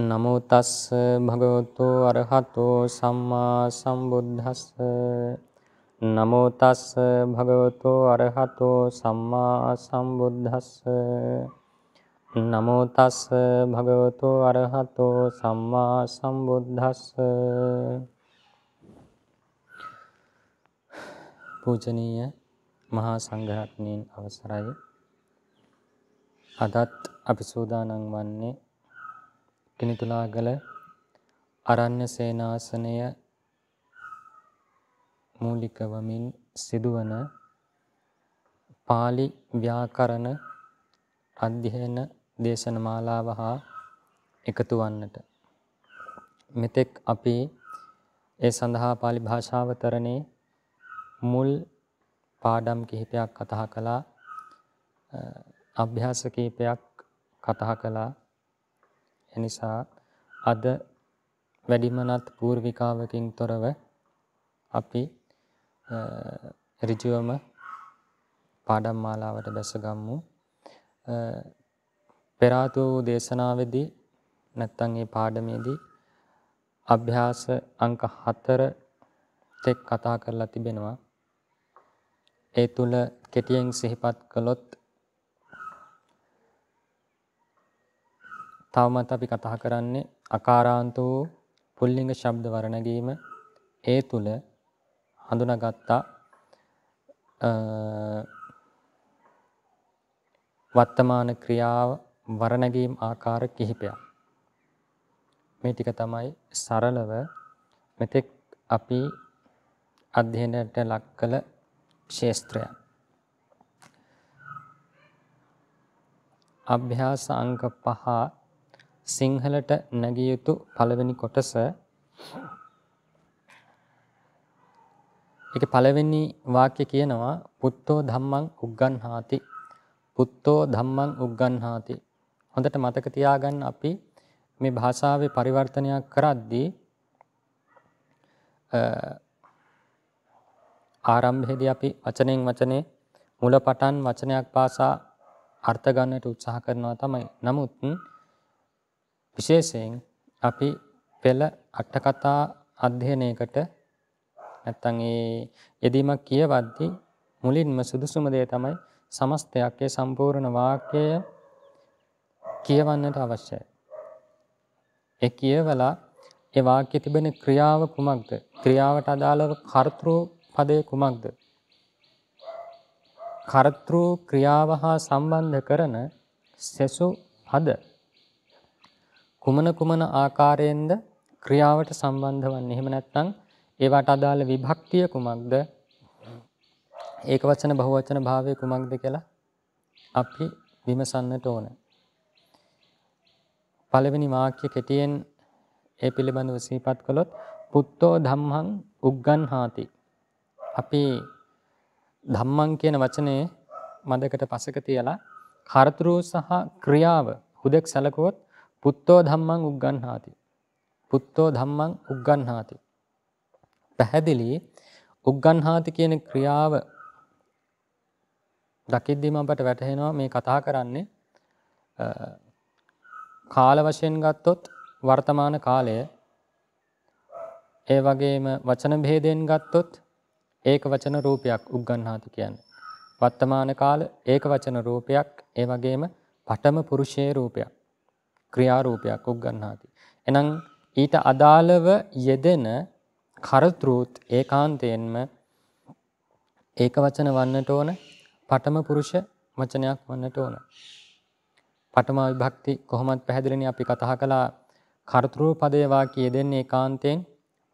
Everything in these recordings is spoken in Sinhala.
නමෝ තස්ස භගවතු අරහතෝ සම්මා සම්බුද්දස්ස නමෝ තස්ස භගවතු අරහතෝ සම්මා සම්බුද්දස්ස නමෝ තස්ස භගවතු අරහතෝ සම්මා සම්බුද්දස්ස පූජනීය මහා සංඝරත්නයන් අවසරයි අදත් අපි සූදානම් වන්නේ කිනිතුලාගල අරණ්‍ය සේනාසනය මූලික වමින් සිදුවන pāli ව්‍යාකරණ අධ්‍යයන දේශන මාලාව හා එකතු වන්නට. මෙතෙක් අපි ඒ සඳහා pāli භාෂාව තරණේ මුල් පාඩම් කිහිපයක් කතා කළා අභ්‍යාස කිහිපයක් කතා කළා. එනිසා අද වැඩිමනත් පූර්විකාවකින් තොරව අපි ඍජුවම පාඩම් මාලාවට බැසගමු. පෙර ආතෝ දේශනාවේදී නැත්නම් මේ පාඩමේදී අභ්‍යාස අංක 4 තෙක් කතා කරලා තිබෙනවා. ඒ තුල කෙටියෙන් සිහිපත් කළොත් තවමත් අපි කතා කරන්නේ අකාරාන්ත වූ පුල්ලිංග ශබ්ද වර්ණගීම ඒ තුල හඳුනාගත්තා වර්තමාන ක්‍රියාව වර්ණගීම් ආකාර කිහිපයක්. මේ ටික තමයි සරලව මෙතෙක් අපි අධ්‍යයනයට ලක් කළ ක්ෂේත්‍රය. අභ්‍යාස අංක 5 සිංහලට නැගිය යුතු පළවෙනි කොටස. ඒක පළවෙනි වාක්‍ය කියනවා පුත්තෝ ධම්මං උග්ගන්හාති. පුත්තෝ ධම්මං උග්ගන්හාති. හොඳට මතක තියාගන්න අපි මේ භාෂාවේ පරිවර්තනයක් කරද්දී ආරම්භයේදී අපි වචනෙන් වචනේ මුලපටන් වචනයක් පාසා අර්ථ ගන්නට උත්සාහ කරනවා තමයි. නමුත් විශේෂයෙන් අපි පෙළ අටකතා අධ්‍යයනයකට නැත්තම් ඒ යෙදීමක් කියවද්දී මුලින්ම සුදුසුම දේ තමයි සමස්තයක් ඒ සම්පූර්ණ වාක්‍යය කියවන්නට අවශ්‍යයි. ඒ කියවලා ඒ වාක්‍ය තිබෙන ක්‍රියාව කුමක්ද? ක්‍රියාවට අදාළව කර්තෘ පදය කුමක්ද? කර්තෘ ක්‍රියාව හා සම්බන්ධ කරන සෙසු පද කුමන කුමන ආකාරයෙන්ද ක්‍රියාවට සම්බන්ධ වන්නේ. එහෙම නැත්නම් ඒවට අදාළ විභක්තිය කුමක්ද? ඒක වචන බහුවචන භාවය කුමක්ද කියලා අපි විමසන්නට ඕන. පළවෙනි වාක්‍ය කෙටියෙන් ඒ පිළිබඳව සිහිපත් කළොත් පුත්තෝ ධම්මං උග්ගන්හාති. අපි ධම්මං කියන වචනේ මදකට පසක තියලා කර්තෘ සහ ක්‍රියාව හුදෙක් සැලකුවොත් පුත්තෝ ධම්මං උග්ගන්හාති. පුත්තෝ ධම්මං උග්ගන්හාති. පැහැදිලි උග්ගන්හාති කියන ක්‍රියාව දකිද්දිම අපට වැටහෙනවා මේ කතා කරන්නේ කාල වශයෙන් ගත්තොත් වර්තමාන කාලය ඒ වගේම වචන භේදයෙන් ගත්තොත් ඒක වචන රූපයක් උග්ගන්හාති කියන්නේ. වර්තමාන කාල ඒක වචන රූපයක් ඒ වගේම පඨම පුරුෂයේ රූපයක්. ක්‍රියාරූපයක් උග්ගන්හාති. එහෙනම් ඊට අදාළව යෙදෙන කරතෘත් ඒකාන්තයෙන්ම ඒක වචන වන්නට ඕන පඨම පුරුෂ වචනයක් වන්නට ඕන. පඨම විභක්ති කොහොමත් පැහැදිලිනේ අපි කතා කළා කර්තෘ පදේ වාක්‍ය යෙදෙන්නේ ඒකාන්තයෙන්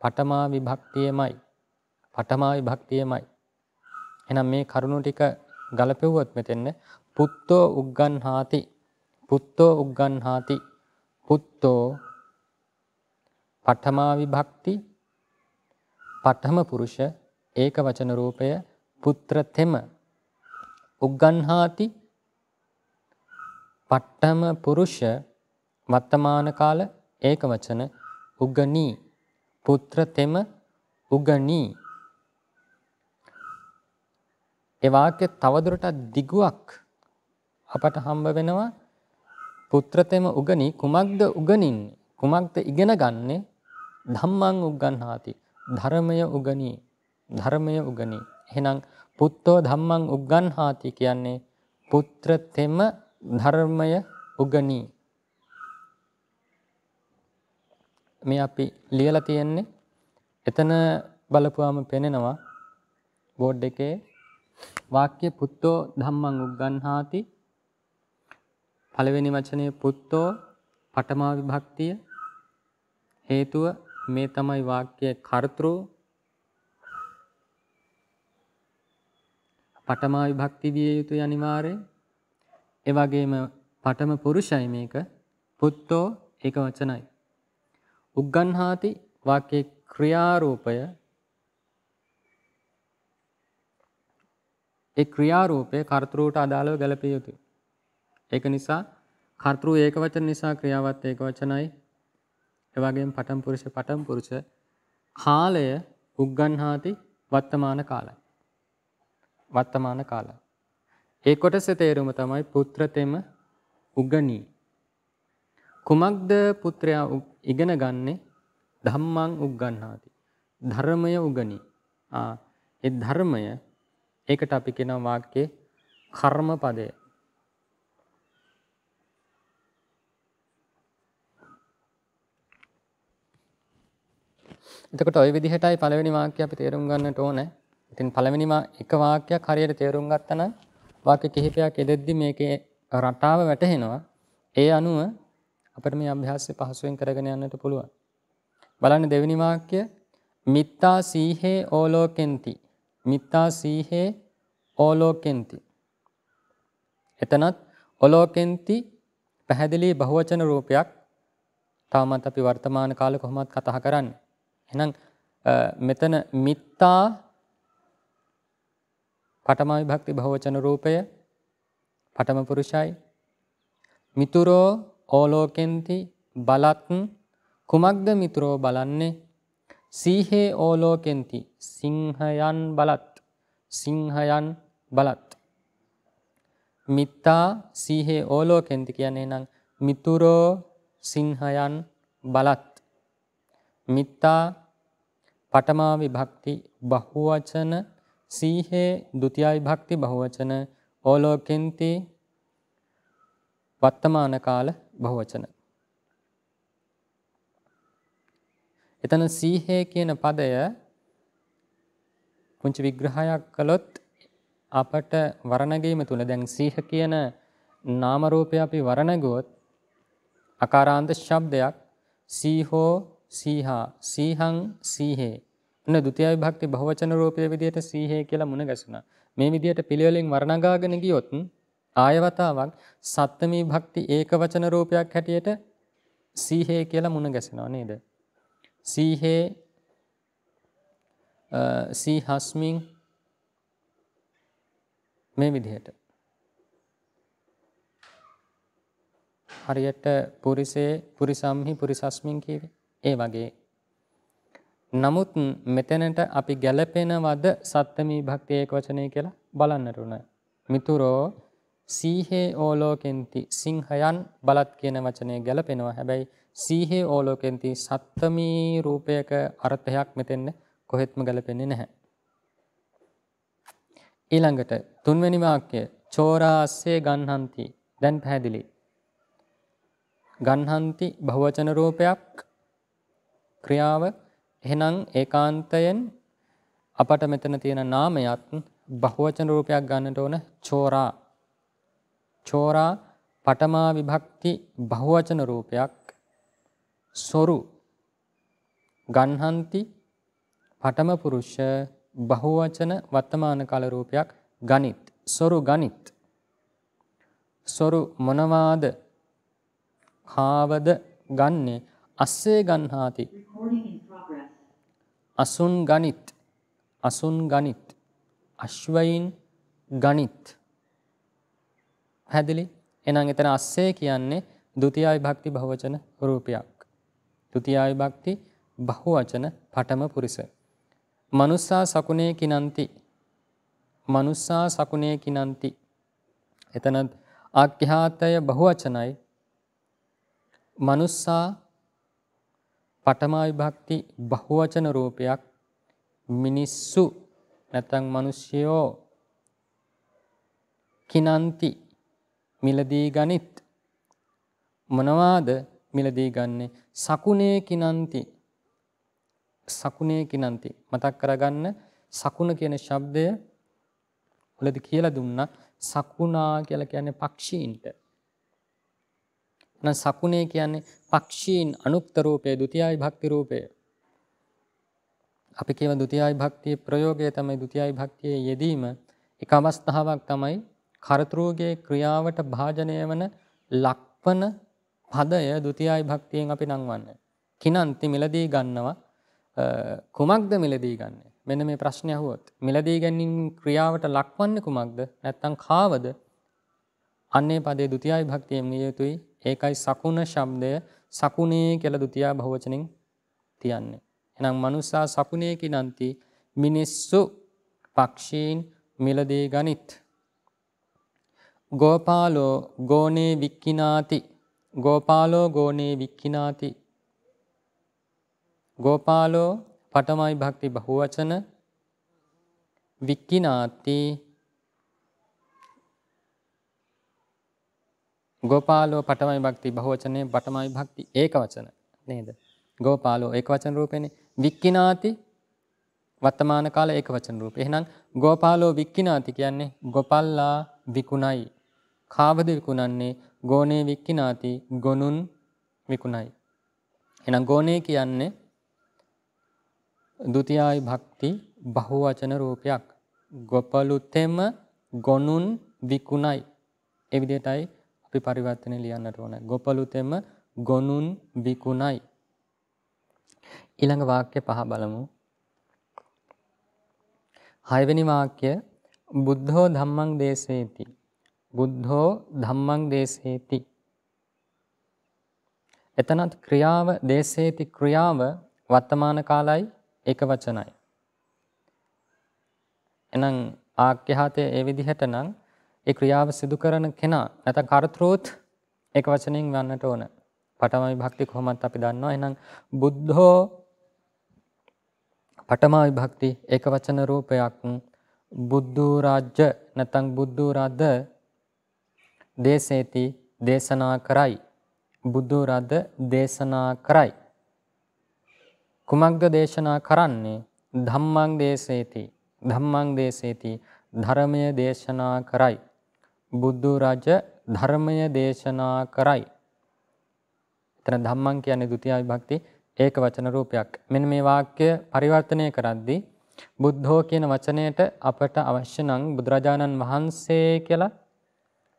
පඨමා විභක්තියමයි. පඨමා විභක්තියමයි. එහෙනම් මේ කරුණු ටික ගලපෙව්වොත් මෙතෙන්න පුත්තෝ උග්ගන්හාති පුත්තෝ උග්ගන්හාති. පුත්තෝ පඨමා විභක්ති පඨම පුරුෂ ඒක වචන රූපය පුත්‍ර තෙම. උග්ගන්හාති. පඨම පුරුෂ වර්තමාන කාල ඒක වචන උග්ගනී. පුත්‍ර තෙම උගනී ඒ වාක්‍ය තවදුරටත් දිගුවක් අපට හම්බ වෙනවා. පුත්‍රතෙම උගනි කුමක්ද උගනින්නේ කුමක්ද ඉගෙන ගන්නේ? ධම්මං උග්ගන්හාති. ධර්මය උගනී. ධර්මය උගනී. එහෙනම් පුත්තෝ ධම්මං උග්ගන්හාති කියන්නේ පුත්‍ර තෙම ධර්මය උගනී. මේ අපි ලියලා තියෙන්නේ එතන බලපුවාම පෙනෙනවා බෝඩ් එකේ වාක්‍ය පුත්තෝ ධම්මං උග්ගන්හාති පළවෙනි වචනේ පුත්තෝ පඨමා විභක්තිය. හේතුව මේ තමයි වාක්‍යයේ කර්තෘ. පඨමා විභක්ති විය යුතුයි අනිවාර්යෙන් ඒ වගේම පඨම පුරුෂයි මේක. පුත්තෝ ඒක වචනයි. උග්ගන්හාති වාක්‍යයේ ක්‍රියාරූපය. ඒ ක්‍රියාරූපය කර්තෘට අදාළව ගැලපිය යුතුයි. ඒක නිසා කර්තෘ ඒකවචන නිසා ක්‍රියාවත් ඒකවචනයි. ඒ වගේම පටම් පුරුෂ පටම් පුරුෂ කාලය උග්ගන්හාති වර්තමාන කාලයි. වර්තමාන කාලය. ඒ කොටසේ තේරුම තමයි පුත්‍රතෙම උගනී. කුමක්ද පුත්‍රයා ඉගෙන ගන්නේ ධම්මං උග්ගන්හාති. ධර්මය උගනි. ආ ඒ ධර්මය ඒකට අපි කියන වාක්‍යයේ කර්මපදය. එතකොට ওই විදිහටයි පළවෙනි වාක්‍ය අපි තේරුම් ගන්නට ඕනේ. ඉතින් පළවෙනි එක වාක්‍යයක් හරියට තේරුම් ගත්තා නම් වාක්‍ය කිහිපයක් එදෙද්දි මේකේ රටාව වැටහෙනවා. ඒ අනුව අපිට මේ අභ්‍යාසය පහසුවෙන් කරගෙන යන්නට පුළුවන්. බලන්න දෙවෙනි වාක්‍ය මිත්තා සීහේ ඕලෝකෙන්ති. මිත්තා සීහේ ඕලෝකෙන්ති. එතනත් ඔලෝකෙන්ති පැහැදිලි බහුවචන රූපයක් තාමත් අපි වර්තමාන කාලේ කොහොමත් කතා කරන්නේ. එහෙනම් මෙතන මිත්තා පඨම විභක්ති බහුවචන රූපය පඨම පුරුෂයි. මිතුරෝ ඕලෝකෙන්ති බලත් කුමක්ද මිතුරෝ බලන්නේ? සීහේ ඕලෝකෙන්ති සිංහයන් බලත් සිංහයන් බලත් මිත්තා සීහේ ඕලෝකෙන්ති කියන්නේ නම් මිතුරෝ සිංහයන් බලත් මිත්තා පඨමා විභක්ති බහුවචන සීහේ ဒ ුතිය විභක්ති බහුවචන ඕලෝකෙන්ති වර්තමාන කාල බහුවචන. එතන සීහේ කියන පදය පුංචි විග්‍රහයක් කළොත් අපට වර්ණගීම තුල දැන් සීහ කියන නාම රූපය අපි වර්ණගුවොත් අකාරාන්ත ශබ්දයක් සීහෝ සීහා සීහං සීහේ. එන ဒုတိ ය විභක්ති බහුවචන රූපයේ විදිහට සීහේ කියලා මුණ ගැසුණා. මේ විදිහට පිළිවෙලින් වර්ණගාගෙන ගියොත් ආයවතාවක් සත්ත්මී භක්ති ඒකවචන රූපයක් හැටියට සීහේ කියලා මුණ ගැසෙනවා නේද? සීහේ සීහස්මින් මේ විදිහට හරියට පුරිසේ පුරිසම්හි පුරිසස්මින් කියවේ. ඒ වගේ නමුත් මෙතනට අපි ගැළපෙනවද සත්ත්මී භක්ති ඒක වචනය කියලා බලන්නට උන. මිතුරෝ සීහේ ඕලෝකෙන්ති සිංහයන් බලත් කියන වචනය ගැළපෙනවා. හැබැයි සීහේ ඕලෝකෙන්ති සත්තමී රූපයක අර්ථයක් මෙතෙන්න කොහෙත්ම ගැලපෙන්නේ නැහැ. ඊළඟට තුන්වෙනි වාක්‍ය චෝරාස්සේ ගන්හන්ති දැන් පැහැදිලි. ගන්හන්ති බහුවචන රූපයක් ක්‍රියාව. එහෙනම් ඒකාන්තයෙන් අපට මෙතන තියෙන නාමයක් බහුවචන රූපයක් ගන්නට ඕන චෝරා. චෝරා පඨමා විභක්ති බහුවචන රූපයක්. සොරු ගන්හන්ති පඨම පුරුෂ බහුවචන වර්තමාන කාල රූපයක් ගනිත්. සොරු ගනිත්. සොරු මොනවාද? කාවද ගන්නේ. අස්සේ ගන්හාති. අසුන් ගනිත් අසුන් ගනිත් අශ්වයින් ගනිත් පැහැදිලි එහෙනම් එතන අස්සේ කියන්නේ ဒုတိ ය විභක්ති බහුවචන රූපයක් තුතියා විභක්ති බහුවචන පඨම පුරිස. මනුස්සා සකුණේ කිනන්ති. මනුස්සා සකුණේ කිනන්ති. එතන ආඛ්‍යාතය බහුවචනයි. මනුස්සා පඨමා විභක්ති බහුවචන රූපයක් මිනිස්සු නැත්නම් මිනිස්යෝ කිනන්ති මිලදී ගනිත් මොනවාද මිලදී ගන්නේ? සකුණේ කිනන්ති. සකුණේ කිනන්ති. මතක් කරගන්න සකුණ කියන ශබ්දය වලදී කියලා දුන්නා. සකුණා කියලා කියන්නේ පක්ෂීන්ට. එහෙනම් සකුණේ කියන්නේ පක්ෂීන් අනුක්ත රූපේ ဒ ුතියයි භක්ති රූපය. අපි කියව ဒ ුතියයි භක්තියේ ප්‍රයෝගය තමයි ဒ ුතියයි භක්තියේ යෙදීම එක අවස්ථාවක් තමයි කරතෘගේ ක්‍රියාවට භාජනය වන ලක්වන පදය ဒ ුතියයි භක්තියෙන් අපි නංවන්නේ. කිනන්ති මිලදී ගන්නවා කුමක්ද මිලදී ගන්නේ? මෙන්න මේ ප්‍රශ්නේ අහුවොත් මිලදී ගැනීම ක්‍රියාවට ලක්වන්නේ කුමක්ද? නැත්නම් කාවද? අන්නේ පදේ ဒ ුතියයි භක්තියෙන් නිය යුතුයි ඒකයි සකුණ ශබ්දය සකුණේ කියලා ဒ ුතියා බහුවචනෙන් තියන්නේ. එහෙනම් මනුස්සා සකුණේ කිනන්ති මිනිස්සු පක්ෂීන් මිලදී ගනිත්. ගෝපාලෝ ගෝනේ වික්කිනාති ගෝපාලෝ ගෝනේ වික්කිනාති ගෝපාලෝ පඨමයි භක්ති බහුවචන වික්කිනාති ගෝපාලෝ පඨමයි භක්ති බහුවචනේ පඨමයි භක්ති ඒකවචන නේද? ගෝපාලෝ ඒකවචන රූපේනේ. වික්කිනාති වර්තමාන කාල ඒකවචන රූපේ. එහෙනම් ගෝපාලෝ වික්කිනාති කියන්නේ ගොපල්ලා විකුණයි. කාවද විකුණන්නේ? ගෝනේ වික්කිනාති ගොනුන් විකුණයි. එහෙනම් ගෝනේ කියන්නේ ဒ ුතියයි භක්ති බහුවචන රූපයක්. ගොපලුතෙම ගොනුන් විකුණයි. ඒ විදිහටයි අපි පරිවර්තනය ලියන්නට ඕන. ගොපලුතෙම ගොනුන් විකුණයි. ඊළඟ වාක්‍ය පහ බලමු. හයවෙනි වාක්‍ය බුද්ධෝ ධම්මං දේශේති. බුද්ධෝ ධම්මං දේශේති. එතනත් ක්‍රියාව දේශේති ක්‍රියාව වර්තමාන කාලයි එක වචනයි. එහෙනම් ආක්‍යහතේ ඒ විදිහට නම් ඒ ක්‍රියාව සිදු කරන කෙනා නැත්නම් කර්තෘත් එක වචනෙන් වන්නට ඕන. පඨම විභක්ති කොහොමත් අපි දන්නවා. එහෙනම් බුද්ධෝ පඨම විභක්ති එක වචන රූපයක් බුද්ධ රාජ්‍ය නැත්නම් බුද්ධ රද දේශේති දේශනා කරයි. බුද්ධ රද දේශනා කරයි. කුමක්ද දේශනා කරන්නේ? ධම්මං දේශේති. ධම්මං දේශේති ධර්මය දේශනා කරයි. බුදු රජ ධර්මය දේශනා කරයි. එතන ධම්මං කියන්නේ ဒုတိ ය විභක්ති ඒක වචන රූපයක්. මෙන්න මේ වාක්‍ය පරිවර්තනය කරද්දී බුද්ධෝ කියන වචනයට අපට අවශ්‍ය නම් බුදුරජාණන් වහන්සේ කියලා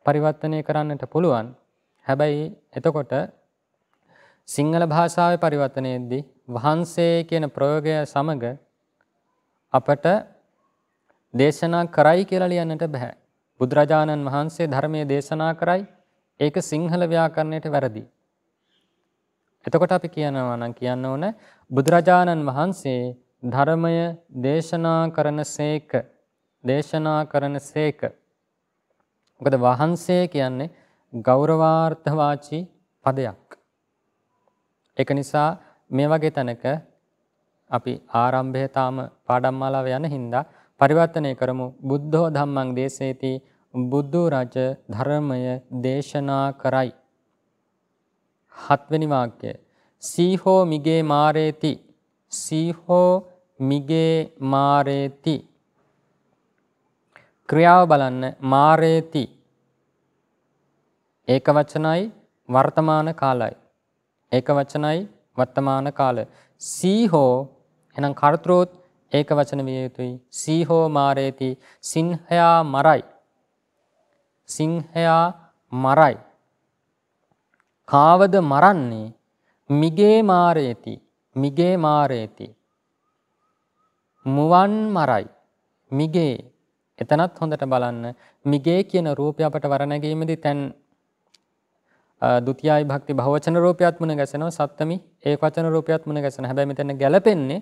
පරිවර්තනය කරන්නට පුළුවන්. හැබැයි එතකොට සිංහල භාෂාවේ පරිවර්තනයේදී වහන්සේ කියන ප්‍රයෝගය සමග අපට දේශනා කරයි කියලා ලියන්නට බෑ. බුදුරජාණන් වහන්සේ ධර්මයේ දේශනා කරයි ඒක සිංහල ව්‍යාකරණයට වැරදි. එතකොට අපි කියනවා නම් කියන්න ඕන බුදුරජාණන් වහන්සේ ධර්මය දේශනා කරන සේක දේශනා කරන සේක. මොකද වහන්සේ කියන්නේ ගෞරවාර්ථවාචී පදයක්. ඒක නිසා මේ වගේ තැනක අපි ආරම්භයේ තාම පාඩම් මාලාව යන හින්දා පරිවර්තනය කරමු. බුද්ධෝ ධම්මං දේශේති බුදු රජ ධර්මය දේශනා කරයි. හත්වෙනි වාක්‍යය. සීහෝ මිගේ මාරේති. සීහෝ මිගේ මාරේති. ක්‍රියාව බලන්න. මාරේති. ඒක වචනයි වර්තමාන කාලයි. ඒක වචනයි වර්තමාන කාල සීහෝ එහෙනම් කර්තෘත් ඒක වචන විය යුතුයි. සීහෝ මාරේති සිංහයා මරයි. සිංහයා මරයි. කාවද මරන්නේ? මිගේ මාරේති මිගේ මාරේති. මුවන් මරයි. මිගේ. එතනත් හොඳට බලන්න. මිගේ කියන රූපය අපට වරණැගීමේදී තැන් ဒုတိ යයි භක්ති බහවචන රූපයත් මුණ ගැසෙනවා. සත්ත්‍මි ඒක වචන රූපයත් මුණ ගැසෙනවා. හැබැයි මෙතන ගැලපෙන්නේ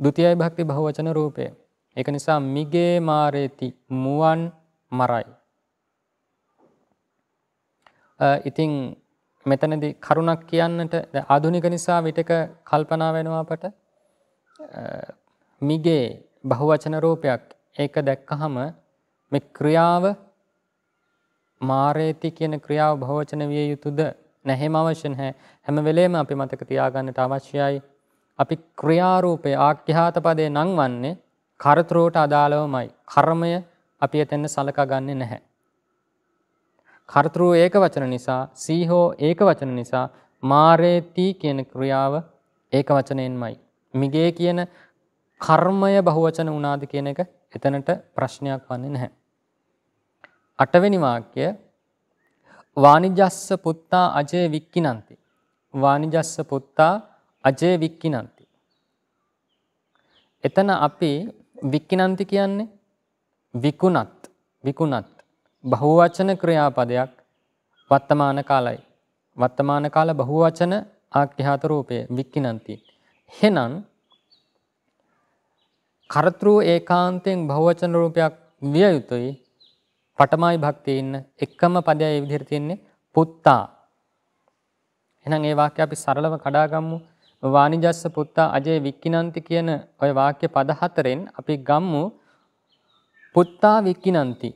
ဒုတိ යයි භක්ති බහුවචන රූපය. ඒක නිසා මිගේ මාරේති මුවන් මරයි. ඉතින් මෙතනදී කරුණක් කියන්නට ආධුනික නිසා විටක කල්පනා වෙනවා අපට මිගේ බහුවචන රූපයක් ඒක දැක්කහම මේ ක්‍රියාව මාරේති කියන ක්‍රියාව බහුවචන විය යුතුද නැහෙම අවශ්‍ය නැහැ හැම වෙලේම අපි මතක තියාගන්නට අවශ්‍යයි අපි ක්‍රියාරූපේ ආඛ්‍යාත පදේ නම් වන්නේ කරතෘවට අදාළවමයි කර්මය අපි එතෙන් සලකා ගන්නෙ නැහැ කර්තෘ ඒක වචන නිසා සීහෝ ඒක වචන නිසා මාරේති කියන ක්‍රියාව ඒක වචනයෙන්මයි මිගේ කියන කර්මය බහුවචන වුණාද කියන එක එතනට ප්‍රශ්නයක් වන්නේ නැහැ. අටවෙනි වාක්‍ය වානිජස්ස පුත්තා අජේ වික්කිනන්ති. වානිජස්ස පුත්තා අජේ වික්කිනන්ති. එතන අපි වික්කිනන්ති කියන්නේ විකුණත් විකුණත් බහුවචන ක්‍රියාපදයක් වර්තමාන කාලයි. වර්තමාන කාල බහුවචන ආඛ්‍යාත රූපය වික්කිනන්ති. එහෙනම් කරතෘ ඒකාන්තයෙන් බහුවචන රූපයක් විය යුතුයි. පටමයි භක්තියේ ඉන්න එකම පදයයි මේ විදිහට තියෙන්නේ පුත්තා. එහෙනම් ඒ වාක්‍ය අපි සරලව කඩා ගමු. වානිජස්ස පුත්තා අජේ වික්කිනන්ති කියන ওই වාක්‍ය පද හතරෙන් අපි ගම්මු. පුත්තා වික්කිනන්ති.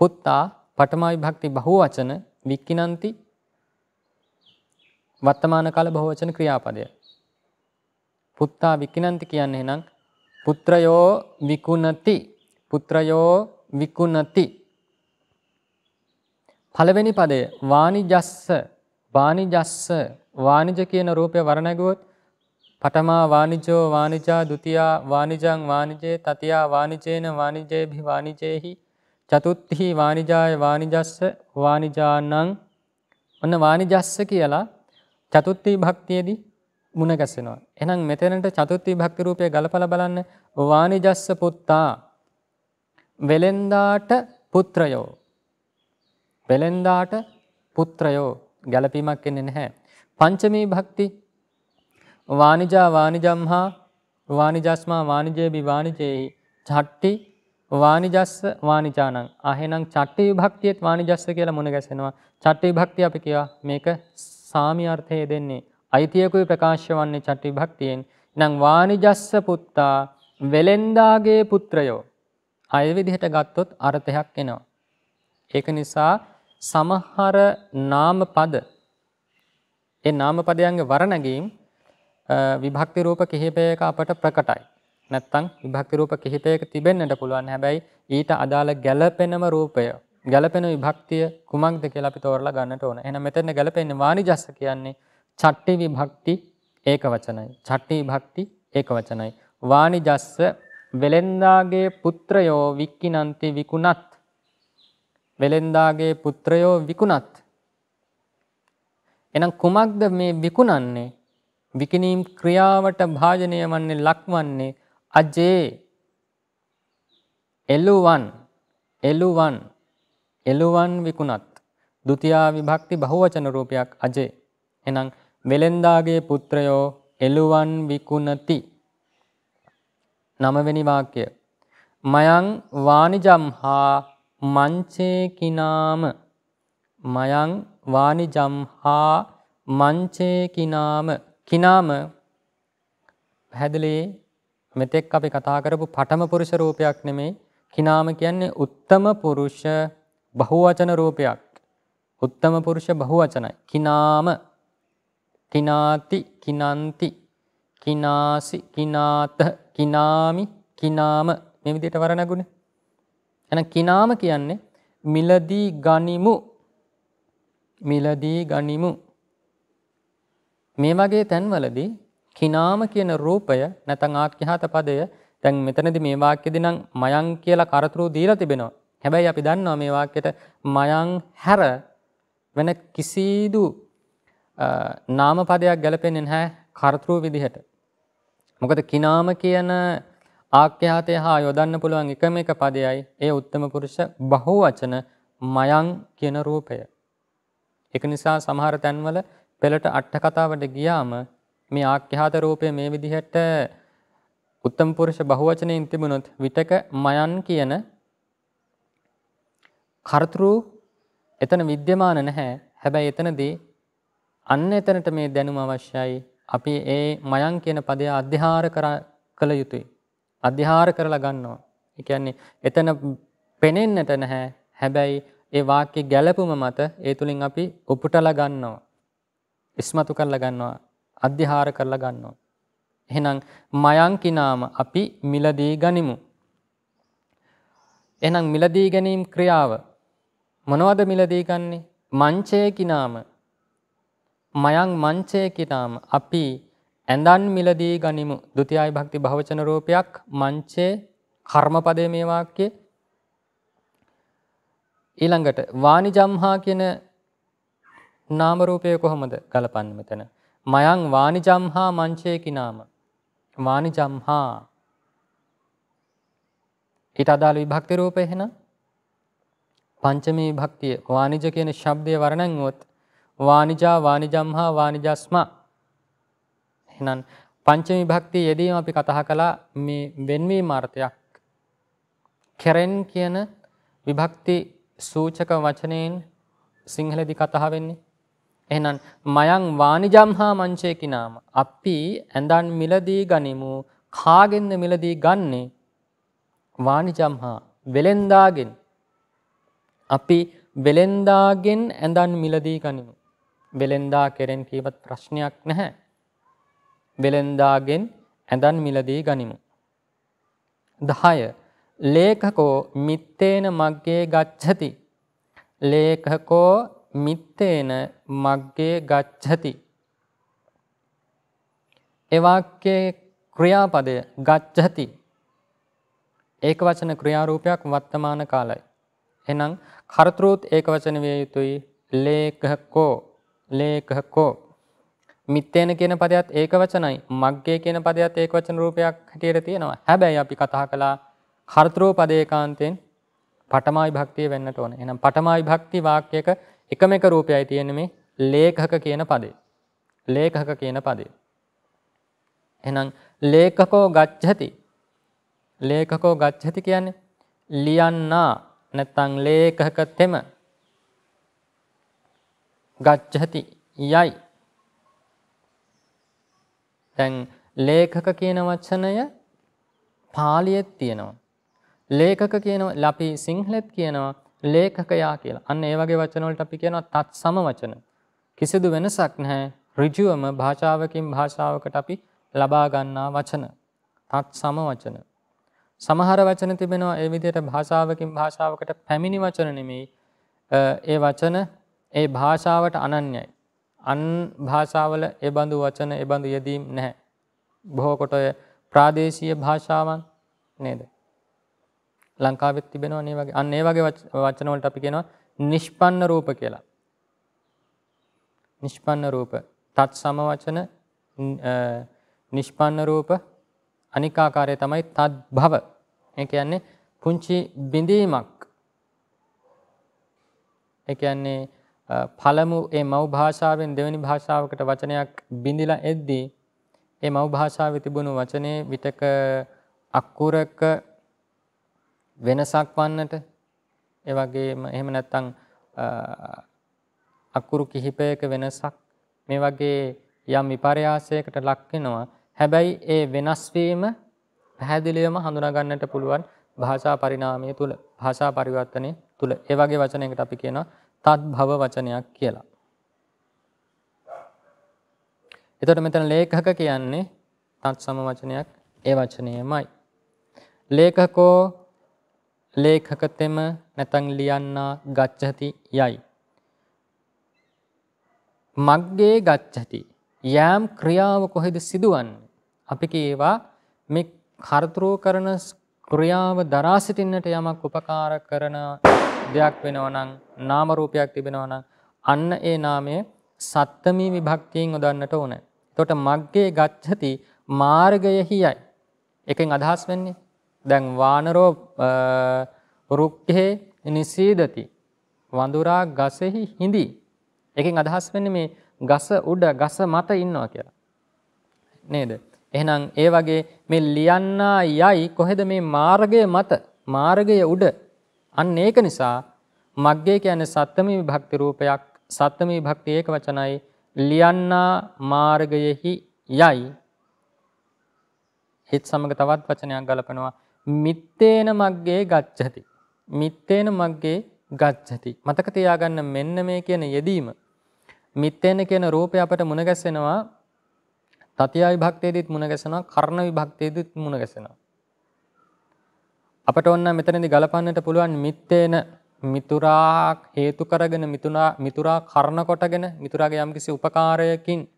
පුත්තා පටමයි භක්ති බහුවචන වික්කිනන්ති. වර්තමාන කාල බහුවචන ක්‍රියාපදය. පුත්තා වික්කිනන්ති කියන්නේ එහෙනම් පුත්‍රයෝ විකුණති. පුත්‍රයෝ විකුණති. පළවෙනි පදය වානිජස්ස. වානිජස්ස. වානිජ කියන රූපය වර්ණගුවොත් පඨමා වානිජෝ වානිජා ဒ ුතියා වානිජං වානිජේ තතියා වානිජේන වානිජේභි වානිජේහි චතුත්ථි වානිජාය වානිජස්ස වානිජානං ඔන්න වානිජස්ස කියලා චතුත්ථි භක්තියේදී මුණ ගැසෙනවා. එහෙනම් මෙතනට චතුත්ථ විභක්ති රූපය ගලපලා බලන්න. වානිජස්ස පුත්තා වෙලෙන්දාට පුත්‍රයෝ. වෙලෙන්දාට පුත්‍රයෝ ගැලපීමක් එන්නේ නැහැ. පංචමී භක්ති වානිජා වානිජම්හා වානිජස්මා වානිජේබි වානිජේහි චට්ටි වානිජස්ස වානිජානං ආහෙනම් චට්ටි විභක්තියත් වානිජස්ස කියලා මුණ ගැසෙනවා. චට්ටි විභක්තිය අපි කියවා මේක සාමි අර්ථය දෙන්නේ අයිතියකුයි ප්‍රකාශ වන්නේ චට්ටි භක්තියෙන්. නම් වානිජස්ස පුත්තා වෙලෙන්දාගේ පුත්‍රයෝ. අය විදිහට ගත්තොත් අර්ථයක් එනවා. ඒක නිසා සමහර නාම පද ඒ නාම පදයන්ගේ වර්ණගීම් විභක්ති රූප කිහිපයක අපට ප්‍රකටයි. නැත්තම් විභක්ති රූප කිහිපයක තිබෙන්නට පුළුවන්. හැබැයි ඊට අදාළ ගැළපෙනම රූපය ගැළපෙන විභක්තිය කුමක්ද කියලා අපි තෝරලා ගන්නට ඕන. එහෙනම් මෙතන ගැළපෙන්නේ වානිජස්ස කියන්නේ චට්ටි විභක්ති ඒක වචනයි. චට්ටි විභක්ති ඒක වචනයි. වානිජස්ස වෙලෙන්දාගේ පුත්‍රයෝ වික්කිනන්ති විකුණත්. වෙලෙන්දාගේ පුත්‍රයෝ විකුණත්. එනම් කුමක්ද මේ විකුණන්නේ? විකිනීම් ක්‍රියාවට භාජනය වන්නේ ලක්වන්නේ අජේ එළුවන් එළුවන් එළුවන් විකුණත් ဒ ුතියා විභක්ති බහුවචන රූපයක් අජේ එහෙනම් වෙලෙන්දාගේ පුත්‍රයෝ එළුවන් විකුණති. නවවෙනි වාක්‍ය. මයං වානිජම් හා මංචේ කිනාම මයං වානිජම් හා මංචේ කිනාම කිනාම පැහැදිලි මෙතෙක් අපි කතා කරපු පඨම පුරුෂ රූපයක් නෙමෙයි. කිනාම කියන්නේ උත්තම පුරුෂ බහුවචන රූපයක්. උත්තම පුරුෂ බහුවචනයි. කිනාම. කිනාති කිනන්ති කිනාසි කිනාත කිනාමි කිනාම. මේ විදිහට වරණගුණ. එහෙනම් කිනාම කියන්නේ මිලදී ගනිමු. මිලදී ගනිමු. මේ වගේ තැන්වලදී කිනාම කියන රූපය නැත්නම් ආඛ්‍යාත පදය දැන් මෙතනදී මේ වාක්‍යෙදී නම් මයං කියලා කරතුරු දීලා තිබෙනවා. හැබැයි අපි දන්නවා මේ වාක්‍යෙට මයං හැර වෙන කිසිදු නාම පදයක් ගැලපෙන්නේ නැහැ කර්තෘ විදිහට. මොකද කිනාම කියන ආඛ්‍යාතය හා යොදන්න පුළුවන් එකම එක පදයයි ඒ උත්තම පුරුෂ බහුවචන මයං කියන රූපය. ඒක නිසා සමහර තැන්වල පෙළට අට කතාවට ගියාම මේ ආඛ්‍යාත රූපය මේ විදිහට උත්තම පුරුෂ බහුවචනයෙන් තිබුණොත් විතක මයන් කියන කර්තෘ එතන विद्यमान නැහැ. හැබැයි එතනදී අන්න එතනට මේ දැනුම අවශ්‍යයි. අපි ඒ මයං කියන පදය අධ්‍යාර කළ යුතුයි. අධ්‍යාර කරලා ගන්නවා. ඒ කියන්නේ එතන පෙනෙන්නට නැහැ. හැබැයි ඒ වාක්‍ය ගැළපුම මත ඒ තුලින් අපි උපුටලා ගන්නවා. ඉස්මතු කරලා ගන්නවා. අධ්‍යාර කරලා ගන්නවා. එහෙනම් මයංකිනාම අපි මිලදී ගනිමු. එහෙනම් මිලදී ගැනීම ක්‍රියාව මොනවද මිලදී ගන්නේ? මංචේ කිනාම මයං මංචේ කිනාම අපි ඇඳන් මිලදී ගනිමු. ဒ ුතියයි භක්ති භවචන රූපයක් මංචේ කර්මපදයේ මේ වාක්‍යය ඊළඟට වානිජම්හා කියන නාම රූපය කොහොමද ගලපන්නේ මෙතන? මයං වානිජම්හා මංචේ කිනාම වානිජම්හා ඊට අදාළ විභක්ති රූපය එහෙනම්? පංචමී විභක්තිය. වානිජ කියන ශබ්දය වර්ණන්වුවොත් වානිජා වානිජම්හා වානිජස්මා එහෙනම් පංචමී විභක්තිය යෙදීම අපි කතා කළා මේ වෙන්වීම අර්ථයක්. කෙරෙන් කියන විභක්ති සූචක වචනයෙන් සිංහලදී කතා වෙන්නේ. එහෙනම් මයං වානිජම්හා මංචේකි නාම අපි ඇඳන් මිලදී ගනිමු කාගෙන්ද මිලදී ගන්නේ? වානිජම්හා වෙලෙන්දාගෙන්. අපි වෙලෙන්දාගෙන් ඇඳන් මිලදී ගනිමු. වෙලෙන්දා කෙරෙන් කීවත් ප්‍රශ්නයක් නැහැ. වෙලෙන්දාගෙන් ඇඳන් මිලදී ගනිමු. 10 ලේඛකෝ මිත්තේන මග්ගේ ගච්ඡති. ලේඛකෝ මිත්තේන මග්ගේ ගච්ඡති. ඒ වාක්‍යයේ ක්‍රියාපදය ගච්ඡති. ඒක වචන ක්‍රියාරූපයක් වර්තමාන කාලයි. එහෙනම් කර්තෘත් ඒක වචන විය යුතුයි. ලේඛකෝ ලේඛකෝ. මිත්තේන කියන පදයට ඒක වචනයි මග්ගේ කියන පදයට ඒක වචන රූපයක් හැටියට තියෙනවා. හැබැයි අපි කතා කළා කර්තෘ පදේකාන්තෙන් පඨමා විභක්තිය වෙන්නට ඕන එහෙනම් පඨමා විභක්ති වාක්‍යයක එකම එක රූපයයි තියෙන්නේ මේ ලේඛක කියන පදේ. ලේඛක කියන පදේ. එහෙනම් ලේඛකෝ ගච්ඡති. ලේඛකෝ ගච්ඡති කියන්නේ ලියන්නා නැත්නම් ලේඛක තෙම ගච්ඡති යයි. දැන් ලේඛක කියන වචනය පාලියෙත් තියෙනවා. ලේඛක කියන අපි සිංහලෙත් කියනවා ලේඛකයා කියලා. අන්න ඒ වගේ වචන වලට අපි කියනවා තත් සම වචන. කිසිදු වෙනසක් නැහැ. ඍජුවම භාෂාවකින් භාෂාවකට අපි ලබා ගන්නා වචන. තත් සම වචන. සමහර වචන තිබෙනවා ඒ විදිහට භාෂාවකින් භාෂාවකට පැමිණි වචන නෙමෙයි. ඒ වචන ඒ භාෂාවට අනන්‍යයි. අන් භාෂාවල ඒ බඳු වචන ඒ බඳු යෙදීම් නැහැ. බොහෝ කොට ප්‍රාදේශීය භාෂාවන් නේද? ලංකාවෙත් තිබෙනවා මේ වගේ. අන්න ඒ වගේ වචන වලට අපි කියනවා නිෂ්පන්න රූප කියලා. නිෂ්පන්න රූප. තත් සම වචන නිෂ්පන්න රූප අනික් ආකාරය තමයි තත් භව. ඒ කියන්නේ පුංචි බිඳීමක්. ඒ කියන්නේ පළමු ඒ මව් භාෂාවෙන් දෙවෙනි භාෂාවකට වචනයක් බිඳිලා එද්දී ඒ මව් භාෂාවේ තිබුණු වචනේ විතක අක්කුරක වෙනසක් වන්නට ඒ වගේම එහෙම නැත්නම් අකුරු කිහිපයක වෙනසක් මේ වගේ යම් විපර්යාසයකට ලක් වෙනවා. හැබැයි ඒ වෙනස් වීම පැහැදිලිවම හඳුනා ගන්නට පුළුවන් භාෂා පරිණාමය තුල භාෂා පරිවර්තනය තුල. ඒ වගේ වචනයකට අපි කියනවා තත්භව වචනයක් කියලා. එතකොට මෙතන ලේඛක කියන්නේ තත් සම වචනයක් ඒ වචනයමයි. ලේඛකෝ ලේඛකතෙම නැතන් ලියන්නා ගච්ඡති යයි. මග්ගේ ගච්ඡති යෑම් ක්‍රියාව කොහෙද සිදුවන්නේ? අපි කියවා මේ කර්තෘ කරන ක්‍රියාව දරා සිටින්නට යමක් උපකාර කරන දෙයක් වෙනවා නම් නාම රූපයක් තිබෙනවා නම් අන්න ඒ නාමය සත්තමී විභක්තියෙන් යොදන්නට ඕනේ. එතකොට මග්ගේ ගච්ඡති මාර්ගයෙහියයි. එකෙන් අදහස් වෙන්නේ දැන් වානරෝ රුක්ඛේ නිසීදති. වඳුරා ගසෙහි හිඳි. එකෙන් අදහස් වෙන්නේ මේ ගස උඩ ගස මත ඉන්නවා කියලා. නේද? එහෙනම් ඒ වගේ මේ ලියන්නා යයි කොහෙද මේ මාර්ගය මත මාර්ගය උඩ අන්න ඒක නිසා මග්ගේ කියන්නේ සත්ත්මී විභක්ති රූපයක් සත්ත්මී විභක්ති ඒක වචනයි ලියන්නා මාර්ගයෙහි යයි හිත සමග තවත් වචනයක් ගලපනවා මිත්තේන මග්ගේ ගච්ඡති. මිත්තේන මග්ගේ ගච්ඡති. මතක තියාගන්න මෙන්න මේ කියන යෙදීම. මිත්තේන කියන රූපය අපට මුණ ගැසෙනවා. තතිය විභක්තියේදීත් මුණ ගැසෙනවා. කර්ණ විභක්තියේදීත් මුණ ගැසෙනවා. අපට ඔන්න මෙතනදී ගලපන්නට පුළුවන් මිත්තේන මිතුරා හේතු කරගෙන මිතුරා මිතුරා කර්ණ කොටගෙන මිතුරාගේ යම්කිසි උපකාරයකින්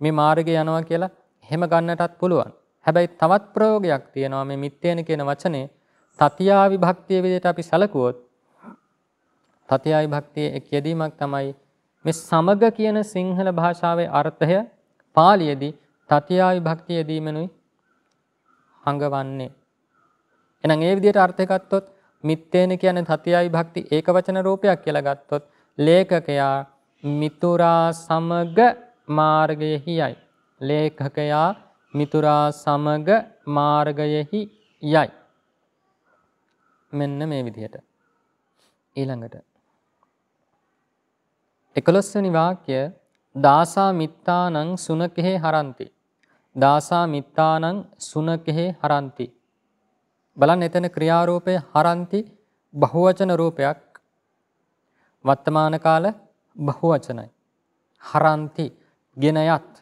මේ මාර්ගය යනවා කියලා එහෙම ගන්නටත් පුළුවන්. හැබැයි තවත් ප්‍රයෝගයක් තියෙනවා මේ මිත්තේන කියන වචනේ තතියා විභක්තිය විදිහට අපි සැලකුවොත් තතියා විභක්තියේ එක් යෙදීමක් තමයි මේ සමග කියන සිංහල භාෂාවේ අර්ථය පාලියේදී තතියා විභක්තිය යෙදීමනුයි හඟවන්නේ. එහෙනම් ඒ විදිහට අර්ථය ගත්තොත් මිත්තේන කියන්නේ තතියයි භක්ති ඒකවචන රූපයක් කියලා ගත්තොත් ලේඛකයා මිතුරා සමග මාර්ගයෙහි යයි. ලේඛකයා මිතුරා සමග මාර්ගයෙහි යයි. මෙන්න මේ විදිහට. ඊළඟට. එකොළොස්වනි වාක්‍ය දාසා මිත්තානං සුනකෙහේ හරන්ති. දාසා මිත්තානං සුනකෙහේ හරන්ති. බලන් එතන ක්‍රියාරූපය හරන්ති බහුවචන රූපයක් වර්තමාන කාල බහුවචනයි. හරන්ති ගෙනයත්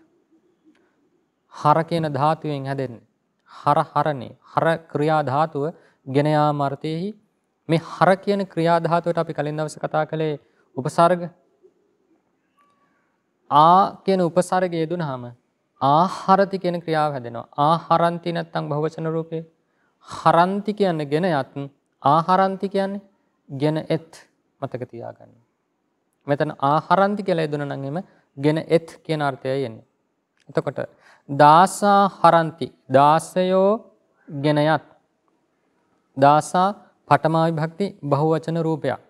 හර කියන ධාතුවෙන් හැදෙන්නේ. හර හරණේ හර ක්‍රියා ධාතුව ගෙන යාම අර්ථයේහි මේ හර කියන ක්‍රියා ධාතුවට අපි කලින් දවසේ කතා කළේ උපසර්ග ආ කියන උපසර්ගය දුනහම ආහරති කියන ක්‍රියාව හැදෙනවා. ආහරන්ති නැත්තම් බහුවචන රූපේ. හරන්ති කියන්නේ ගෙන යත් ආහරන්ති කියන්නේ ගෙන එත් මතක තියාගන්න. මෙතන ආහරන්ති කියලා යදුන නම් එම ගෙන එත් කියන අර්ථයයි එන්නේ. එතකොට දාසා හරන්ති දාසයෝ ගෙනයත් දාසා පටමා විභක්ති බහුවචන රූපයක්.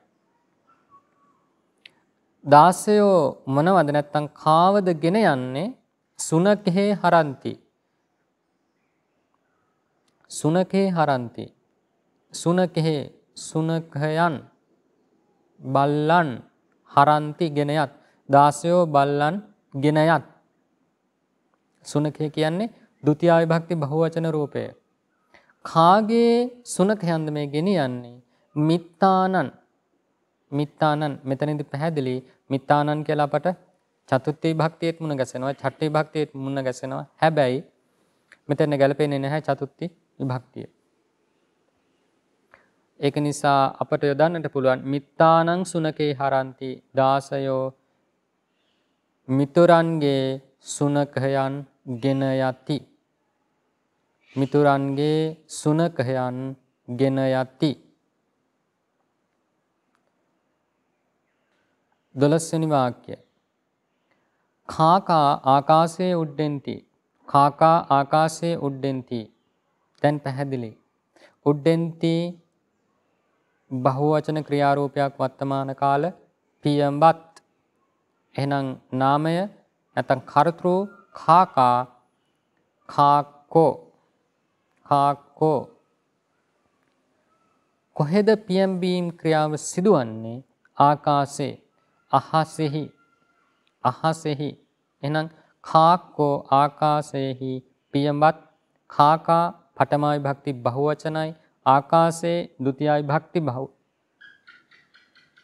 දාසයෝ මොනවද නැත්තම් කාවද ගෙන යන්නේ? සුනකහේ හරන්ති සුනකේ හරන්ති සුනකහේ සුනකයන්. බල්ලන් හරන්ති ගෙනයත් දාසයෝ බල්ලන් ගෙනයත් සුනකය කියන්නේ ဒုတိ ය විභක්ති බහුවචන රූපය. කාගේ සුනකයන්ද මේ ගෙනියන්නේ? මිත්තානං මිත්තානන් මෙතනදි පැහැදිලි මිත්තානන් කියලා අපට චතුත්ථ භක්තියෙත් මුණ ගැසෙනවා ඡට්ඨ භක්තියෙත් මුණ ගැසෙනවා හැබැයි මෙතන ගැලපෙන්නේ නැහැ චතුත්ථ විභක්තිය ඒක නිසා අපට යොදන්නට පුළුවන් මිත්තානං සුනකේ හරಂತಿ දාසයෝ මිතුරන්ගේ සුනකයන් ගෙන යති. මිතුරන්ගේ සුනකයන් ගෙන යති. දොළස්වනි වාක්‍ය. කාකා ආකාශයේ උඩ්ඩෙන්ති. කාකා ආකාශයේ උඩ්ඩෙන්ති. දැන් පැහැදිලි. උඩ්ඩෙන්ති බහුවචන ක්‍රියාරූපයක් වර්තමාන කාල පියඹත්. එහෙනම් නාමය නැත්නම් කර්තෘ かかかっこかっこ කොහෙද පියම්බීම් ක්‍රියාව සිදුවන්නේ? ආකාසේ අහසෙහි. අහසෙහි. එනම් කාක්කෝ ආකාසයෙහි පියඹත් කාකා පටමයි භක්ති බහුවචනයි. ආකාසේ ဒ ුතියයි භක්ති බහු.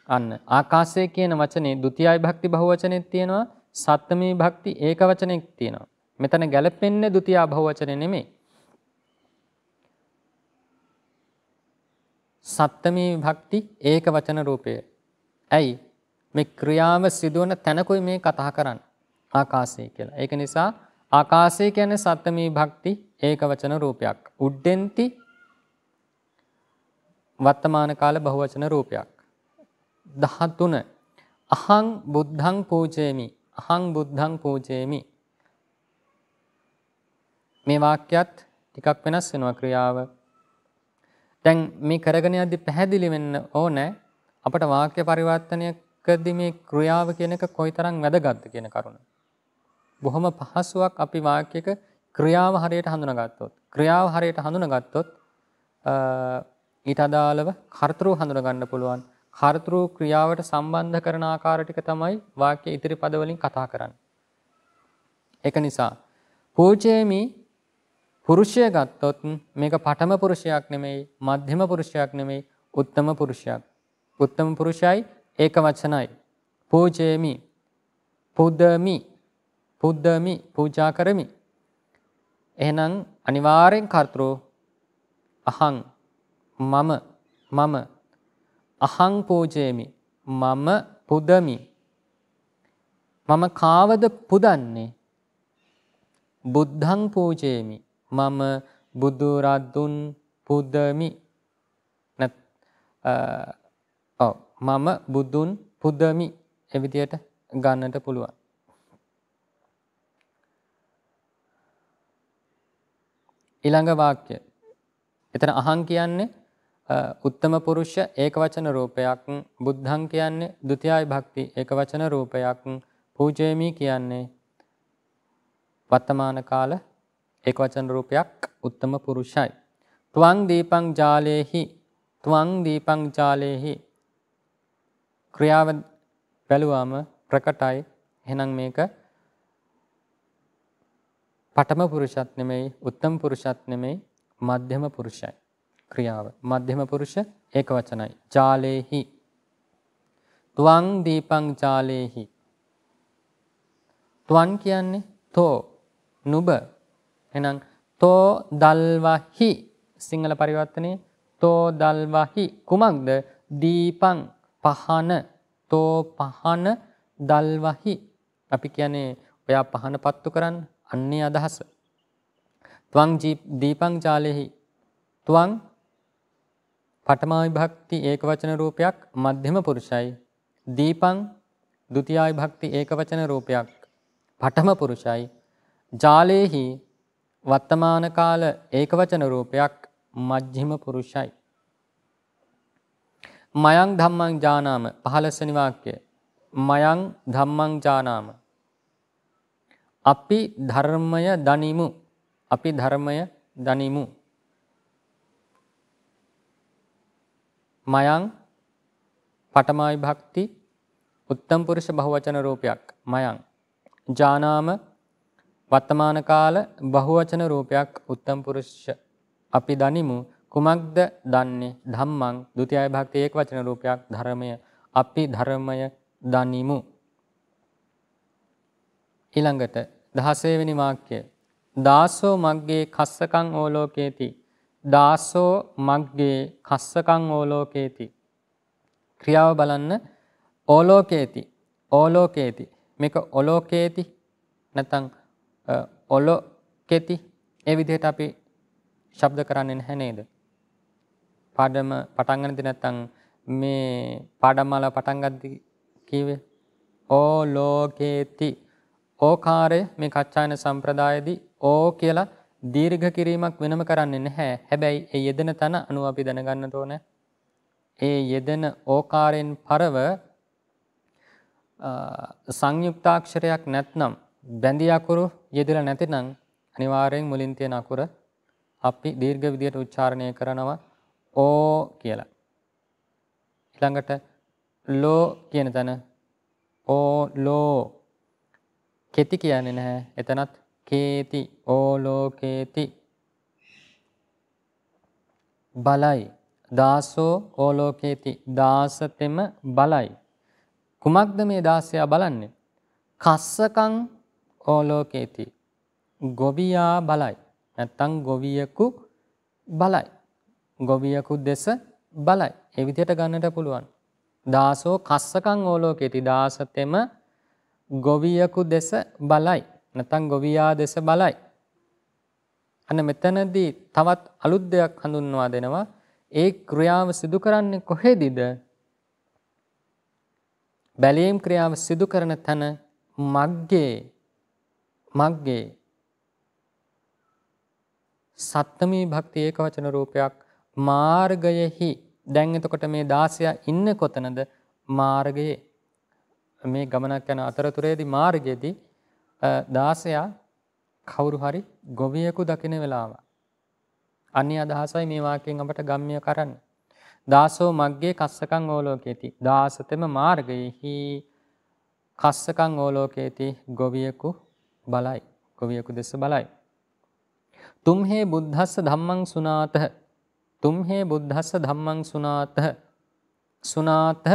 අන්න. ආකාසය කියන වචනේ ဒ ුතියයි භක්ති බහුවචනෙත් තියෙනවා. සත්ත්මී විභක්ති ඒක වචනෙත් තියෙනවා. මෙතන ගැලපෙන්නේ ဒုတိ ය බහුවචනේ නෙමෙයි. සත්ත්මී විභක්ති ඒක වචන රූපය. ඇයි? මේ ක්‍රියාව සිදුවන තැනකුයි මේ කතා කරන්නේ. ආකාශය කියලා. ඒක නිසා ආකාශය කියන්නේ සත්ත්මී විභක්ති ඒක වචන රූපයක්. උඩ්ඩෙන්ති වර්තමාන කාල බහුවචන රූපයක්. 13 අහං බුද්ධං පූජේමි. අහං බුද්ධං පූජේමි. මේ වාක්‍යයත් ටිකක් වෙනස් වෙනවා ක්‍රියාව. දැන් මේ කරගෙන යද්දි පැහැදිලි වෙන්න ඕනේ අපට වාක්‍ය පරිවර්තනයකදී මේ ක්‍රියාව කියන එක කොයිතරම් වැදගත්ද කියන කරුණ. බොහොම පහසුවක් අපි වාක්‍යයක ක්‍රියාව හරියට හඳුනාගත්තොත් ක්‍රියාව හරියට හඳුනාගත්තොත් ඊට අදාළව කර්තෘ හඳුනා ගන්න පුළුවන්. කර්තෘ ක්‍රියාවට සම්බන්ධ කරන ආකාර ටික තමයි වාක්‍ය ඉදිරි පද වලින් කතා කරන්නේ. ඒක නිසා පූජේමි පුරුෂය ගත්තොත් මේක පඨම පුරුෂයක් නෙමෙයි මධ්‍යම පුරුෂයක් නෙමෙයි උත්තම පුරුෂයක්. උත්තම පුරුෂයයි ඒක වචනයි. පූජේමි පුදමි පුද්දමි පූජා කරමි. එහෙනම් අනිවාර්යෙන් කර්තෘ අහං මම මම අහං පූජේමි මම පුදමි. මම කාවද පුදන්නේ? බුද්ධං පූජේමි මම බුදු රදුන් පුදමි. නැත් ඔව් මම බුදුන් පුදමි. එවිදියට ගන්නට පුළුවන්. ඊළඟ වාක්‍ය. එතන අහං කියන්නේ උත්තම පුරුෂ ඒකවචන රූපයක්. බුද්ධං කියන්නේ ဒ ුතියයි භක්ති ඒකවචන රූපයක්. පූජේමි කියන්නේ වර්තමාන කාල ඒකවචන රූපයක් උත්තම පුරුෂයි. තුවං දීපං ජාලේහි තුවං දීපං ජාලේහි. ක්‍රියාව බැලුවම ප්‍රකටයි. එහෙනම් මේක පඨම පුරුෂත් නෙමෙයි උත්තම පුරුෂත් නෙමෙයි මධ්‍යම පුරුෂයි. ක්‍රියාව. මධ්‍යම පුරුෂ ඒක වචනයි ජාලේහි. තුවං දීපං ජාලේහි. තුවන් කියන්නේ තෝ නුබ. එහෙනම් තෝ දල්වහි. සිංහල පරිවර්තනයේ තෝ දල්වහි. කුමක්ද? දීපං පහන. තෝ පහන දල්වහි. අපි කියන්නේ ඔයා පහන පත්තු කරන්න. අන්නේ අදහස. ත්වං දීපං ජාලෙහි. ත්වං පඨමා විභක්ති ඒකවචන රූපයක් මධ්‍යම පුරුෂයි. දීපං ဒုတိ ය විභක්ති ඒකවචන රූපයක් පඨම පුරුෂයි. ජාලේහි වර්තමාන කාල ඒකවචන රූපයක් මජ්ක්‍ධිම පුරුෂයි. මයං ධම්මං ජානාම 15 වෙනි වාක්‍යය. මයං ධම්මං ජානාම අපි ධර්මය දනිමු. අපි ධර්මය දනිමු. මයං පටමයි භක්ති උත්තම් පුරුෂ බහුවචන රූපයක්. මයං. ජානාම වර්තමාන කාල බහුවචන රූපයක් උත්තම් පුරුෂ. අපි දනිමු කුමක්ද දන්නේ? ධම්මං ဒုတိ ය භක්ති ඒක වචන රූපයක් ධර්මය. අපි ධර්මය දනිමු. ඊළඟට 16 වෙනි වාක්‍යය. දාසෝ මග්ගේ කස්සකං ඕලෝකේති. දාසෝ මග්ගේ කස්සකං ඕලෝකේති. ක්‍රියාව බලන්න ඕලෝකේති. ඕලෝකේති. මේක ඔලෝකේති නැත්නම් ඔලෝකේති ඒ විදිහට අපි ශබ්ද කරන්නේ නැහැ නේද? පාඩම පටන් ගන්නදී නැත්නම් මේ පාඩම් වල පටන් ගද්දි කිව්වේ ඕලෝකේති ඕකාරය මේ කච්චායන සම්ප්‍රදායේදී ඕ කියලා දීර්ඝ කිරීමක් වෙනම කරන්නේ නැහැ. හැබැයි ඒ යෙදෙන තන අනුව අපි දැනගන්න ඕනේ. ඒ යෙදෙන ඕකාරයෙන් පරව සංයුක්තාක්ෂරයක් නැත්නම් බැඳි අකුරු යෙදලා නැතිනම් අනිවාර්යෙන් මුලින් තියෙන අකුර අපි දීර්ඝ විදියට උච්චාරණය කරනවා ඕ කියලා. ඊළඟට ලෝ කියන තැන ඕ ලෝ කෙති කියන්නේ නැහැ. එතනත් කේති ඕලෝකේති බලයි. දාසෝ ඕලෝකේති දාසතෙම බලයි. කුමක්ද මේ දාසයා බලන්නේ? කස්සකං ඕලෝකේති ගොවියා බලයි. නැත්තම් ගොවියෙකු බලයි. ගොවියෙකු දෙස බලයි. ඒ විදිහට ගන්නට පුළුවන්. දාසෝ කස්සකං ඕලෝකේති දාසතෙම ගොවියකු දෙස බලයි. නැත්නම් ගොවියා දෙස බලයි. අන්න මෙතනදී තවත් අලුත් දෙයක් හඳුන්වා දෙනවා. ඒ ක්‍රියාව සිදු කරන්නේ කොහෙදද? බැලීම් ක්‍රියාව සිදු කරන තැන මග්ගේ මග්ගේ සත්තමී භක්ති ඒකවචන රූපයක් මාර්ගයෙහි දැන් එතකොට මේ 16 ඉන්නේ කොතනද මාර්ගයේ මේ ගමනක් යන අතරතුරේදී මාර්ගයේදී 16 කවුරු හරි ගොවියෙකු දකින වෙලාව. අන්‍ය අදහසයි මේ වාක්‍යයෙන් අපට ගම්ම්‍ය කරන්නේ. දාසෝ මග්ගේ කස්සකං ඕලෝකේති. දාසතෙම මාර්ගයෙහි කස්සකං ඕලෝකේති ගොවියෙකු බලයි. ගොවියෙකු දෙස බලයි. තුම්හේ බුද්ධස්ස ධම්මං සුනාතහ තුම්හේ බුද්ධස්ස ධම්මං සුනාතහ සුනාතහ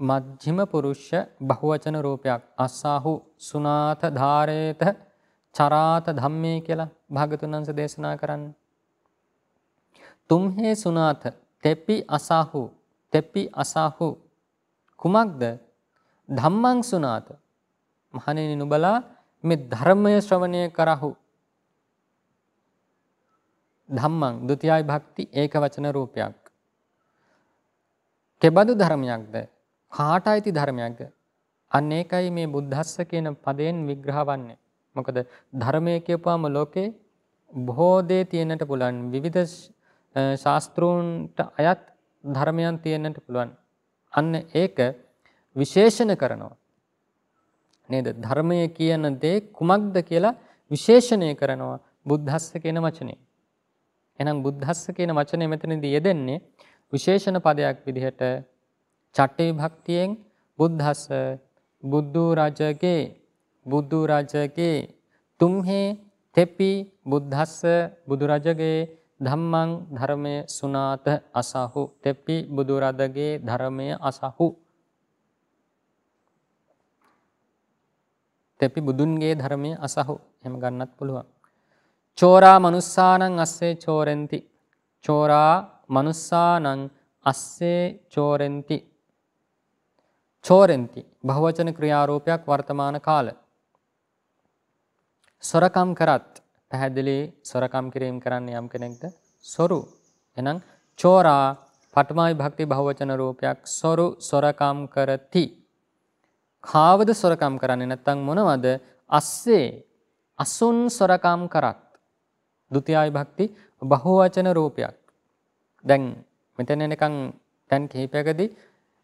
මජ්ජිම පුරුෂ බහුවචන රූපයක්. අස්සාහු සුනාත ධාරේත චරාත ධම්මේ කියලා භාගතුන් වහන්සේ දේශනා කරන්නේ. තුම්හේ සුනාත තෙපි අසාහු තෙපි අසාහු. කුමක්ද? ධම්මං සුනාත. මහණෙනි නුඹලා මේ ධර්මය ශ්‍රවණය කරහු. ධම්මං ဒ ුතියයි භක්ති ඒක වචන රූපයක්. කෙබඳු ධර්මයක්ද? කාට අයිති ධර්මයක්ද? අන්න ඒකයි මේ බුද්ධස්ස කියන පදයෙන් විග්‍රහ වන්නේ. මොකද ධර්මයේ කියපුවාම ලෝකේ බොහෝ දේ තියෙන්නට පුළුවන්. විවිධ ශාස්ත්‍රූන්ට අයත් ධර්මයන් තියෙන්නට පුළුවන්. අන්න ඒක විශේෂණ කරනවා. නේද? ධර්මය කියන දේ කුමක්ද කියලා විශේෂණය කරනවා බුද්ධස්ස කියන වචනේ. එහෙනම් බුද්ධස්ස කියන වචනේ මෙතනදී යෙදෙන්නේ විශේෂණ පදයක් විදිහට චට්ටි භක්තියෙන් බුද්ධස්ස බුද්ධ රජගේ බුදු රජගේ තුම්හේ තෙපි බුද්ධස්ස බුදු රජගේ ධම්මං ධර්මයේ සුනාත අසහු තෙපි බුදු රජගේ ධර්මයේ අසහු තෙපි බුදුන්ගේ ධර්මය අසහු එහෙම ගන්නත් පුළුවන්. චෝරා මනුස්සානං අස්සේ චෝරෙන්ති. චෝරා මනුස්සානං අස්සේ චෝරෙන්ති. චෝරෙන්ති බහුවචන ක්‍රියාරූපයක් වර්තමාන කාල. සොරකම් කරත් පැහැදිලි සොරකම් කිරීම කරන්න යම් කෙනෙක්ද සොරු. එනම් චෝරා පටමයි භක්ති බහුවචන රූපයක් සොරු සොරකම් කරති. කාවද සොරකම් කරන්නේ නැත්නම් මොනවද? අස්සේ අසුන් සොරකම් කරත්. ဒုတိ ායි භක්ති බහුවචන රූපයක්. දැන් මෙතන එනකන් දැන් කිහිපයකදී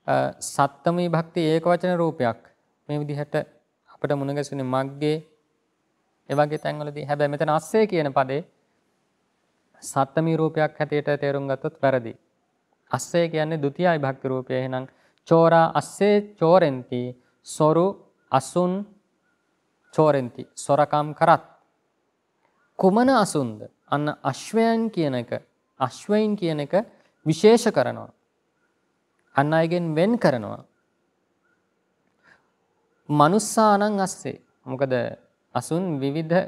සත්තමී භක්ති ඒකවචන රූපයක්. මේ විදිහට අපිට මුණ ගැසුනේ මග්ගේ ඒ වගේ තැන්වලදී. හැබැයි මෙතන අස්සේ කියන පදේ සත්තමී රූපයක් හැටියට තේරුම් ගත්තොත් වැරදි. අස්සේ කියන්නේ ဒုတိ ායි භක්ති රූපය. එහෙනම් චෝරා අස්සේ චෝරෙන්ති සොරු අසුන් චෝරෙන්ති. සොරකම් කරත්. කුමන අසුන්ද? අන්න අශ්වයන් කියන එක අශ්වයින් කියන එක විශේෂ කරනවා. අන් අයගෙන් වෙන් කරනවා මනුස්සානං අස්සේ මොකද අසුන් විවිධ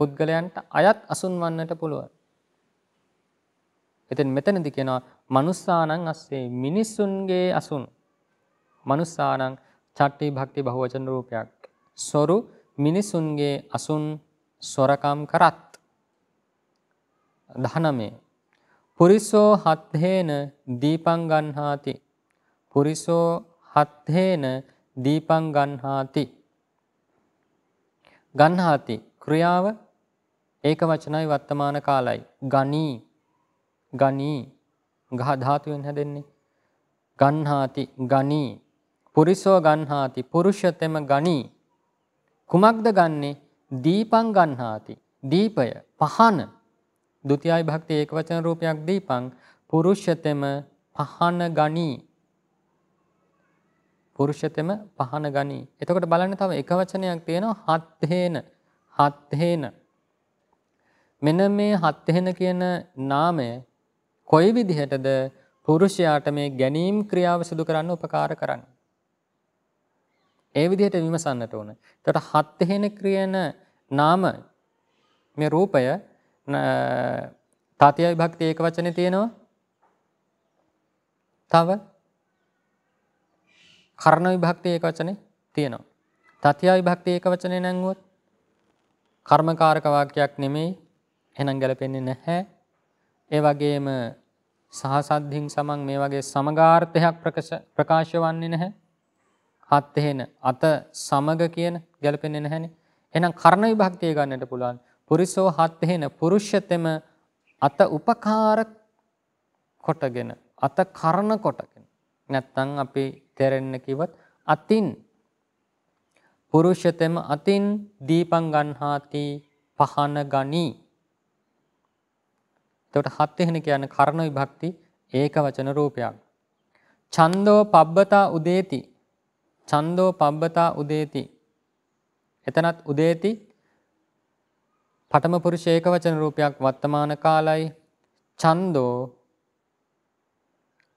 පුද්ගලයන්ට අයත් අසුන් වන්නට පුළුවන් එතෙන් මෙතනදි කියනවා මනුස්සානං අස්සේ මිනිස්සුන්ගේ අසුන් මනුස්සානං චට්ටි භක්ති බහුවචන රූපයක්. සොරු මිනිසුන්ගේ අසුන් සොරකම් කරත්. 19 පුරිසෝ හත්හේන දීපං ගන්හාති. පුරිසෝ හත්හේන දීපං ගන්හාති. ගන්හාති ක්‍රියාව ඒක වචනයි වර්තමාන කාලයි. ගනී ගනී ගහ ධාතුවෙන් හැදෙන්නේ. ගන්හාති ගනී පුරිසෝ ගන්හාති පුරුෂතෙම ගනී කුමක්ද ගන්නේ දීපං ගන්හාති දීපය පහන ဒုတိ ායි භක්ති ඒකවචන රූපයක් දීපං පුරුෂතෙම පහන ගනී පුරුෂතෙම පහන ගනී. එතකොට බලන්න තව එක වචනයක් තියෙනවා. හත්හේන. හත්හේන. මෙන්න මේ හත්හේන කියන නාමය කොයි විදිහටද පුරුෂයාට මේ ගැනීම් ක්‍රියාව සිදු කරන්න උපකාර කරන්නේ? ඒ විදිහට විමසන්නට ඕන. එතකොට හත් එහෙන ක්‍රියන නාම මේ රූපය තතිය විභක්ති ඒක වචනේ තියෙනවා. තව කර්ණ විභක්ති ඒක වචනේ තියෙනවා. තතිය විභක්ති ඒක වචනේ නැංගුවොත් කර්මකාරක වාක්‍යයක් නෙමෙයි. එහෙනම් ගැලපෙන්නේ නැහැ. ඒ වගේම සහසද්ධින් සමන් මේ වගේ සමගාර්ථයක් ප්‍රකාශ වන්නේ නැහැ. හත් එහෙන අත සමග කියන ගැලපෙන්නේ නැහැනේ. එහෙනම් කර්ණ විභක්තිය ගන්නට පුළුවන්. පුරිසෝ හත් එහෙන පුරුෂතෙම අත උපකාර කොටගෙන අත කරන කොටගෙන නැත්තං අපි තෙරෙන්න කිවත් අතින් පුරුෂතම අතින් දීපං ගන්හාති පහන ගනී. එතකොට හත් එහෙන කියන්නේ කර්ණ විභක්ති ඒක වචන රූපයක්. ඡන්தோ පබ්බතා උදේති. ඡන්தோ පබ්බතා උදේති. එතනත් උදේති පඨම පුරුෂ ඒක වචන රූපයක් වර්තමාන කාලයි ඡන්தோ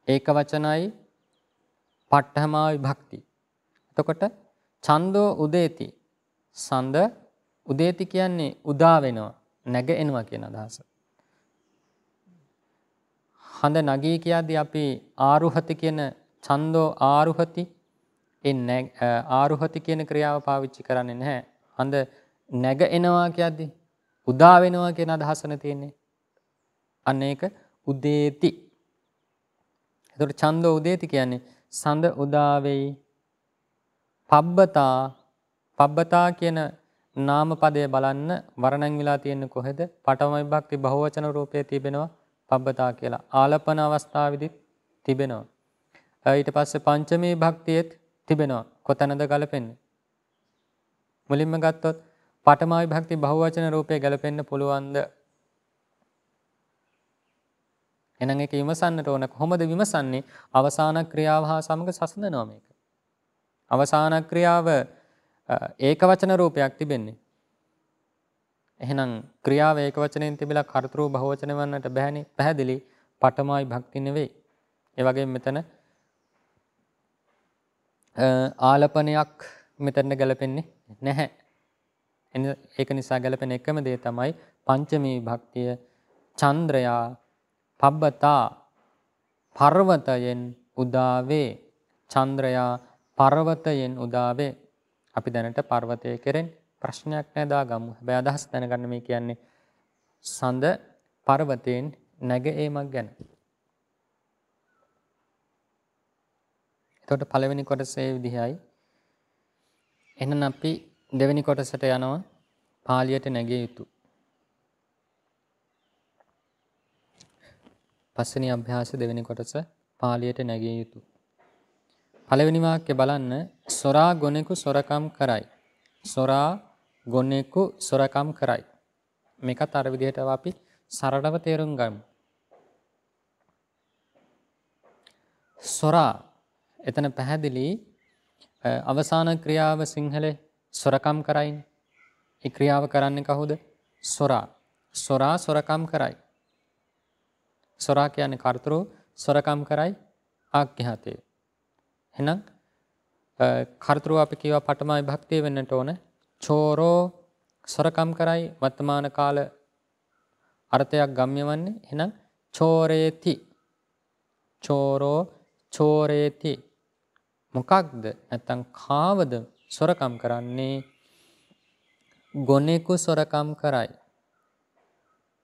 ඒක වචනයි පට්ඨමා විභක්ති. එතකොට ඡන්தோ උදේති. සඳ උදේති කියන්නේ උදා වෙනවා, නැග එනවා කියන අදහස. හඳ නගී කියද්දී අපි ආරුහති කියන ඡන්தோ ආරුහති ඒ ආරුහති කියන ක්‍රියාව පාවිච්චි කරන්නේ නැහැ. හඳ නැග එනවා කියද්දී උදා වෙනවා කියන අදහසන තියෙන්නේ. අන්න ඒක උදේති. එතකොට ඡන්தோ උදේති කියන්නේ සඳ උදා වෙයි. පබ්බතා පබ්බතා කියන නාම පදය බලන්න වර්ණන් වෙලා තියෙන්නේ කොහෙද? පඨම විභක්ති බහුවචන රූපයේ තිබෙනවා පබ්බතා කියලා. ආලපන අවස්ථාවේදී තිබෙනවා. ඊට පස්සේ පංචමී භක්තියෙත් තිබෙනවා. කොතැනද ගලපෙන්නේ? මුලින්ම ගත්තොත් පඨම විභක්ති බහුවචන රූපයේ ගලපෙන්න පුළුවන්ද? එහෙනම් ඒක විමසන්නට ඕන කොහොමද විමසන්නේ? අවසාන ක්‍රියාව හා සමග සසඳනවා මේක. අවසාන ක්‍රියාව ඒක වචන රූපයක් තිබෙන්නේ. එහෙනම් ක්‍රියාව ඒක වචනයෙන් තිබිලා කර්තෘ බහුවචන වන්නට බෑනේ. පැහැදිලි. පඨමයි භක්ති නෙවෙයි. ඒ වගේම මෙතන ආලපනයක් මෙතන ගැලපෙන්නේ නැහැ. ඒක නිසා ගැලපෙන එකම දේ තමයි පංචමී භක්තිය චන්ද්‍රයා පබ්බතා පර්වතයෙන් උදාවේ චන්ද්‍රයා පර්වතයෙන් උදාවේ අපි දැනට පර්වතය කෙරෙන් ප්‍රශ්නයක් නෑ දාගමු. හැබැයි අදහස් දැනගන්න මේ කියන්නේ සඳ පර්වතයෙන් නැග ඒමක් ගැන. එතකොට පළවෙනි කොටසේ විදිහයි. එහෙනම් අපි දෙවෙනි කොටසට යනවා පාලියට නැගිය යුතු. පස්වෙනි අභ්‍යාස දෙවෙනි කොටස පාලියට නැගිය යුතු. පළවෙනි වාක්‍ය බලන්න සොරා ගොනෙකු සොරකම් කරයි. සොරා ගොනෙකු සොරකම් කරයි. මේකත් අර විදිහට අපි සරලව තේරුම් ගමු. සොරා එතන පැහැදිලි අවසාන ක්‍රියාව සිංහලේ සොරකම් කරයිනේ. ඒ ක්‍රියාව කරන්නේ කවුද? සොරා. සොරා සොරකම් කරයි. සොරා කියන්නේ කර්තෘ සොරකම් කරයි ආඥාතේ. එහෙනම් කර්තෘ අපි කියවා පඨමයි භක්තිය වෙන්නට ඕන. චෝරෝ සොරකම් කරයි වර්තමාන කාල අර්ථයක් ගම්‍ය වන්නේ. එහෙනම් චෝරේති. චෝරෝ චෝරේති. මොකක්ද? නැත්තම් කාවද සොරකම් කරන්නේ? ගොනෙකු සොරකම් කරයි.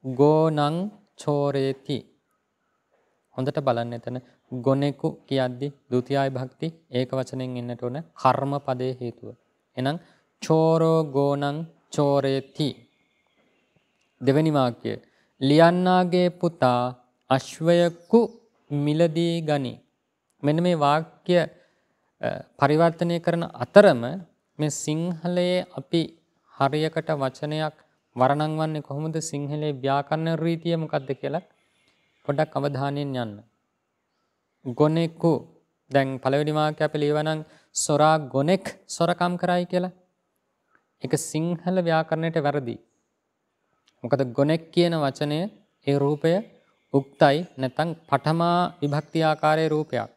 ගෝනං චෝරේති. හොඳට බලන්න එතන ගොනෙකු කියද්දි ဒုတိ ය භක්ති ඒක වචනෙන් එන්නට ඕන කර්ම පදයේ හේතුව. එහෙනම් චෝරෝ ගෝනං චෝරේති. දෙවෙනි වාක්‍යය ලියන්නාගේ පුතා අශ්වයකු මිලදී ගනි. මෙන්න මේ වාක්‍ය පරිවර්තනය කරන අතරම මේ සිංහලයේ අපි හරියකට වචනයක් වර්ණන්වන්නේ කොහොමද සිංහලේ ව්‍යාකරණ රීතිය මොකක්ද කියලා පොඩ්ඩක් අවධානයෙන් යන්න. ගොනෙකු දැන් පළවෙනි වාක්‍ය අපි ලියවනම් සොරා ගොනෙක් සොරකම් කරයි කියලා. ඒක සිංහල ව්‍යාකරණයට වැරදි. මොකද ගොනෙක් කියන වචනය ඒ රූපය උක්තයි නැත්නම් පඨමා විභක්ති ආකාරයේ රූපයක්.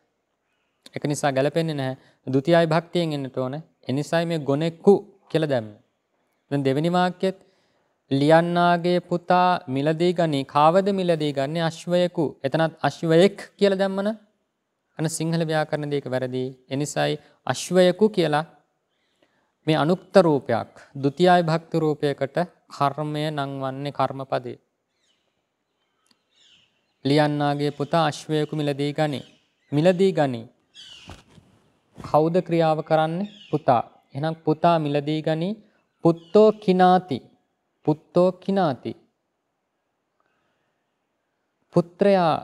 ඒක නිසා ගැලපෙන්නේ නැහැ. ဒုတိ යයි භක්තියෙන් එන්නට ඕන. ඒ නිසායි මේ ගොනෙක්කු කියලා දැම්මේ. දැන් දෙවෙනි වාක්‍යෙත් ලියන්නාගේ පුතා මිලදී ගනි කාවද මිලදී ගන්නේ අශ්වයෙකු. එතනත් අශ්වයෙක් කියලා දැම්මන. අන සිංහල ව්‍යාකරණ දෙක වැරදි. ඒ නිසායි අශ්වයෙකු කියලා මේ අනුක්ත රූපයක් ဒုတိ යයි භක්ති රූපයකට කර්මය නංවන්නේ කර්මපදේ. ලියන්නාගේ පුතා අශ්වයෙකු මිලදී ගනි. මිලදී ගනි. කවුද ක්‍රියාව කරන්නේ? පුතා. එහෙනම් පුතා මිලදී ගනි. පුත්තෝ කිනාති. පුත්තෝ කිනාති. පුත්‍රයා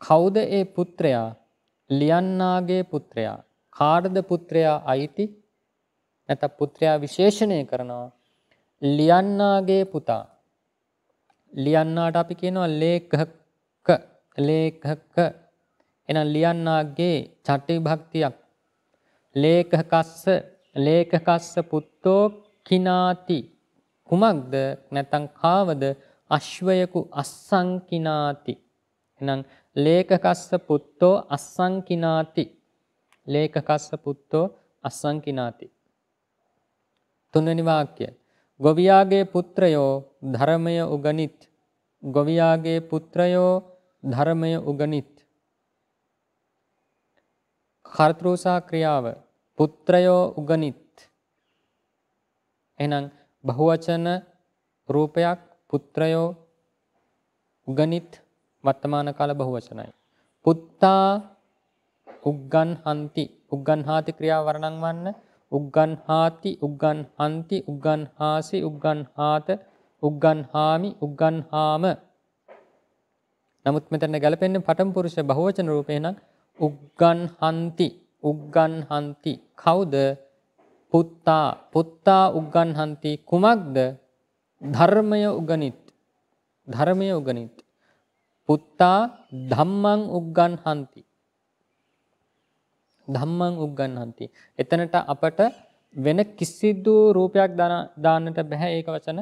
කවුද ඒ පුත්‍රයා? ලියන්නාගේ පුත්‍රයා. කාටද පුත්‍රයා අයිති? නැත්නම් පුත්‍රයා විශේෂණය කරනවා ලියන්නාගේ පුතා. ලියන්නාට අපි කියනවා ලේඛක ලේඛක එහෙනම් ලියන්නාගේ චට්ටි භක්තියක් ලේඛකස්ස ලේඛකස්ස පුත්තෝ කිනාති කුමක්ද? නැත්නම් කාවද? අශ්වයකු අස්සංකිනාති එහෙනම් ලේකකස්ස පුත්තෝ අස්සංකිනාති ලේකකස්ස පුත්තෝ අස්සංකිනාති තුන්වෙනි වාක්‍යය ගොවියාගේ පුත්‍රයෝ ධර්මය උගනිත්. ගොවියාගේ පුත්‍රයෝ ධර්මය උගනිත්. කර්තෘසා ක්‍රියාව. පුත්‍රයෝ උගනිත්. එහෙනම් බහුවචන රූපයක් පුත්‍රයෝ උගනිත් වර්තමාන කාල බහුවචනයි පුත්තා උග්ගන්හන්ති උග්ගන්හාති ක්‍රියාව වර්ණම් වන්න උග්ගන්හාති උග්ගන්හන්ති උග්ගන්හාසි උග්ගන්හාත උග්ගන්හාමි උග්ගන්හාම. නමුත් මෙතන ගැලපෙන්නේ පඨම පුරුෂ බහුවචන රූපේ නම් උග්ගන්හන්ති උග්ගන්හන්ති කවුද? පුත්තා පුත්තා උග්ගන්හන්ති කුමක්ද? ධර්මය උගනිත්. ධර්මය උගනිත්. පුත්තා ධම්මං උග්ගන්හන්ති. ධම්මං උග්ගන්හන්ති. එතනට අපට වෙන කිසිදු රූපයක් දාන්නට බෑ ඒක වචන.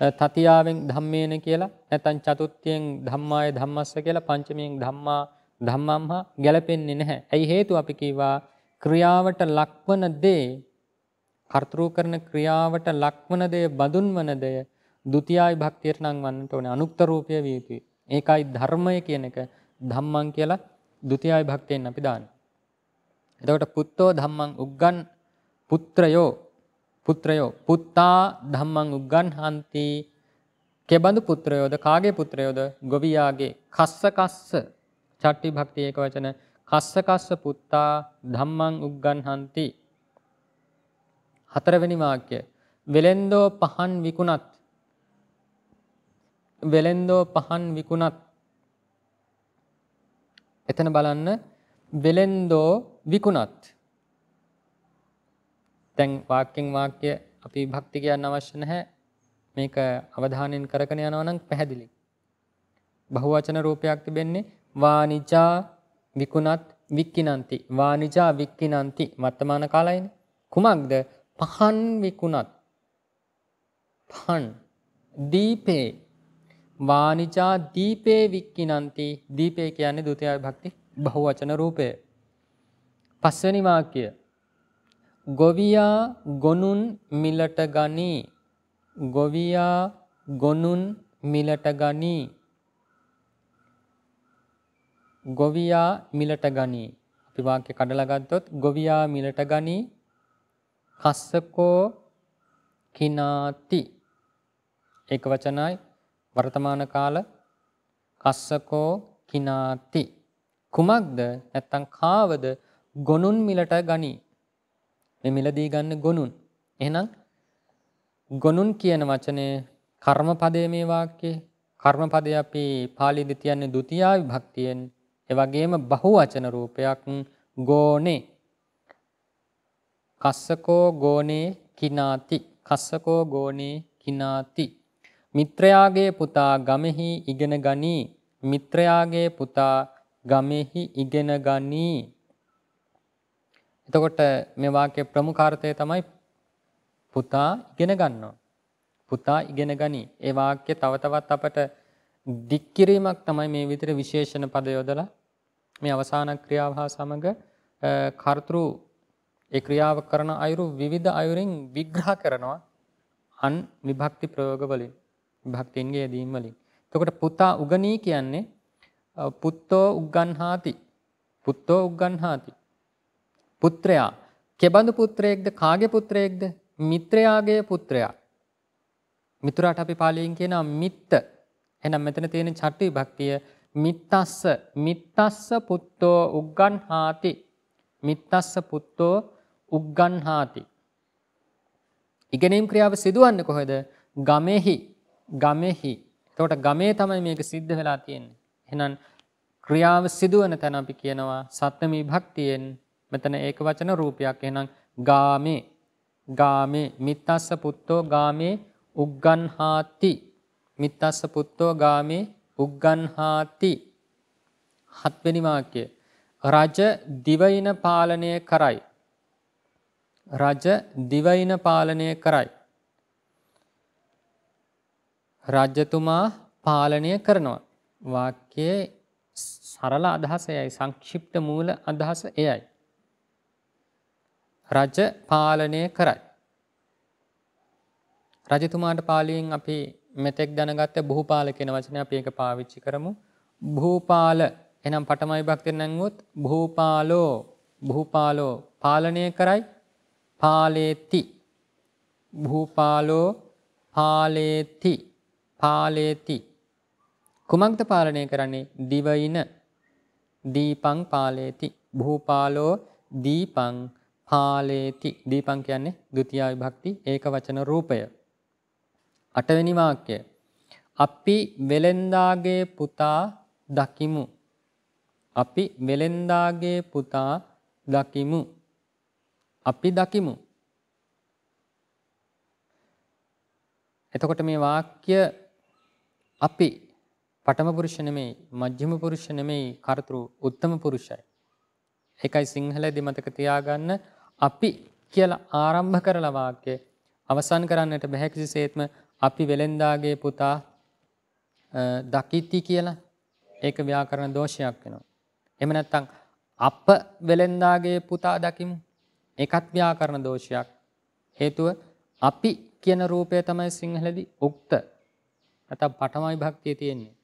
තතියාවෙන් ධම්මේන කියලා නැත්නම් චතුත්ථයෙන් ධම්මාය ධම්මස්ස කියලා පංචමයෙන් ධම්මා ධම්මම්හා ගැලපෙන්නේ නැහැ. ඇයි හේතුව අපි කිව්වා ක්‍රියාවට ලක්වන දේ කර්තෘ කරන ක්‍රියාවට ලක්වන දේ බඳුන් වන දේ ဒ ුතියයි භක්තියට නම් වන්නට ඕනේ. අනුක්ත රූපය විය යුතුයි. ඒකයි ධර්මය කියන එක ධම්මං කියලා ဒ ුතියයි භක්තියෙන් අපි දාන්නේ. එතකොට පුත්තෝ ධම්මං උග්ගන් පුත්‍රයෝ පුත්‍රයෝ පුත්තා ධම්මං උග්ගන්හන්ති. කෙබඳු පුත්‍රයෝද කාගේ පුත්‍රයෝද? ගොවියාගේ. කස්ස කස්ස. චට්ටි භක්ති ඒක වචන කස්ස කස්ස පුත්තා ධම්මං උග්ගන්හන්ති හතරවෙනි වාක්‍ය. වෙලෙන්දෝ පහන් විකුණත්. වෙලෙන්දෝ පහන් විකුණත්. එතන බලන්න. වෙලෙන්දෝ විකුණත්. දැන් වාක්‍යෙන් වාක්‍ය අපි භක්ති කියන්න අවශ්‍ය නැහැ. මේක අවධානයෙන් කරගෙන යනවා නම් පැහැදිලි. බහුවචන රූපයක් තිබෙන්නේ වානිජා විකුණත් වික්කිනන්ති. වානිජා වික්කිනන්ති වර්තමාන කාලයනේ. කුමක්ද? පහන් විකුණත්. පහන් දීපේ වානිජා දීපේ වික්කිනන්ති. දීපේ කියන්නේ ဒုတိ ය භක්ති බහුවචන රූපය. පස්වෙනි වාක්‍යය ගොවියා ගොනුන් මිලට ගනී. ගොවියා ගොනුන් මිලට ගනී. ගොවියා මිලට ගනී. අපි වාක්‍ය කඩලා ගත්තොත් ගොවියා මිලට ගනී. කස්සකෝ කිනාති. ඒක වචනයි වර්තමාන කාල කස්සකෝ කිනාති. කුමක්ද නැත්තම් කාවද ගොනුන් මිලට ගනී. මේ මිලදී ගන්න ගොනුන්. එහෙනම් ගොනුන් කියන වචනේ කර්මපදයේ මේ වාක්‍යයේ කර්මපදයේ අපි පාලියේදී තියන්නේ ဒ ුතියා විභක්තියෙන් ඒ වගේම බහුවචන රූපයක් ගෝනේ. කස්සකෝ ගෝනේ කිනාති. කස්සකෝ ගෝනේ කිනාති. මිත්‍රයාගේ පුතා ගමෙහි ඉගෙන ගනී. මිත්‍රයාගේ පුතා ගමෙහි ඉගෙන ගනී. එතකොට මේ වාක්‍යයේ ප්‍රමුඛාර්ථය තමයි පුතා ඉගෙන ගන්නවා. පුතා ඉගෙන ගනි. ඒ වාක්‍ය තව තවත් අපට දික් කිරීමක් තමයි මේ විතර විශේෂණ පද යොදලා මේ අවසාන ක්‍රියාව හා සමග කර්තෘ ඒ ක්‍රියාව කරන අයුරු විවිධ අයුරින් විග්‍රහ කරනවා අන් විභක්ති ප්‍රයෝග වලින් විභක්තින්ගේ යෙදීම් වලින්. එතකොට පුතා උගනී කියන්නේ පුත්තෝ උග්ගන්හාති. පුත්තෝ උග්ගන්හාති. පුත්‍රයා කෙබඳු පුත්‍රයෙක්ද කාගේ පුත්‍රයෙක්ද මිත්‍රයාගේ පුත්‍රයා මිතුරාට අපි පාලියෙන් කියනවා මිත්ත එහෙනම් මෙතන තියෙන චට්ටි භක්තිය මිත්තස්ස මිත්තස්ස පුත්තෝ උග්ගන්හාති මිත්තස්ස පුත්තෝ උග්ගන්හාති ඉගෙනීම් ක්‍රියාව සිදුවන්නේ කොහෙද? ගමෙහි ගමෙහි. එතකොට ගමේ තමයි මේක සිද්ධ වෙලා තියෙන්නේ. එහෙනම් ක්‍රියාව සිදුවන තැන අපි කියනවා සත්ත්මී භක්තියෙන්. මෙතන ඒක වචන රූපයක්. එහෙනම් ගාමේ. ගාමේ. මිත්තස්ස පුත්තෝ ගාමේ උග්ගන්හාති මිත්තස්ස පුත්තෝ ගාමේ උග්ගන්හාති හත්වෙනි වාක්‍යය රජ දිවයින පාලනය කරයි රජ දිවයින පාලනය කරයි. රජතුමා පාලනය කරනවා. වාක්‍යයේ සරල අදහස එයයි සංක්ෂිප්ත මූල අදහස එයයි. රජ පාලනය කරයි. රජතුමාට පාලියෙන් අපි මෙතෙක් දැනගත්ත බහුපාල කියන වචනේ අපි ඒක පාවිච්චි කරමු. භූපාල එනම් පටමයි භක්තියෙන් නැංගුවොත් භූපාලෝ භූපාලෝ පාලනය කරයි පාලේති. භූපාලෝ පාලේති පාලේති. කුමක්ද පාලනය කරන්නේ? දිවයින. දීපං පාලේති. භූපාලෝ දීපං පාලේති. දීපං කියන්නේ ဒုတိ ය විභක්ති ඒක වචන රූපය. අටවෙනි වාක්‍යය. අපි වෙලෙන්දාගේ පුතා දකිමු. අපි වෙලෙන්දාගේ පුතා දකිමු. අපි දකිමු. එතකොට මේ වාක්‍ය අපි පඨම පුරුෂ නෙමෙයි මජ්ක්‍ධිම පුරුෂ නෙමෙයි කර්තෘ උත්තම පුරුෂයි. ඒකයි සිංහලදී මතක තියාගන්න අපි කියලා ආරම්භ කරලා වාක්‍ය අවසන් කරන්නට බෑ කිසිසේත්ම. අපි වෙලෙන්දාගේ පුතා දකිති කියලා ඒක ව්‍යාකරණ දෝෂයක් වෙනවා. එහෙම නැත්නම් අප වෙලෙන්දාගේ පුතා දකිමු. ඒකත් ව්‍යාකරණ දෝෂයක්. හේතුව අපි කියන රූපය තමයි සිංහලදී උක්ත. නැත්නම් පඨමයි භක්තිය තියෙන්නේ.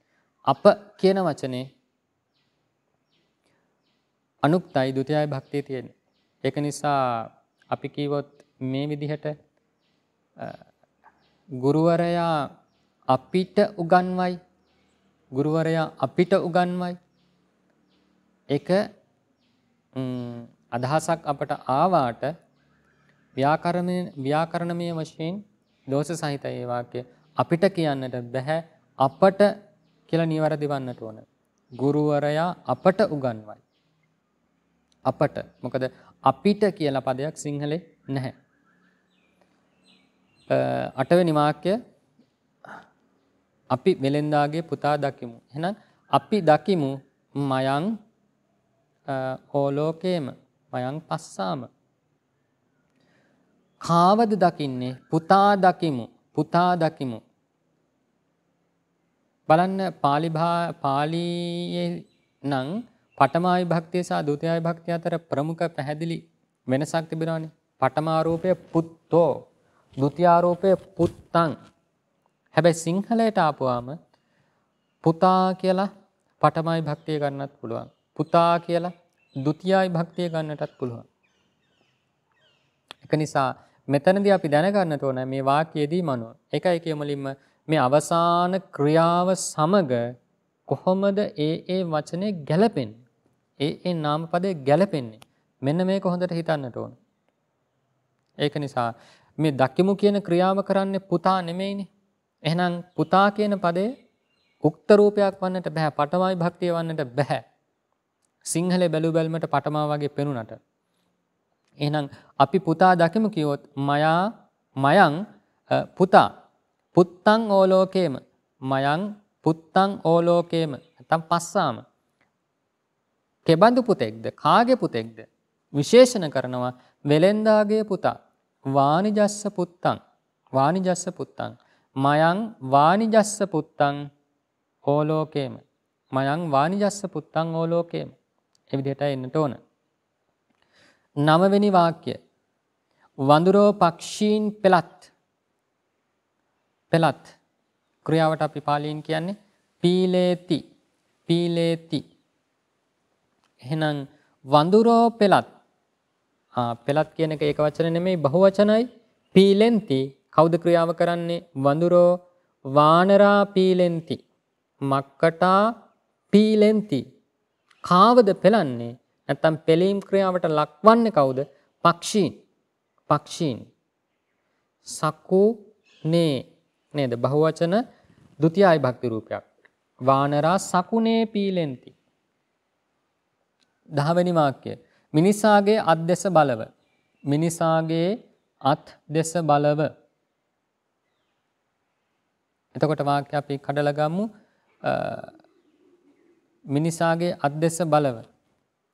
අප කියන වචනේ අනුක්තයි ဒုတိ යයි භක්තිය තියෙන්නේ. ඒක නිසා අපි කිව්වොත් මේ විදිහට ගුරුවරයා අපිට උගන්වයි ගුරුවරයා අපිට උගන්වයි ඒක අදහසක් අපට ආවාට ව්‍යාකරණය ව්‍යාකරණමය වශයෙන් දෝෂ සහිතයි ඒ වාක්‍ය අපිට කියන්නට බෑ අපට කියලා නිවැරදි වන්නට ඕන. ගුරුවරයා අපට උගන්වයි. අපට. මොකද අපිට කියලා පදයක් සිංහලේ නැහැ. අටවෙනි වාක්‍ය අපි වෙලෙන්දාගේ පුතා දකිමු. එහෙනම් අපි දකිමු මයං ඕලෝකේම මයං පස්සාම. කාවද දකින්නේ පුතා දකිමු පුතා දකිමු බලන්න පාලි පාලියේ නම් පඨමා විභක්තිය සහ ဒုတိ ය විභක්තිය අතර ප්‍රමුඛ පැහැදිලි වෙනසක් තිබෙනවානේ. පඨමා රූපය පුත්තෝ, ද්විතියාරෝපය පුත්තං හැබැයි සිංහලයට ආපුවාම පුතා කියලා පටමයි භක්තිය ගන්නත් පුළුවන්. පුතා කියලා ද්විතියයි භක්තිය ගන්නටත් පුළුවන්. ඒක නිසා මෙතනදී අපි දැනගන්න ඕන මේ වාක්‍යයේදී මනෝ. ඒකයි කියමුලින්ම මේ අවසාන ක්‍රියාව සමග කොහොමද ඒ ඒ වචනේ ගැලපෙන්නේ? ඒ ඒ නාමපදේ ගැලපෙන්නේ. මෙන්න මේක හොඳට හිතන්නට ඕන. ඒක නිසා මේ දකිමු කියන ක්‍රියාව කරන්නේ පුතා නෙමෙයිනේ. එහෙනම් පුතා කියන පදේ උක්ත රූපයක් වන්නට බෑ. පටමයි භක්තිය වන්නට බෑ. සිංහලේ බැලු බැලමට පටමා වගේ පෙනුනට. එහෙනම් අපි පුතා දකිමු කිව්වොත් මයා මයන් පුතා පුත්තං ඕලෝකේම මයං පුත්තං ඕලෝකේම නැත්නම් පස්සාම කෙබඳු පුතෙක්ද කාගේ පුතෙක්ද විශේෂණ කරනවා වෙලෙන්දාගේ පුතා වානිජස්ස පුත්තං. වානිජස්ස පුත්තං. මයං වානිජස්ස පුත්තං ඕලෝකේම. මයං වානිජස්ස පුත්තං ඕලෝකේම. ඒ විදිහට එන්නට ඕන. නවවෙනි වාක්‍ය. වඳුරෝ පක්ෂීන් පෙලත් පෙලත් ක්‍රියාවට අපි පාලියෙන් කියන්නේ පීලේති. පීලේති. එහෙනම් වඳුරෝ පෙලත් ආ පෙලත් කියන එක ඒක වචන නෙමෙයි බහුවචනයි. පීලෙන්ති. කවුද ක්‍රියාව කරන්නේ? වඳුරෝ. වානරා පීලෙන්ති. මක්කටා පීලෙන්ති. කාවද පෙලන්නේ නැත්තම් පෙලීම් ක්‍රියාවට ලක්වන්නේ කවුද? පක්ෂීන්. පක්ෂීන්. සකු නේ. නේද? බහුවචන ဒုတိ යයි භක්ති රූපයක්. වානරා සකුනේ පීලෙන්ති. දහවෙනි වාක්‍ය. මිනිසාගේ අත් දෙස බලව. මිනිසාගේ අත් දෙස බලව. එතකොට වාක්‍ය අපි කඩලා ගමු. මිනිසාගේ අත් දෙස බලව.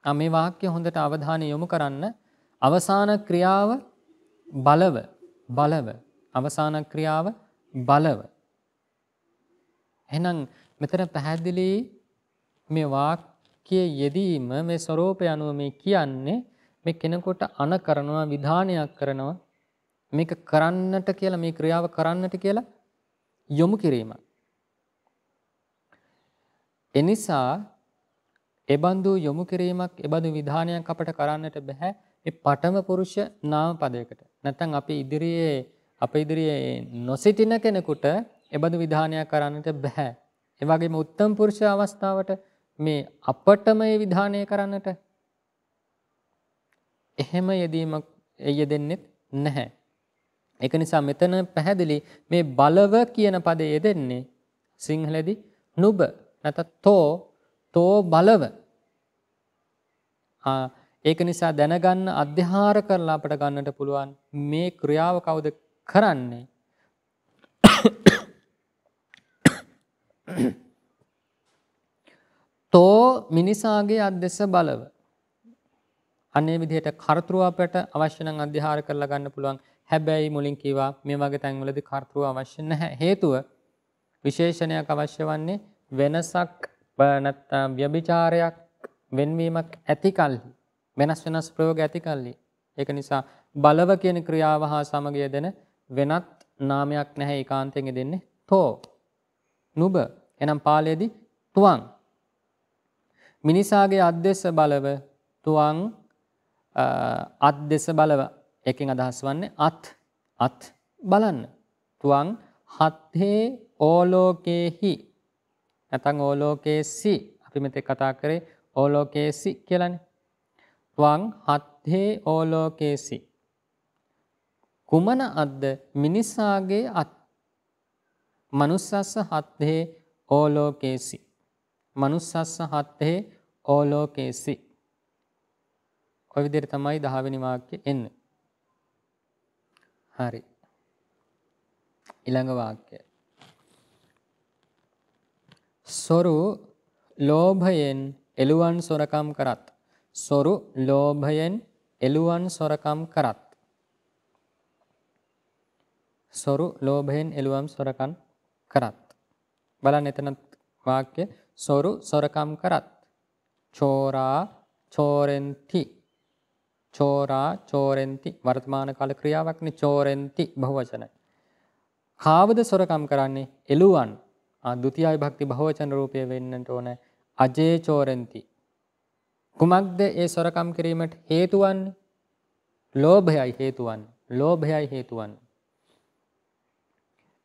මේ වාක්‍ය හොඳට අවධානය යොමු කරන්න අවසාන ක්‍රියාව බලව බලව අවසාන ක්‍රියාව බලව එහෙනම් මෙතන පැහැදිලි මේ වාක්‍යයේ යෙදීම මේ ස්වરૂපය අනුව මේ කියන්නේ මේ කෙනෙකුට අන කරනවා විධානයක් කරනවා මේක කරන්නට කියලා මේ ක්‍රියාව කරන්නට කියලා යොමු කිරීමක්. එනිසා එබඳු යොමු කිරීමක් එබඳු විධානයක් අපට කරන්නට බෑ මේ පඨම පුරුෂ නාම පදයකට. නැත්නම් අපි ඉදිරියේ අප ඉදිරියේ නොසිටින කෙනෙකුට එබඳු විධානයක් කරන්නට බෑ. ඒ වගේම උත්තම පුරුෂ අවස්ථාවට මේ අපටම මේ විධානය කරන්නට එහෙම යෙදීමක් යෙදෙන්නේ නැහැ. ඒක නිසා මෙතන පැහැදිලි මේ බලව කියන පදේ යෙදෙන්නේ සිංහලෙදි නුඹ නැත්නම් තෝ තෝ බලව. ආ ඒක නිසා දැනගන්න අධ්‍යාර කරලා අපට ගන්නට පුළුවන් මේ ක්‍රියාව කවුද කරන්නේ? තෝ මිනිසාගේ අද්දෙස බලව. අනේ විදිහට කර්තෘ අපට අවශ්‍ය නම් අධ්‍යාර කරලා ගන්න පුළුවන්. හැබැයි මුලින් කිව්වා මේ වගේ තැන්වලදී කර්තෘ අවශ්‍ය නැහැ. හේතුව විශේෂණයක් අවශ්‍ය වන්නේ වෙනසක් නැත්නම් ව්‍යභිචාරයක් වෙන්වීමක් ඇති කල්හි වෙනස් වෙනස් ප්‍රයෝග ඇති කල්හි ඒක නිසා බලව කියන ක්‍රියාව හා සමග යෙදෙන වෙනත් නාමයක් නැහැ ඒකාන්තයෙන් දෙන්නේ තෝ නුඹ එනම් පාළයේදී තුවං මිනිසාගේ අද්දෙස බලව තුවං අද්දෙස බලව එකෙන් අදහස් වන්නේ අත් අත් බලන්න තුවං හත්හේ ඕලෝකේහි නැත්නම් ඕලෝකේසි අපි මෙතෙක් කතා කරේ ඕලෝකේසි කියලානේ. ත්වං හත්හේ ඕලෝකේසි. කුමන අද්ද මිනිසාගේ අත්. මනුස්සස්ස හත්හේ ඕලෝකේසි. මනුස්සස්ස හත්හේ ඕලෝකේසි. ඔය විදිහට තමයි 10 වෙනි වාක්‍යය එන්නේ. හරි. ඊළඟ වාක්‍යය සොරු ලෝභයෙන් එළුවන් සොරකම් කරත්. සොරු ලෝභයෙන් එළුවන් සොරකම් කරත්. සොරු ලෝභයෙන් එළුවන් සොරකම් කරත්. බලන්න එතන වාක්‍ය සොරු සොරකම් කරත්. චෝරා චෝරෙන්ති චෝරා චෝරෙන්ති වර්තමාන කාල ක්‍රියාවක්නේ චෝරෙන්ති බහුවචනයි. කාවද සොරකම් කරන්නේ එළුවන් ද්විතියයි භක්ති බහවචන රූපය වෙන්නට ඕන අජේ චෝරන්ති. කුමක්ද ඒ සොරකම් කිරීමට හේතු වන්නේ? ලෝභයයි හේතු වන්නේ. ලෝභයයි හේතු වන්නේ.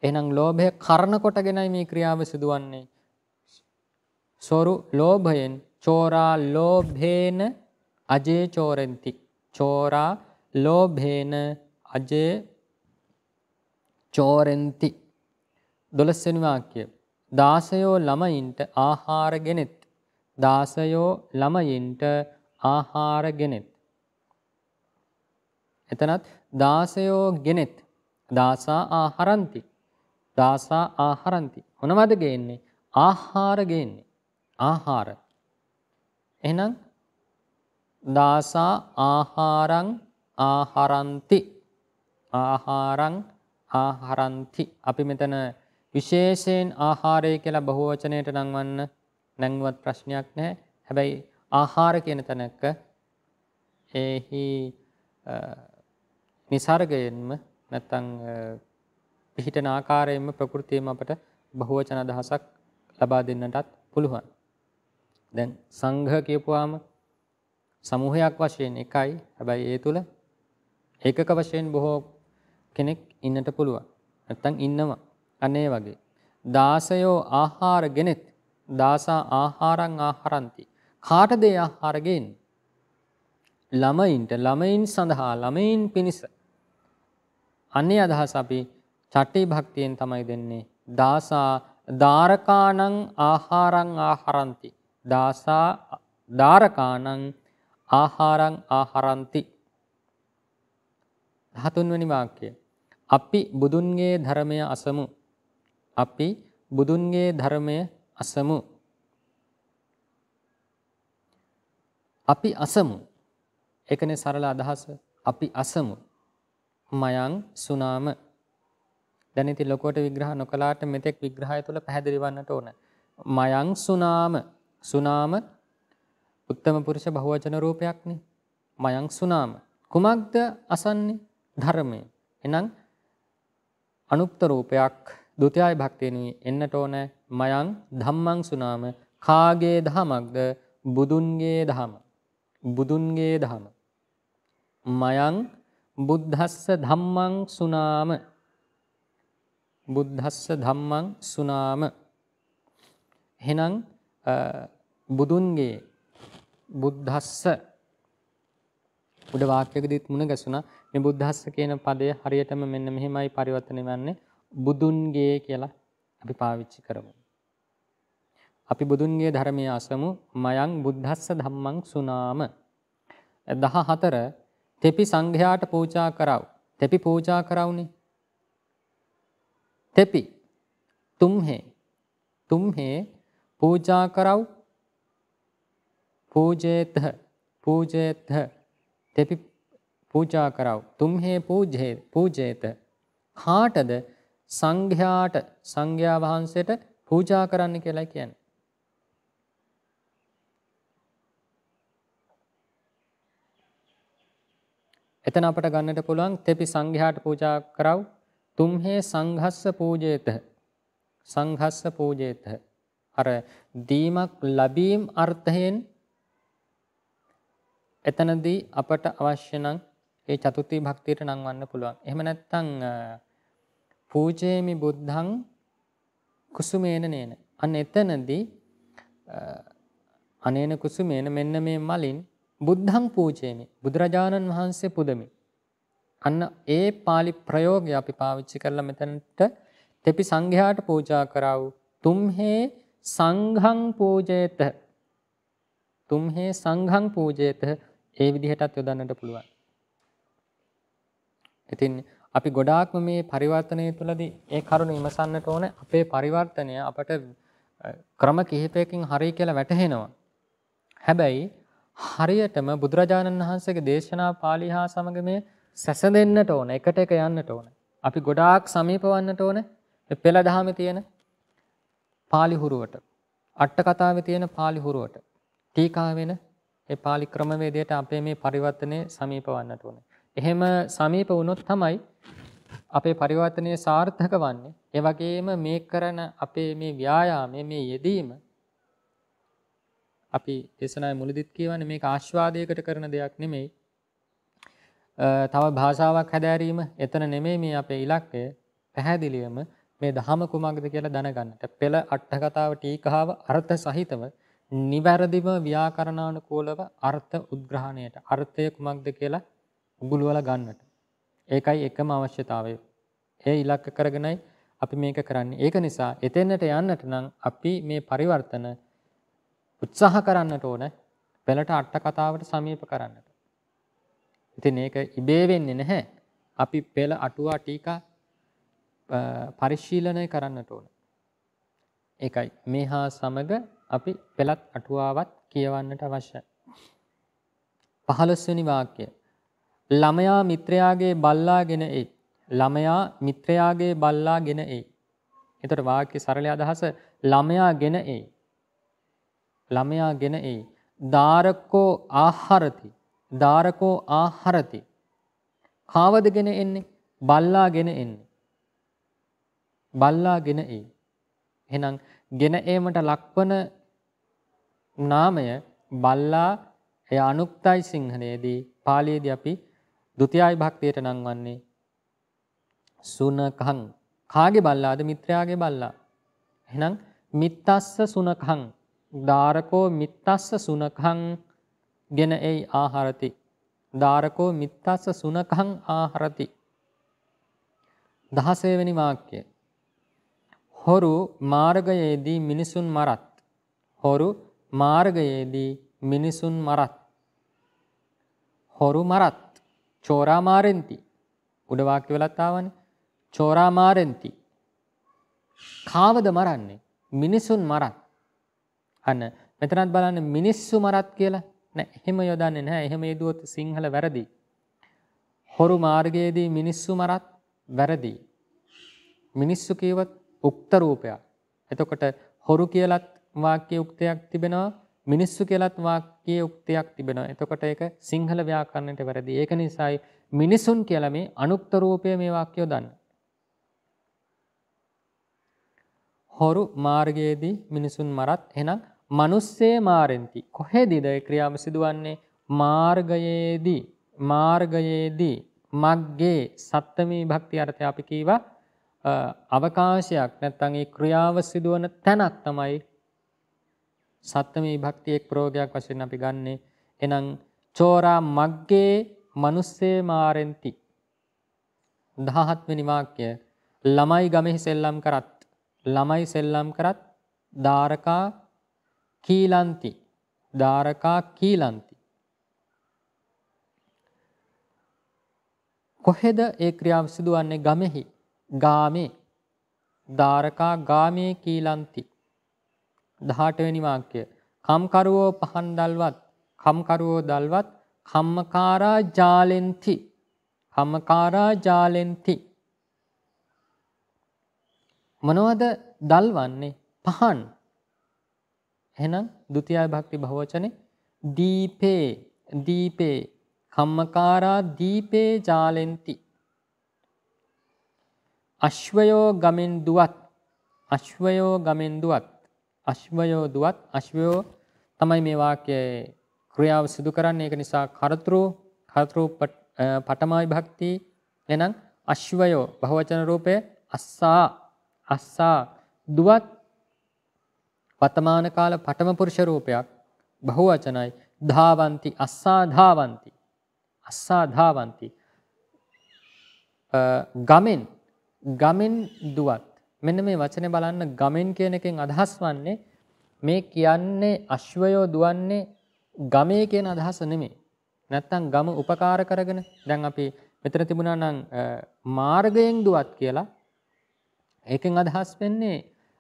එහෙනම් ලෝභය කරන කොටගෙනයි මේ ක්‍රියාව සිදුවන්නේ. සොරු ලෝභයෙන් චෝරා ලෝභේන අජේ චෝරන්ති. චෝරා ලෝභේන අජේ චෝරන්ති. 12 වෙනි වාක්‍යය දාසයෝ ළමයින්ට ආහාර ගෙනෙත්. දාසයෝ ළමයින්ට ආහාර ගෙනෙත්. එතනත් දාසයෝ ගෙනෙත්. දාසා ආහරන්ති. දාසා ආහරන්ති. මොනවද ගේන්නේ? ආහාර ගේන්නේ. ආහාර. එහෙනම් දාසා ආහාරං ආහරන්ති ආහාරං ආහරන්ති අපි මෙතන විශේෂයෙන් ආහාරය කියලා බහුවචනයට නංවන්න නැංවත් ප්‍රශ්නයක් නැහැ. හැබැයි ආහාර කියන තැනක එහි නිසර්ගයෙන්ම නැත්තං පිහිටන ආකාරයෙන්ම ප්‍රකෘතියම අපට බහුවචන අදහසක් ලබා දෙන්නටත් පුළුවන්. දැන් සංඝ කියපුවාම සමූහයක් වශයෙන් එකයි. හැබැයි ඒ තුල ඒකක වශයෙන් බොහෝ කෙනෙක් ඉන්නට පුළුවන්. නැත්තම් ඉන්නවා. අනේ වගේ. දාසයෝ ආහාර ගෙනෙත්. දාසා ආහාරං ආහරಂತಿ. කාටද ආහාර ගේන්නේ? ළමයින්ට ළමයින් සඳහා ළමයින් පිණිස. අන්නේ අදහස අපි චට්ටි භක්තියෙන් තමයි දෙන්නේ. දාසා දාරකානං ආහාරං ආහරಂತಿ. දාසා දාරකානං ආහාරං ආහරಂತಿ. 13 වෙනි වාක්‍යය. අපි බුදුන්ගේ ධර්මය අසමු. අපි බුදුන්ගේ ධර්මය අසමු. අපි අසමු. ඒකනේ සරල අදහස. අපි අසමු. මයං සුනාම දැන් ඉතින් ලොකුවට විග්‍රහ නොකලාට මෙතෙක් විග්‍රහය තුළ පැහැදිලි වන්නට ඕන. මයං සුනාම සුනාම උත්තම පුරුෂ බහුවචන රූපයක්නේ. මයං සුනාම කුමක්ද අසන්නේ ධර්මය. එහෙනම් අනුක්ත රූපයක් ဒုတိ යයි භක්තියනුයි එන්නට ඕන මයං ධම්මං සුනාම කාගේ දහමක්ද බුදුන්ගේ දහම. බුදුන්ගේ දහම. මයං බුද්ධස්ස ධම්මං සුනාම බුද්ධස්ස ධම්මං සුනාම එහෙනම් බුදුන්ගේ බුද්ධස්ස. උඩ වාක්‍යයකදීත් මුණ ගැසුණා. මේ බුද්ධස්ස කියන පදය හරියටම මෙන්න මෙහෙමයි පරිවර්තනය වෙන්නේ. බුදුන්ගේ කියලා අපි පාවිච්චි කරමු. අපි බුදුන්ගේ ධර්මයේ අසමු. මයං බුද්ධස්ස ධම්මං සුනාම. 14 තෙපි සංඝයාට පූජා කරව. තෙපි පූජා කරවුනේ. තෙපි තුම්හේ. තුම්හේ පූජා කරව. පූජේත පූජේත තෙපි පූජා කරව තුම්හේ පූජේ පූජේත කාටද සංඝයාට සංඝයා වහන්සේට පූජා කරන්න කියලා කියන්නේ එතන අපට ගන්නට පුළුවන් තෙපි සංඝයාට පූජා කරව තුම්හේ සංඝස්ස පූජේත සංඝස්ස පූජේත අර දීමක් ලැබීම් අර්ථයෙන් එතනදී අපට අවශ්‍ය නම් ඒ චතුත්ථී භක්තියට නංවන්න පුළුවන්. එහෙම නැත්නම් පූජේමි බුද්ධං කුසුමේන නේන. අන්න එතනදී අනේන කුසුමේන මෙන්න මේ මලින් බුද්ධං පූජේමි. බුදුරජාණන් වහන්සේ පුදමි. අන්න ඒ pāli ප්‍රයෝගය අපි පාවිච්චි කරලා මෙතනට තෙපි සංඝයාට පූජා කරව. තුම්හේ සංඝං පූජේත. තුම්හේ සංඝං පූජේත. ඒ විදිහටත් යොදන්නට පුළුවන්. ඉතින් අපි ගොඩාක්ම මේ පරිවර්තනය තුළදී ඒ කරුණ විමසන්නට ඕන අපේ පරිවර්තනය අපට ක්‍රම කිහිපයකින් හරි කියලා වැටහෙනවා. හැබැයි හරියටම බුදුරජාණන් වහන්සේගේ දේශනා පාළි හා සමග මේ සැසඳෙන්නට ඕන එකට එක යන්නට ඕන. අපි ගොඩාක් සමීප වන්නට ඕන පෙළ දහමේ තියෙන පාළි හුරුවට. අට කතාවේ තියෙන පාළි හුරුවට. ටීකා වෙන ඒ පාළි ක්‍රමවේදයට අපේ මේ පරිවර්තනයේ සමීප වන්නට ඕන. එහෙම සමීප වුණොත් තමයි අපේ පරිවර්තනය සාර්ථක වන්නේ. ඒ වගේම මේ කරන අපේ මේ ව්‍යායාමයේ මේ යෙදීම අපි දේශනාවේ මුලදිත් කියවනේ මේක ආස්වාදයකට කරන දෙයක් නෙමෙයි. තව භාෂාවක් හැදෑරීම එතන නෙමෙයි මේ අපේ ඉලක්කය. පැහැදිලිවම මේ දහම කුමක්ද කියලා දැනගන්නට. පෙළ අට කතාව ටීකාව අර්ථ සහිතව නිවැරදිව ව්‍යාකරණානුකූලව අර්ථ උද්ග්‍රහණයට අර්ථය කුමක්ද කියලා උගුලවලා ගන්නට. ඒකයි එකම අවශ්‍යතාවය. ඒ ඉලක්ක කරගෙනයි අපි මේක කරන්නේ. ඒක නිසා එතෙන්නට යන්නට නම් අපි මේ පරිවර්තන උත්සාහ කරන්නට ඕන පෙළට අට කතාවට සමීප කරන්නට. ඉතින් ඒක ඉබේ වෙන්නේ නැහැ. අපි පෙළ අටුවා ටීකා පරිශීලනය කරන්නට ඕන. ඒකයි මේ හා සමග අපි පෙළත් අටුවාවත් කියවන්නට අවශ්‍යයි. 15 වෙනි වාක්‍යය. ළමයා මිත්‍රයාගේ බල්ලාගෙන එයි. ළමයා මිත්‍රයාගේ බල්ලාගෙන එයි. එතකොට වාක්‍ය සරල අදහස ළමයාගෙන එයි. ළමයාගෙන එයි. දාරකෝ ආහාරති. දාරකෝ ආහාරති. කාවදගෙන එන්නේ? බල්ලාගෙන එන්නේ. බල්ලාගෙන එයි. එහෙනම් ගෙන ඒමට ලක්වන නාමය බල්ලා එය අනුක්තයි සිංහලයේදී. පාලියේදී අපි ဒုတိ යයි භක්තියට නම් වන්නේ සුනකං කාගේ බල්ලාද? මිත්‍රයාගේ බල්ලා. එහෙනම් මිත්තස්ස සුනකං දාරකෝ මිත්තස්ස සුනකං ගෙන එයි ආහාරති. දාරකෝ මිත්තස්ස සුනකං ආහාරති. 16 වෙනි වාක්‍යය. හොරු මාර්ගයේදී මිනිසුන් මරත්. හොරු මාර්ගයේදී මිනිසුන් මරත්. හොරු මරත්. චෝරා මාරෙන්ති. උඩ වාක්‍ය වලත් ආවනේ. චෝරා මාරෙන්ති. කාවද මරන්නේ? මිනිසුන් මරත්. අන්න මෙතනත් බලන්න මිනිස්සු මරත් කියලා නෑ එහෙම යොදන්නේ නැහැ. එහෙම යෙදුවොත් සිංහල වැරදි. හොරු මාර්ගයේදී මිනිස්සු මරත් වැරදි. මිනිස්සු කියවත් උක්ත රූපයක්. එතකොට හොරු කියලත් වාක්‍ය උක්තයක් තිබෙනවා මිනිස්සු කියලත් වාක්‍ය උක්තයක් තිබෙනවා. එතකොට ඒක සිංහල ව්‍යාකරණයට වැරදි. ඒක නිසායි මිනිසුන් කියලා මේ අනුක්ත රූපය මේ වාක්‍යය දන්න. හොරු මාර්ගයේදී මිනිසුන් මරත් එහෙනම් මිනිස්සේ මාරෙන්ති. කොහෙදීද ඒ ක්‍රියාව සිදුවන්නේ? මාර්ගයේදී මාර්ගයේදී මග්ගේ සත්ත්මී භක්ති අර්ථය අපි කීවා අවකාශයක් නැත්නම් ඒ ක්‍රියාව සිදුවන තැනක් තමයි සත්ත්මී භක්ති එක් ප්‍රෝගයක් වශයෙන් අපි ගන්නෙ. එහෙනම් චෝරා මග්ගේ මිනිස්සේ මාරෙන්ති. 17 වෙනි වාක්‍ය. ළමයි ගමෙහි සෙල්ලම් කරත්. ළමයි සෙල්ලම් කරත් දාරකා කීලන්ති. දාරකා කීලන්ති. කොහෙද ඒ ක්‍රියාව සිදුවන්නේ? ගමෙහි. ගාමේ. දාරකා ගාමේ කීලන්ති. 18 වෙනි වාක්‍ය. කම්කරුවෝ පහන් දල්වත් කම්කරුවෝ දල්වත් කම්මකාරා ජාලෙන්ති කම්මකාරා ජාලෙන්ති. මොනවද දල්වන්නේ පහන්. එහෙනම් ဒုတိ ය භක්ති බහුවචනේ දීපේ දීපේ කම්මකාරා දීපේ ජාලෙන්ති. අශ්වයෝ ගමෙන් දුවත් අශ්වයෝ ගමෙන් දුවත් අශ්වයෝ දුවත් අශ්වයෝ තමයි මේ වාක්‍යයේ ක්‍රියාව සිදු කරන්නේ. ඒක නිසා කරතෘ කරතෘ පඨමයි භක්ති එනං අශ්වයෝ බහුවචන රූපේ අස්සා අස්සා දුවත් වර්තමාන කාල පඨම පුරුෂ රූපයක් බහුවචනයි ධාවಂತಿ අස්සා ධාවಂತಿ අස්සා ධාවಂತಿ ගමෙන් ගමෙන් දුවත් මෙන්න මේ වචනේ බලන්න ගමෙන් කියන එකෙන් අදහස් වන්නේ මේ කියන්නේ අශ්වයෝ දුවන්නේ ගමේ කියන අදහස නෙමෙයි. නැත්තම් ගම උපකාර කරගෙන දැන් අපි මෙතන තිබුණා නම් මාර්ගයෙන් දුවත් කියලා ඒකෙන් අදහස් වෙන්නේ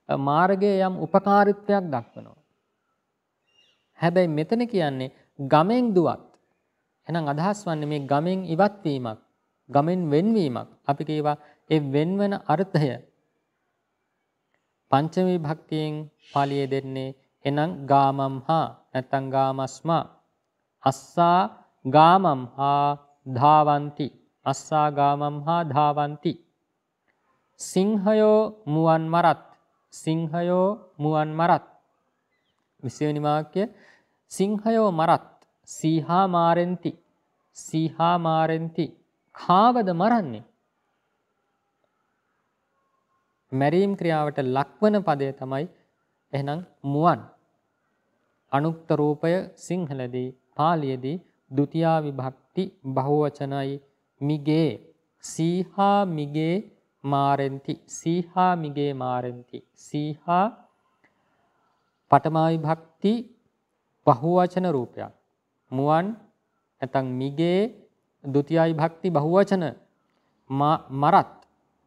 මාර්ගයේ යම් උපකාරීත්වයක් දක්වනවා. හැබැයි මෙතන කියන්නේ ගමෙන් දුවත්. එහෙනම් අදහස් වන්නේ මේ ගමෙන් ඉවත් වීමක්, ගමෙන් වෙන්වීමක්. අපි කියවා ඒ වෙන්වන අර්ථය පංචමී භක්තියෙන් පාලියේ දෙන්නේ එනම් ගාමම් හා නැත්තම් ගාමස්මා. අස්සා ගාමම් හා ධාවಂತಿ. අස්සා ගාමම් හා ධාවಂತಿ. සිංහයෝ මුවන් මරත්. සිංහයෝ මුවන් මරත්. 20 වෙනි වාක්‍ය සිංහයෝ මරත්. සීහා මාරෙන්ති. සීහා මාරෙන්ති. කාවද මරන්නේ? මැරීම් ක්‍රියාවට ලක්වන පදය තමයි එහෙනම් මුවන්. අනුක්ත රූපය සිංහලදී පාලියේදී ဒ ුතියා විභක්ති බහුවචනයි මිගේ සීහා මිගේ මාරෙන්ති සීහා මිගේ මාරෙන්ති සීහා පඨමා විභක්ති බහුවචන රූපයක්. මුවන් නැත්නම් මිගේ ဒ ුතියා විභක්ති බහුවචන මරත්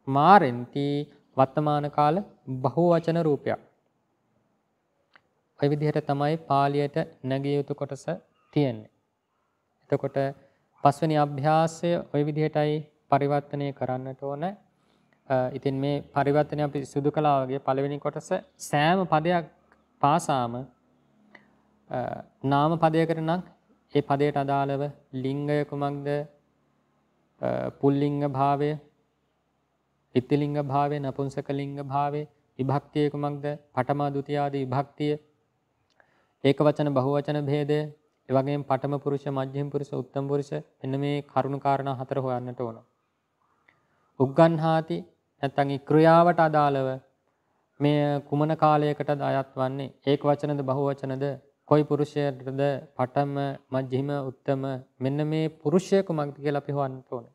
මාරෙන්ති වර්තමාන කාල බහුවචන රූපයක්. ඔය විදිහට තමයි පාලියට නැගිය යුතු කොටස තියෙන්නේ. එතකොට පස්වෙනි අභ්‍යාසය ওই විදිහටයි පරිවර්තනය කරන්නට ඕන. ඉතින් මේ පරිවර්තනය අපි සිදු කළා වගේ පළවෙනි කොටස සෑම පදයක් පාසාම නාම පදයකට නම් ඒ පදයට අදාළව ලිංගය කුමක්ද පුල්ලිංග භාවය ඉත්තිලිංග භාවය නපුංසකලිංග භාවය විභක්තිය කුමක්ද පඨම ဒ ුතිය ආදී විභක්තිය. ඒක වචන බහුවචන භේදය. ඒ වගේම පඨම පුරුෂ මධ්‍යම පුරුෂ උත්තම පුරුෂ මෙන්න මේ කරුණු කාරණා හතර හොයන්නට ඕන. උග්ගන්හාති නැත්නම් ඒ ක්‍රියාවට අදාළව මේ කුමන කාලයකටද අයත් වන්නේ? ඒක වචනද බහුවචනද? කොයි පුරුෂයටද? පඨම මධ්‍යම උත්තම මෙන්න මේ පුරුෂය කුමක්ද කියලා අපි හොයන්නට ඕන.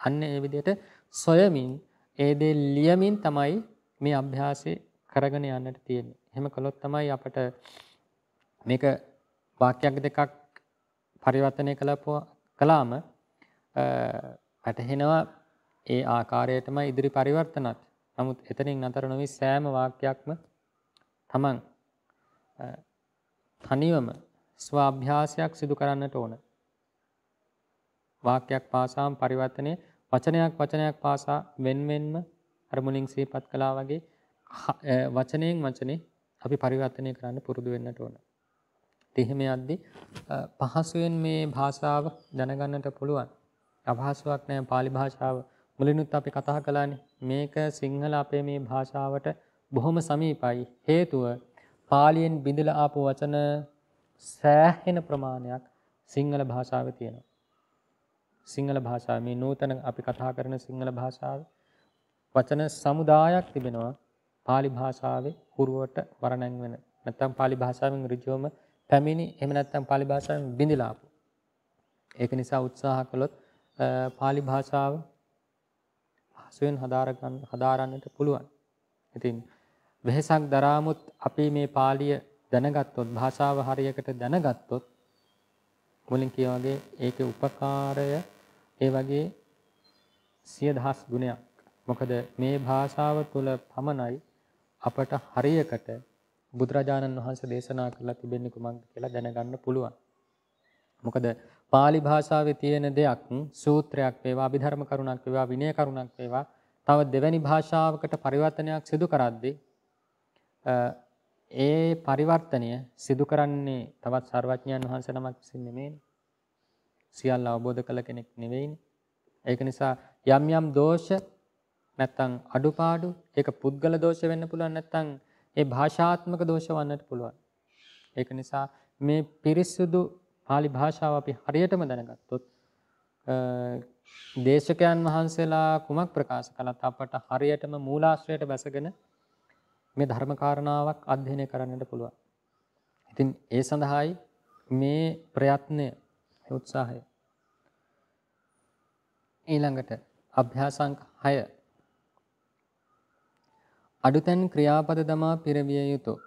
අන්න ඒ විදිහට සොයමින් ඒ දේ ලියමින් තමයි මේ අභ්‍යාසය කරගෙන යන්නට තියෙන්නේ. එහෙම කළොත් තමයි අපට මේක වාක්‍යයක් දෙකක් පරිවර්තනය කළාම වැටහෙනවා ඒ ආකාරයටම ඉදිරි පරිවර්තනත්. නමුත් එතනින් නතර නොවි සෑම වාක්‍යයක්ම තමන් තනිවම ස්වාභ්‍යාසයක් සිදු කරන්නට ඕන. වාක්‍යයක් පාසාම පරිවර්තනය වචනයක් වචනයක් පාසා වෙන වෙනම අර මුලින් සිහිපත් කළා වගේ වචනයෙන් වචනේ අපි පරිවර්තනය කරන්න පුරුදු වෙන්නට ඕන. එහෙම යද්දි පහසුවෙන් මේ භාෂාව දැනගන්නට පුළුවන්. අපහසුයක් නෑ pāli භාෂාව. මුලිනුත් අපි කතා කළානේ. මේක සිංහල අපේ මේ භාෂාවට බොහොම සමීපයි. හේතුව පාලියෙන් බිඳලා ආපු වචන සෑහෙන ප්‍රමාණයක් සිංහල භාෂාවේ තියෙනවා. සිංහල භාෂාව මේ නූතන අපි කතා කරන සිංහල භාෂාව වචන සමුදායක් තිබෙනවා pāli භාෂාවේ හුරුවට වරණන් වෙන. නැත්නම් pāli භාෂාවෙන් ඍජුවම පැමිණි එහෙම නැත්නම් pāli භාෂාවෙන් බිඳලා ආපු. ඒක නිසා උත්සාහ කළොත් pāli භාෂාව පහසුවෙන් හදාර ගන්න හදාරන්නට පුළුවන්. ඉතින් වෙහසක් දරාමුත් අපි මේ පාලිය දැනගත්තොත් භාෂාව හරියකට දැනගත්තොත් මුලින් කියා වගේ ඒකේ උපකාරය ඒ වගේ සිය දහස් ගුණයක්. මොකද මේ භාෂාව තුළ පමණයි අපට හරියකට බුදුරජාණන් වහන්සේ දේශනා කරලා තිබෙන්නේ කුමක්ද කියලා දැනගන්න පුළුවන්. මොකද pāli භාෂාවේ තියෙන දෙයක් සූත්‍රයක් වේවා අභිධර්ම කරුණක් වේවා විනය කරුණක් වේවා තව දෙවැනි භාෂාවකට පරිවර්තනයක් සිදු කරද්දී ඒ පරිවර්තනය සිදු කරන්නේ තවත් සර්වඥයන් වහන්සේ නමක් විසින් නෙමෙයිනේ. සියල්ල අවබෝධ කළ කෙනෙක් නෙවෙයිනේ. ඒක නිසා යම් යම් දෝෂ නැත්තම් අඩුපාඩු ඒක පුද්ගල දෝෂ වෙන්න පුළුවන් නැත්තම් ඒ භාෂාත්මක දෝෂ වන්නට පුළුවන්. ඒක නිසා මේ පිරිසුදු pāli භාෂාව අපි හරියටම දැනගත්තොත් දේශකයන් වහන්සේලා කුමක් ප්‍රකාශ කළත් අපට හරියටම මූලාශ්‍රයට බැසගෙන මේ ධර්ම කාරණාවක් අධ්‍යයනය කරන්නට පුළුවන්. ඉතින් ඒ සඳහායි මේ ප්‍රයත්නය උත්සාහය. ඊළඟට අභ්‍යාසංක 6 අඩුතැන් ක්‍රියාපද දමා පිරවිය යුතුය.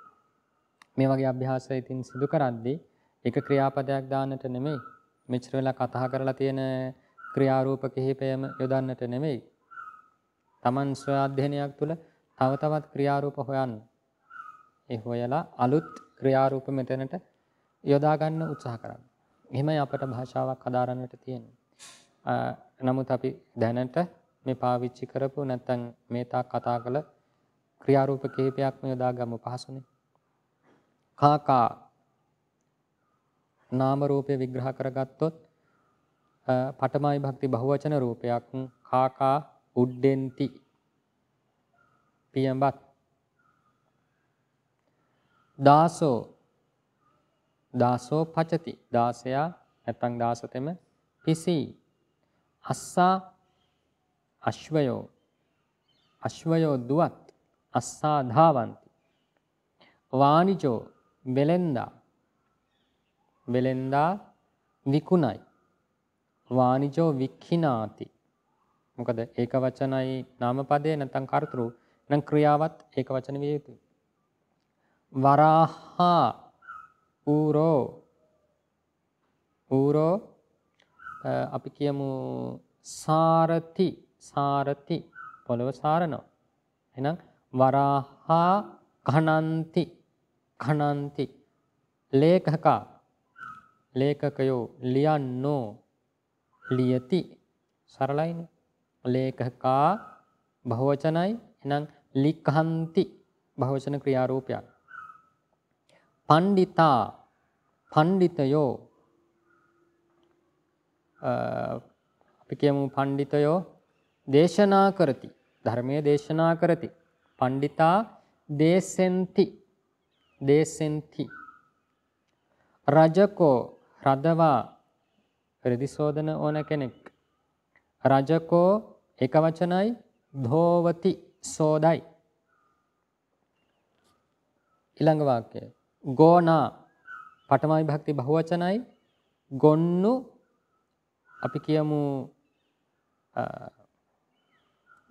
මේ වගේ අභ්‍යාසය ඉතින් සිදු කරද්දී එක ක්‍රියාපදයක් දාන්නට නෙමෙයි. මෙච්චර වෙලා කතා කරලා තියෙන ක්‍රියාරූප කිහිපයම යොදන්නට නෙමෙයි. Taman ස්ව අධ්‍යයනයක් තුළ තව තවත් ක්‍රියාරූප හොයන්න. ඒ හොයලා අලුත් ක්‍රියාරූප මෙතනට යොදා ගන්න උත්සාහ කරන්න. එහෙමයි අපට භාෂාවක් හදාරන්නට තියෙන්නේ. නමුත් අපි දැනට මේ පාවිච්චි කරපු නැත්නම් මේ තාක් කතා කළ ක්‍රියාරූප කිහිපයක්ම යොදා ගමු පහසුනේ. කාකා නාම රූපය විග්‍රහ කරගත්තොත් පඨමයි භක්ති බහුවචන රූපයක් කාකා උඩ්ඩෙන්ති පියඹත් දාසෝ දාසෝ පචති. දාසයා නැත්නම් දාසතෙම පිසී. අස්සා අශ්වයෝ. අශ්වයෝ දුවත් අස්සා ධාවಂತಿ වානිජෝ වෙලෙන්දා. වෙලෙන්දා විකුණයි. වානිජෝ වික්ඛිනාති. මොකද ඒක වචනයි නාමපදේ නැත්නම් කර්තෘ නම් ක්‍රියාවත් ඒක වචන විය යුතුයි. වරහා ඌරෝ. ඌරෝ අපි කියමු සාරති. සාරති. පොළව සාරනවා. එහෙනම් වරහා කනන්ති කනන්ති ලේඛකා. ලේඛකයෝ ලියන්නෝ. ලියති. සරලයිනේ. ලේඛකා බහවචනයි එහෙනම් ලික්හන්ති බහවචන ක්‍රියාරූපයක්. පණ්ඩිතා පණ්ඩිතයෝ අපි කියමු පණ්ඩිතයෝ දේශනා කරති. ධර්මයේ දේශනා කරති. පණ්ඩිතා දේසෙන්ති. දේසෙන්ති. රජකෝ රදවා රෙදි සෝදන ඕන කෙනෙක්. රජකෝ එක වචනයි ධෝවති සෝදයි. ඊළඟ වාක්‍යය. ගෝනා පඨම විභක්ති බහුවචනයි. ගොන්නු අපි කියමු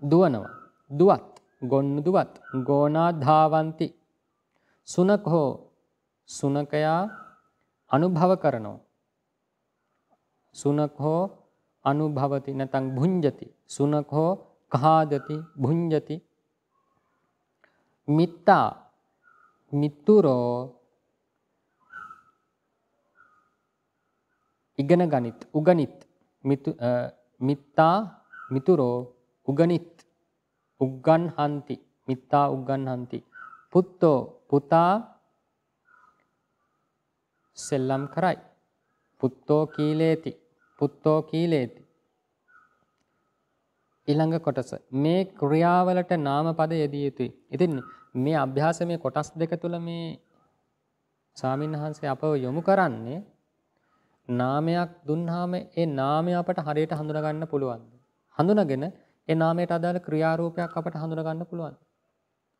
දුවනවා. දුවත් ගොන්නු දුවත්. ගෝනා ධාවಂತಿ සුනක හෝ සුනකයා අනුභව කරනවා. සුනක හෝ අනුභවති නැතනම් භුංජති සුනක හෝ කහාදති භුංජති මිත්තා මිතුරෝ ඉගෙන ගනිත් උගනිත්. මිත්තා මිතුරෝ උගනිත්. උග්ගන්හන්ති මිත්තා උග්ගන්හන්ති පුත්තෝ පුතා සෙල්ලම් කරයි. පුත්තෝ කීලේති පුත්තෝ කීලේති. ඊළඟ කොටස. මේ ක්‍රියාවලට නාම පද යෙදිය යුතුයි. ඉතින් මේ අභ්‍යාසමේ කොටස් දෙක තුල මේ ස්වාමින්වහන්සේ අපව යොමු කරන්නේ නාමයක් දුන්නාම ඒ නාමය අපට හරියට හඳුනා ගන්න පුළුවන්. හඳුනාගෙන ඒ නාමයට අදාළ ක්‍රියාරූපයක් අපට හඳුනා ගන්න පුළුවන්.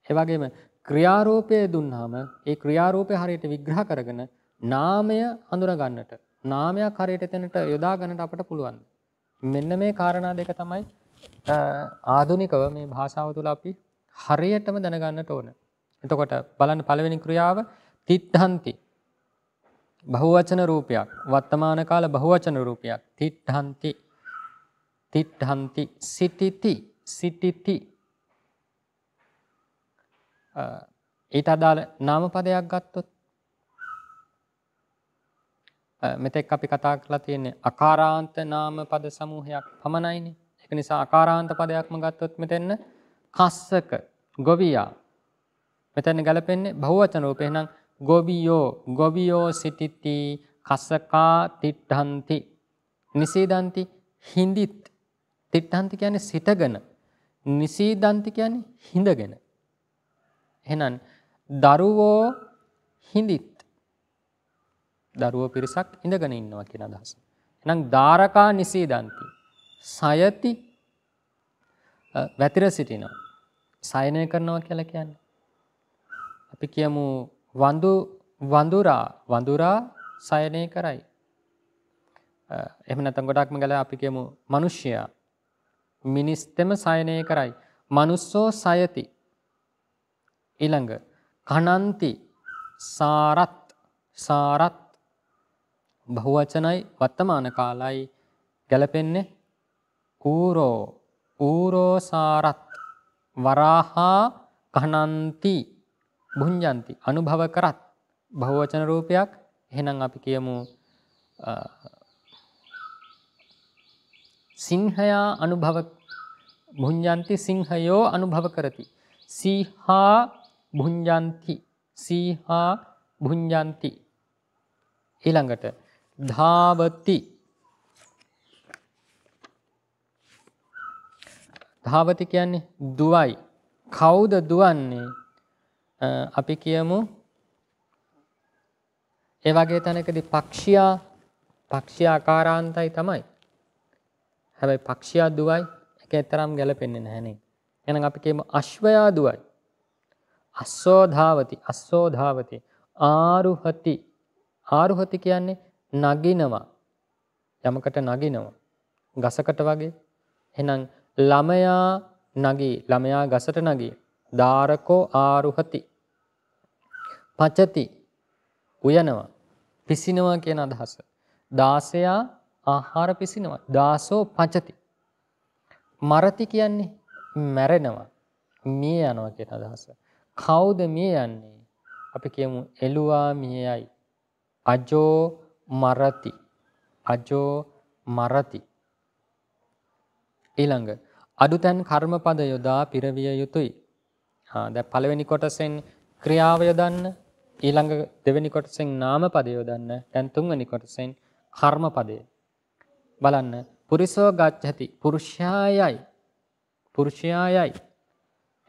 ඒ වගේම ක්‍රියාරූපය දුන්නාම ඒ ක්‍රියාරූපය හරියට විග්‍රහ කරගෙන නාමය හඳුනා ගන්නට නාමයක් හරියට එතනට යොදා ගන්නට අපට පුළුවන්. මෙන්න මේ කාරණා දෙක තමයි ආධුනිකව මේ භාෂාව තුළ අපි හරියටම දැනගන්නට ඕන. එතකොට බලන්න පළවෙනි ක්‍රියාව තිට්ඨන්ති. බහුවචන රූපයක්. වර්තමාන කාල බහුවචන රූපයක්. තිට්ඨන්ති. තිට්ඨන්ති සිටිති සිටිති. ඊට අදාළ නාම පදයක් ගත්තොත් මෙතෙක් අපි කතා කරලා තියෙන්නේ අකාරාන්ත නාම පද සමූහයක් පමණයිනේ. ඒක නිසා අකාරාන්ත පදයක්ම ගත්තොත් මෙතෙන්න කස්සක ගොවියා. මෙතන ගැලපෙන්නේ බහුවචන රූපේ. එහෙනම් ගොවියෝ ගොවියෝ සිටිති කස්සකා තිට්ඨන්ති. නිසීදන්ති හිඳිත්. තිට්ඨන්ති කියන්නේ සිටගෙන. නිසීදන්ති කියන්නේ හිඳගෙන. එහෙනම් දරුවෝ හිඳිත්. දරුවෝ පිරිසක් ඉඳගෙන ඉන්නවා කියන අදහස. එහෙනම් දාරකා නිසීදන්ති. සයති වැතිර සිටිනවා. සයනය කරනවා කියලා කියන්නේ. අපි කියමු වඳු වඳුරා වඳුරා සයනය කරයි. එහෙම නැත්නම් ගොඩක්ම ගල අපි කියමු මිනිස්සයා මිනිස්තෙම සයනය කරයි. මනුස්සෝ සයති. ඊළඟ කනන්ති සාරත්. සාරත්. බහුවචනයි වර්තමාන කාලයි ගැලපෙන්නේ ඌරෝ. ඌරෝ සාරත්. වරාහා කනන්ති භුංජන්ති අනුභව කරත්. බහුවචන රූපයක්. එහෙනම් අපි කියමු සිංහයා අනුභව භුංජන්ති සිංහයෝ අනුභව කරති. සීහා භුංජන්ති සීහා භුංජන්ති ඊළඟට ධාවති. ධාවති කියන්නේ දුවයි. කවුද දුවන්නේ? අපි කියමු. ඒ වගේ තැනකදී පක්ෂියා පක්ෂියා ආකාරාන්තයි තමයි. හැබැයි පක්ෂියා දුවයි ඒක තරම් ගැලපෙන්නේ නැහැ නේ. එහෙනම් අපි කියමු අශ්වයා දුවයි. අස්සෝ ධාවති අස්සෝ ධාවති ආරුහති. ආරුහති කියන්නේ නගිනවා. යමකට නගිනවා. ගසකට වගේ. එහෙනම් ළමයා නගී ළමයා ගසට නගී. දාරකෝ ආරුහති. පචති. උයනවා. පිසිනවා කියන අදහස. දාසයා ආහාර පිසිනවා. දාසෝ පචති. මරති කියන්නේ මැරෙනවා. මිය යනවා කියන අදහස. කවුද මිය යන්නේ? අපි කියමු එළුවා මියයි අජෝ මරති. අජෝ මරති. ඊළඟ අඩුතැන් කර්මපද යොදා පිරවිය යුතුයි. දැන් පළවෙනි කොටසෙන් ක්‍රියාව යොදන්න ඊළඟ දෙවෙනි කොටසෙන් නාමපද යොදන්න දැන් තුන්වෙනි කොටසෙන් කර්මපදය. බලන්න. පුරිසෝ ගච්ඡති පුරුෂයායයි පුරුෂයායයි.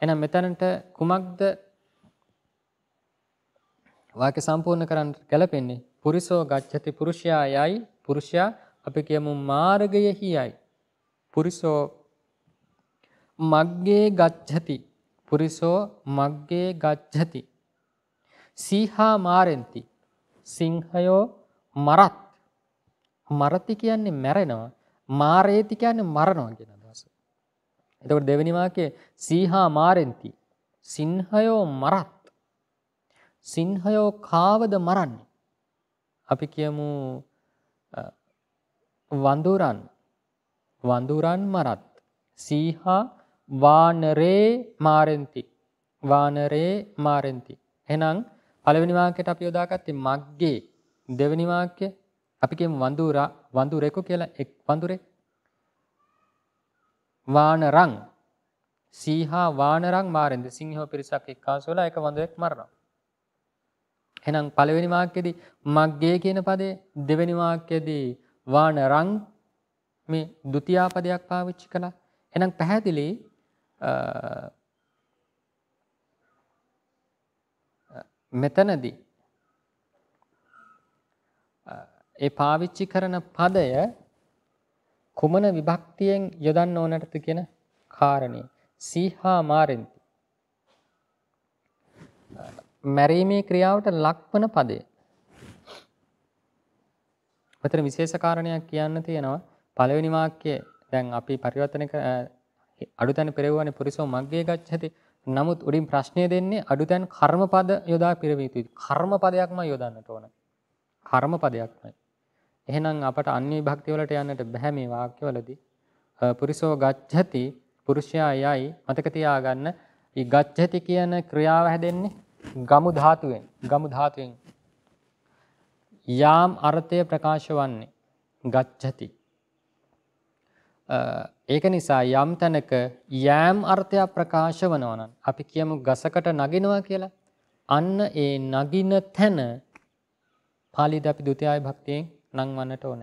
එහෙනම් මෙතනට කුමක්ද වාක්‍ය සම්පූර්ණ කරන්න ගැලපෙන්නේ පුරිසෝ ගච්ඡති පුරුෂයායයි පුරුෂයා අපි කියමු මාර්ගයෙහි යයි. පුරිසෝ මග්ගේ ගච්ඡති පුරිසෝ මග්ගේ ගච්ඡති. සීහා මාරෙන්ති. සිංහයෝ මරත්. මරති කියන්නේ මැරෙනවා. මාරේති කියන්නේ මරනවා කියන අදහස. එතකොට දෙවෙනි වාක්‍යයේ සීහා මාරෙන්ති. සිංහයෝ මරත්. සිංහයෝ කාවද මරන්නේ? අපි කියමු වඳුරන්. වඳුරන් මරත්. සීහා වානරේ මාරෙන්ති වානරේ මාරෙන්ති එහෙනම් පළවෙනි වාක්‍යයට අපි යොදාගත්තේ මග්ගේ දෙවෙනි වාක්‍ය අපි කියමු වඳුරා වඳුරෙකු කියලා එක් වඳුරෙක්. වානරං සීහා වානරං මාරෙන්ද සිංහව පිරිසක් එක්කාසු වෙලා එක වඳුරෙක් මරනවා. එහෙනම් පළවෙනි වාක්‍යයේදී මග්ගේ කියන පදේ දෙවෙනි වාක්‍යයේදී වානරං මේ ဒုတိ යා පදයක් පාවිච්චි කළා. එහෙනම් පැහැදිලි මෙතනදී ඒ පාවිච්චි කරන පදය කුමන විභක්තියෙන් යොදන්න ඕනටද කියන කාරණේ. සීහා මාරෙන්ති. මැරීමේ ක්‍රියාවට ලක්වන පදය. මෙතන විශේෂ කාරණයක් කියන්න තියෙනවා. පළවෙනි වාක්‍යය. දැන් අපි පරිවර්තන අඩුතැන පෙරවුවනේ පුරිසෝ මග්ගේ ගච්ඡති. නමුත් උඩින් ප්‍රශ්නය දෙන්නේ අඩුතැන් කර්මපද යොදා පිරවිය යුතුයි. කර්මපදයක්ම යොදන්නට ඕන. කර්මපදයක්මයි. එහෙනම් අපට අන්‍ය විභක්ති වලට යන්නට බෑ මේ වාක්‍යවලදී. පුරිසෝ ගච්ඡති පුරුෂයා යයි මතක තියාගන්න. ඊ ගච්ඡති කියන ක්‍රියාව හැදෙන්නේ ගමු ධාතුවෙන්. ගමු ධාතුවෙන්. යාම් අර්ථය ප්‍රකාශ වන්නේ ගච්ඡති. ඒක නිසා යම් තැනක යෑම් අර්ථයක් ප්‍රකාශ වනවනන් අපි කියමු ගසකට නගෙනවා කියලා. අන්න ඒ නගින තැන පාලිද අපි දුතියාය භක්තියෙන් නංවන්නට ඕන.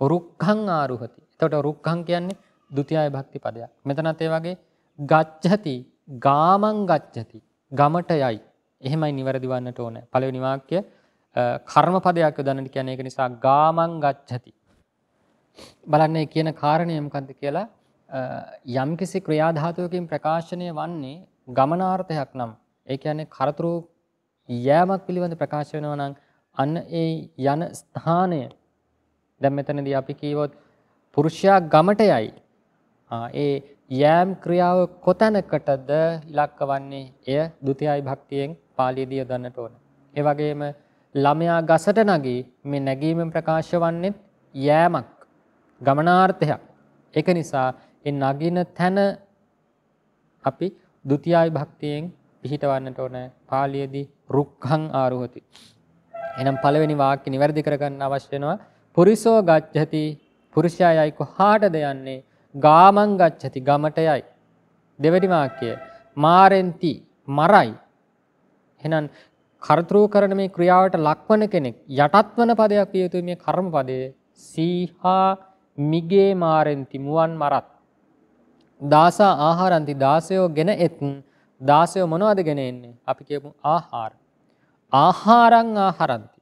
රුක්හං ආරුහති. තොට රුක්හං කියන්නේ දුතියාය භක්ති පදයක්. මෙතනත් ඒ වගේ ගච්චති ගාමං ගච්චති ගමට යයි. එහෙමයි නිවැරදිවන්නට ඕන. පලව නිවාක්‍ය කර්ම පදයක් දනට කියන එක නිසා ගාමං ගච්චති බලන්න කියන කාරණය මොකක්ද කියලා යම්කිසි ක්‍රියාධාතුවකින් ප්‍රකාශනය වන්නේ ගමනාර්ථයක් නම් ඒ කියන්නේ කරතුරු යෑමක් පිළිබඳ ප්‍රකාශ වෙනවා නම් අන්න ඒ යන ස්ථානය දැන් මෙතනදී අපි කීවොත් පුරුෂයා ගමට යයි. ඒ යෑම් ක්‍රියාව කොතැනකටද ඉලක්ක වන්නේ? එය ဒုတိ යයි භක්තියෙන් පාලියේදී යොදන්නට ඕන. ඒ වගේම ළමයා ගසට නැගී මේ නැගීමෙන් ප්‍රකාශ වන්නේ යෑමක්. ගමනාර්ථයක්. ඒක නිසා ඒ නගින තැන අපි ဒုတိ යයි භක්තියෙන් පිහිටවන්නට ඕන පාලියේදී රුක්ඛං ආරෝහති. එහෙනම් පළවෙනි වාක්‍ය නිවැරදි කරගන්න අවශ්‍ය වෙනවා පුරිසෝ ගච්ඡති පුරුෂයා යයි කොහාටද යන්නේ ගාමං ගච්ඡති ගමට යයි. දෙවෙනි වාක්‍යය මාරෙන්ති මරයි. එහෙනම් කර්තෘ කරන මේ ක්‍රියාවට ලක්වන කෙනෙක් යටත්වන පදයක් විය යුතුයි මේ කර්ම පදයේ සීහා මිගේ මාරෙන්ති මුවන් මරත්. දාසා ආහාරන්ති දාසයෝ ගෙන එත් දාසයෝ මොනවද ගෙන එන්නේ? අපි කියමු ආහාර. ආහාරං ආහරන්ති.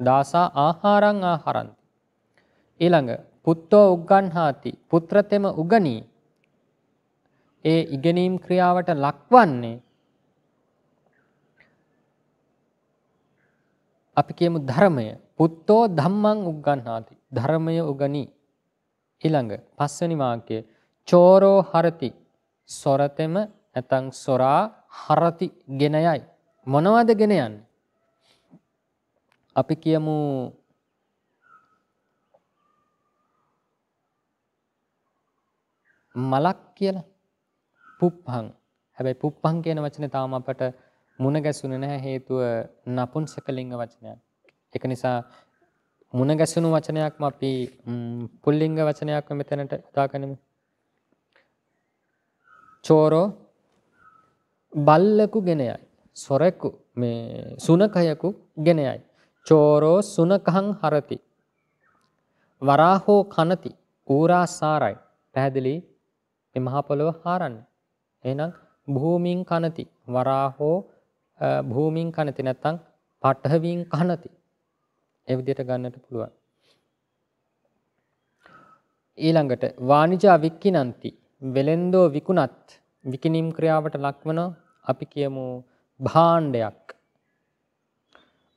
දාසා ආහාරං ආහරන්ති. ඊළඟ පුත්තෝ උග්ගන්හාති පුත්‍රතෙම උගනී. ඒ ඉගෙනීම් ක්‍රියාවට ලක්වන්නේ අපි කියමු ධර්මය. පුත්තෝ ධම්මං උග්ගන්හාති. ධර්මය උගනී. ඊළඟ පස්වෙනි වාක්‍යය චෝරෝ හරති සොරතෙම නැතන් සොරා හරති ගෙන යයි. මොනවද ගෙන යන්නේ? අපි කියමු මලක් කියලා. පුප්පං. හැබැයි පුප්පං කියන වචනේ තාම අපට මුණ ගැසුනේ නැහැ හේතුව නපුංසකලිංග වචනයක්. ඒක නිසා මුණ ගැසුණු වචනයක්ම අපි පුල්ලිංග වචනයක්ම මෙතනට යොදාගනිමු. චෝරෝ බල්ලකු ගෙන යයි. සොරෙකු මේ සුනකයකු ගෙන යයි. චෝරෝ සුනකහං හරති. වරාහෝ කනති. ඌරා සාරයි. පැහැදිලි මේ මහ පොළොව හාරන්නේ. එහෙනම් භූමින් කනති. වරාහෝ භූමින් කනති නැත්නම් පඨවින් කනති. ඒ විදිහට ගන්නට පුළුවන්. ඊළඟට වාණිජා වික්කිනන්ති වෙලෙන්දෝ විකුණත් විකිණීම් ක්‍රියාවට ලක්වන අපි කියමු භාණ්ඩයක්.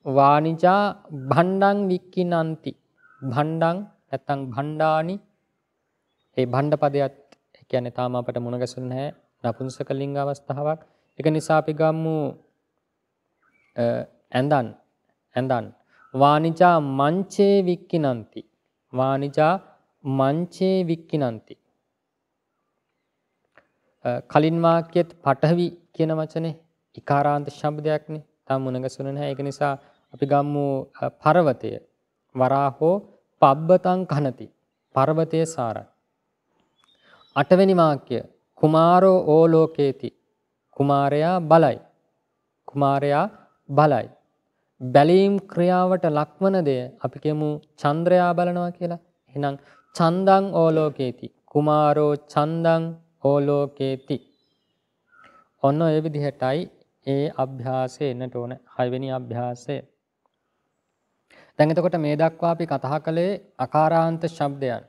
වාණිජා භණ්ඩං වික්කිනන්ති භණ්ඩං නැත්තම් භණ්ඩානි ඒ භණ්ඩ පදයක් කියන්නේ තාම අපට මුණ ගැසුනේ නැහැ නපුංසක ලිංග අවස්ථාවක්. ඒක නිසා අපි ගමු ඇඳන් ඇඳන් වානිජා මංචේ වික්කිනන්ති. වානිජා මංචේ වික්කිනන්ති. කලින් වාක්‍යයේත් පඨවි කියන වචනේ ඉකාරාන්ත ශබ්දයක්නේ. තාම මුණගසුන නැහැ. ඒක නිසා අපි ගම්මු පර්වතය. වරාහෝ පබ්බතං කනති. පර්වතයේ සාරයි. අටවෙනි වාක්‍ය කුමාරෝ ඕලෝකේති. කුමාරයා බලයි. කුමාරයා බලයි. බැලීම් ක්‍රියාවට ලක්වන දෙය අපි කියමු චන්ද්‍රයා බලනවා කියලා. එහෙනම් චන්දං ඕලෝකේති. කුමාරෝ චන්දං ඕලෝකේති. ඔන්න ඔය විදිහටයි ඒ අභ්‍යාසය එන්නට ඕන. හයවෙනි අභ්‍යාසය. දැන් එතකොට මේ දක්වා අපි කතා කළේ අකාරාන්ත ශබ්දයන්.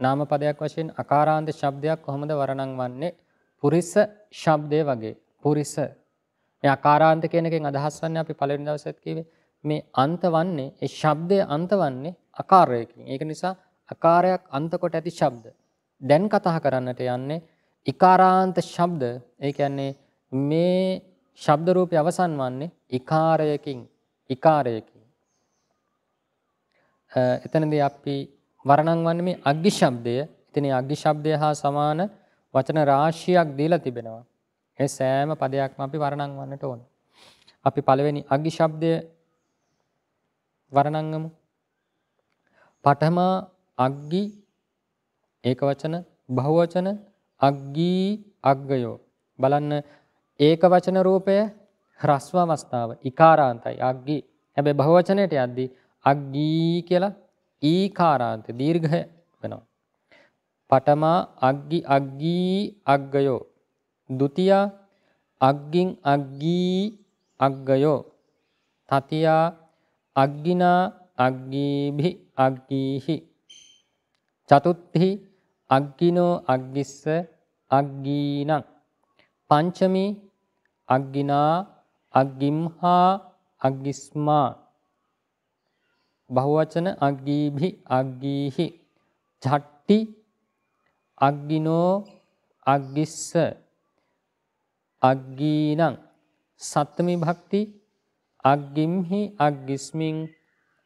නාමපදයක් වශයෙන් අකාරාන්ත ශබ්දයක් කොහොමද වර්ණම් වන්නේ? පුරිස ශබ්දය වගේ. පුරිස. මේ අකාරාන්ත කියන එකෙන් අදහස් වන්නේ අපි පළවෙනි දවසෙත් කිව්වේ මේ අන්ත වන්නේ ඒ ශබ්දය අන්ත වන්නේ අකාරයකින්. ඒක නිසා අකාරයක් අන්ත කොට ඇති ශබ්ද. දැන් කතා කරන්නට යන්නේ ඉකාරාන්ත ශබ්ද. ඒ කියන්නේ මේ ශබ්ද රූපය අවසන් වන්නේ ඉකාරයකින්. ඉකාරයකින්. එතනදී අපි වර්ණම් වන්නේ මේ අග්ගි ශබ්දය. ඉතින් මේ අග්ගි ශබ්දය හා සමාන වචන රාශියක් දීලා තිබෙනවා. ඒ සෑම පදයක්ම අපි වර්ණම් වන්නට ඕන. අපි පළවෙනි අග්ගි ශබ්දය වර්ණංගමු. පඨමා අග්ගි ඒක වචන බහුවචන අග්ගී අග්ගයෝ. බලන්න ඒක වචන රූපය හ්‍රස්ව අවස්ථාව ඉකාරාන්තයි අග්ගි. හැබැයි බහුවචනයට යද්දී අග්ගී කියලා ඊකාරාන්ත දීර්ඝ වෙනවා. පඨමා අග්ගි අග්ගී අග්ගයෝ. ဒ ුතියා අග්ගින් අග්ගී අග්ගයෝ තතියා අග්ගිනා අග්ගීභි අග්ගීහි චතුත්ථි අග්ගිනෝ අග්ගිස්ස අග්ගීනං පංචමි අග්ගිනා අග්ගිම්හා අග්ගිස්මා බහුවචන අග්ගීභි අග්ගීහි ඡට්ටි අග්ගිනෝ අග්ගිස්ස අග්ගීනං සත්තමි භක්ති අග්ගිම්හි අග්ගිස්මින්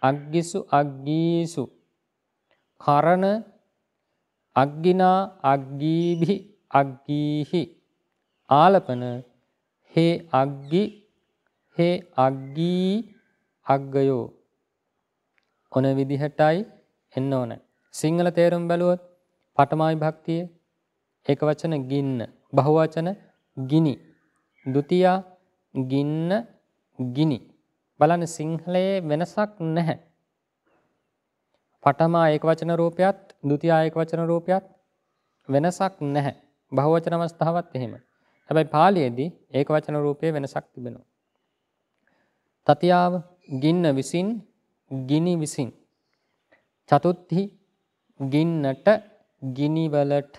අග්ගිසු අග්ගීසු. කරණ අග්ගිනා අග්ගීභි අග්ගීහි. ආලපන හේ අග්ගි හේ අග්ගී අග්ගයෝ. ඔන විදිහටයි එන්න ඕන. සිංහල තේරුම් බැලුවොත් පඨමයි භක්තිය ඒක වචන ගින්න බහුවචන ගිනි. ဒ ුතියා ගින්න ගිනි. බලන්න සිංහලයේ වෙනසක් නැහැ. පඨමා ඒක වචන රූපයත් ဒ ුතියා ඒක වචන රූපයත් වෙනසක් නැහැ. බහුවචන අවස්ථාවත් එහෙම. හැබැයි පාලියේදී ඒක වචන රූපයේ වෙනසක් තිබෙනවා. තතියාව ගින්න විසින් ගිනි විසින්. චතුත්හි ගින්නට ගිනිවලට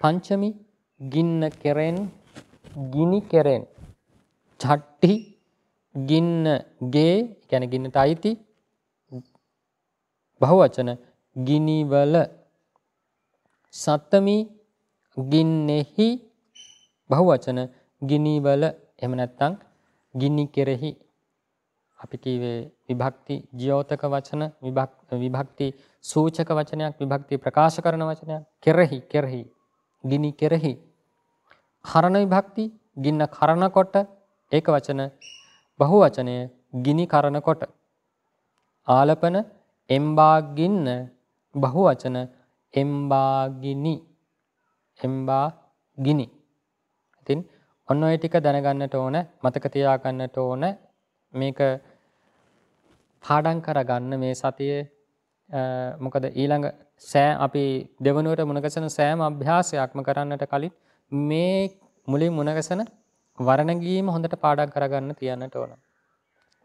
පංචමි ගින්න කෙරෙන් ගිනි කෙරෙන්. චට්ටි ගින්න ගේ කියන්නේ ගින්නට අයිති බහුවචන ගිනිවල. සත්තමි ගින්නෙහි බහුවචන ගිනිවල. එහෙම නැත්නම් ගිනි කෙරෙහි අපි කීවේ විභක්ති ජ්‍යෝතක වචන විභක්ති සූචක වචනයක් විභක්ති ප්‍රකාශ කරන වචනයක්. කෙරෙහි කෙරෙහි ගිනි කෙරෙහි. හරණ විභක්ති ගින්න කරනකොට ඒක වචන බහු වචනය ගිනි කරනකොට ආලපන එම්බා ගින්න බහු වචන එම්බා ගිනි. එම්බා ගිනි. ඉතින් ඔන්න ඔය ටික දැනගන්නට ඕන මතක තියාගන්නට ඕන. මේක පාඩම් කරගන්න මේ සතියේ මොකද ඊළඟ සෑ අපි දෙවනුවට මුණගසන සෑම අභ්‍යාසයක්ම කරන්නට කලින් මේ මුලින් මුණගසන වර්ණගීම හොඳට පාඩම් කරගන්න තියන්නට ඕන.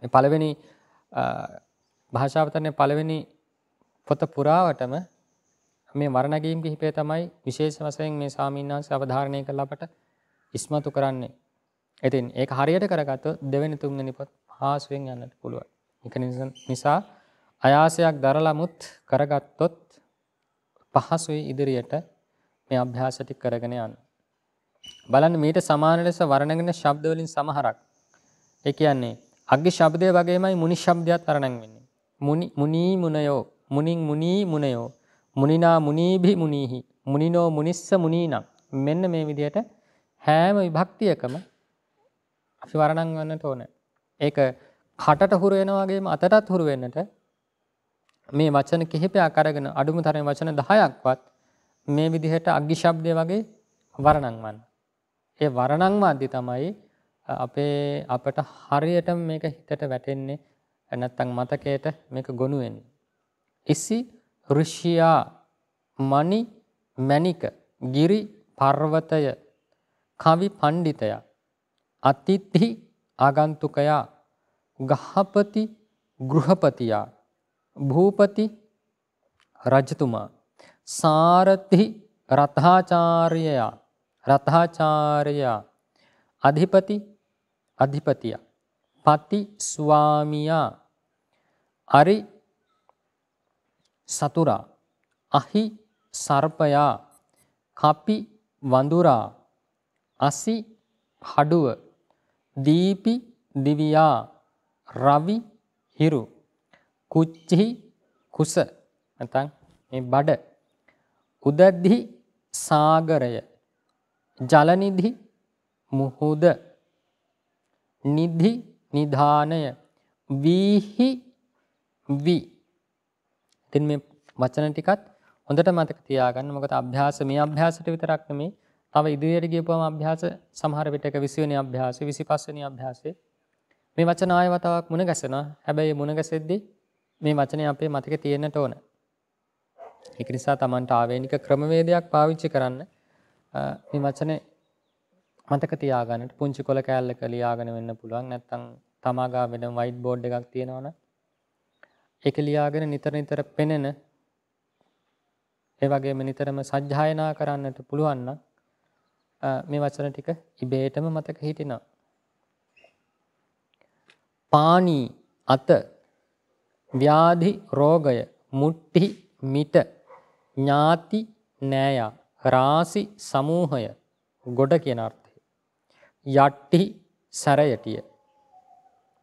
මේ පළවෙනි භාෂාවතරනේ පළවෙනි පොත පුරාවටම මේ වර්ණගීම් කිහිපය තමයි විශේෂ වශයෙන් මේ සාමීනාංශ අවධාරණය කරලා අපට ඉස්මතු කරන්නේ. ඉතින් ඒක හරියට කරගත්තොත් දෙවෙනි තුන්වෙනි පොත් හාස්වෙන් යන්නට පුළුවන්. ඒක නිසා අයාසයක් දරලමුත් කරගත්තොත් පහසුයි ඉදිරියට මේ අභ්‍යාස ටික කරගෙන යන්න. බලන්න මීට සමාන ලෙස වර්ණගෙන ශබ්ද වලින් සමහරක්. ඒ කියන්නේ අග්ගි ශබ්දය වගේමයි මුනි ශබ්දයක් වර්ණන් වෙන්නේ. මුනි මුනී මුනයෝ මුනින් මුනී මුනයෝ මුනිනා මුනීභි මුනීහි මුනිනෝ මුනිස්ස මුනීනම් මෙන්න මේ විදිහට හැම විභක්තියකම අපි වර්ණන් ගන්නට ඕනේ. ඒක කටට හුරු වෙනා වගේම අතටත් හුරු වෙන්නට මේ වචන කිහිපයක් අරගෙන අඩුම තරමේ වචන 10ක්වත් මේ විදිහට අග්ගි ශබ්දය වගේ වරණංවන්න. ඒ වරණංවද්දි තමයි අපේ අපට හරියටම මේක හිතට වැටෙන්නේ නැත්තම් මතකයට මේක ගොනු වෙන්නේ. ඉසි ඍෂියා මණි මණික ගිරි පර්වතය කවි පණ්ඩිතය අතිත්හි ආගන්තුකයා ගහපති ගෘහපතියා භූපති රජතුමා සාරථි රථාචාර්යයා රථාචාර්යයා අධිපති අධිපතිය පති ස්වාමියා අරි සතුරා අහි සර්පයා කපි වඳුරා අසි හඩුව දීපි දිවියා රවි හිරු කුච්චි කුස නැත්නම් මේ බඩ උදද්දි සාගරය ජලනිධි මුහුද නිධි නිධානය වීහි වි. ඉතින් මේ වචන ටිකත් හොඳට මතක තියාගන්න. මොකද අභ්‍යාස මේ අභ්‍යාසයට විතරක් නෙමෙයි තව ඉදිරියට ගියපුවම අභ්‍යාස සමහර විටක 20 වෙනි අභ්‍යාසය 25 වෙනි අභ්‍යාසය. මේ වචන ආය වතාවක් මුණ ගැසෙනවා. හැබැයි මුණ ගැසෙද්දී මේ වචනේ අපේ මතකේ තියෙන්නට ඕන. ඒක නිසා Tamanට ආවේනික ක්‍රමවේදයක් පාවිච්චි කරන්න මේ වචනේ මතක තියාගන්නට පුංචි කොල කෑල්ලක ලියාගෙන වෙන්න පුළුවන් නැත්නම් තමාගා වෙන වයිට් බෝඩ් එකක් තියෙනවනේ ඒක ලියාගෙන නිතර නිතර පෙනෙන ඒ වගේම නිතරම සජ්ජායනා කරන්නට පුළුවන් නම් මේ වචන ටික ඉබේටම මතක හිටිනවා. පාණී අත ව්‍යාධි රෝගය මුට්ටි මිට ඥාති නෑයා රාසි සමූහය. ගොඩ කියන අර්ථය. යට්ටි සැරයටිය.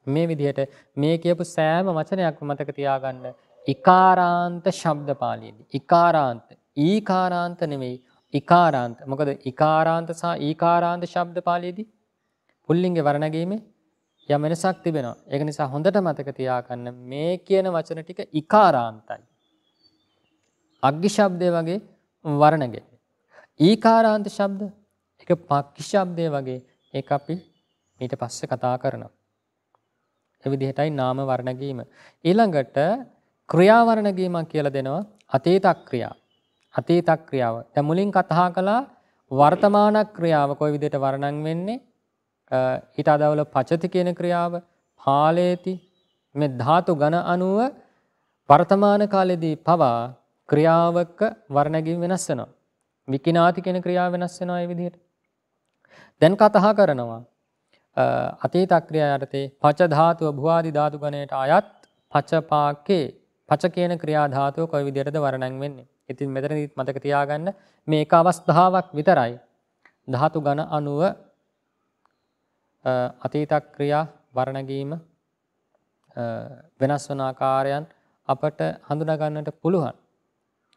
මේ විදිහට මේ කියපු සෑම වචනයක්ම මතක තියාගන්න. ඉකාරාන්ත ශබ්ද පාළියේදී. ඉකාරාන්ත. ඊකාරාන්ත නෙමෙයි ඉකාරාන්ත. මොකද ඉකාරාන්ත සහ ඊකාරාන්ත ශබ්ද පාළියේදී පුල්ලින්ගේ වර්ණගීමේ යම් වෙනසක් තිබෙනවා. ඒක නිසා හොඳට මතක තියාගන්න මේ කියන වචන ටික ඉකාරාන්තයි. අග්ගි ශබ්දය වගේ වර්ණගෙ. ඊකාරාන්ත ශබ්ද ඒක පක්ෂි ශබ්දය වගේ ඒක අපි ඊට පස්සේ කතා කරනවා. ඒ විදිහටයි නාම වර්ණගීම. ඊළඟට ක්‍රියා වර්ණගීමක් කියලා දෙනවා අතීත ක්‍රියා. අතීත ක්‍රියාව. දැන් මුලින් කතා කළා වර්තමාන ක්‍රියාව කොයි විදිහට වර්ණන් වෙන්නේ ඊට අදාළ පචති කියන ක්‍රියාව හාලේති මේ ධාතු ඝන අණුව වර්තමාන කාලෙදී පවා ක්‍රියාවක වර්ණගින් වෙනස් වෙනවා. විකිනාති කියන ක්‍රියාව වෙනස් වෙනවා මේ විදිහට. දැන් කතා කරනවා අතීත ක්‍රියා යටතේ පච ධාතුව භුවාදි ධාතු ගණයට අයත් පචපාකේ පච කියන ක්‍රියා ධාතුව කොයි විදිහටද වර්ණන් වෙන්නේ. ඉතින් මෙතනදිත් මතක තියාගන්න මේක අවස්ථාවක් විතරයි. ධාතු ඝන අණුව අතීත ක්‍රියා වර්ණගීම වෙනස් වන ආකාරයන් අපට හඳුනා ගන්නට පුළුවන්.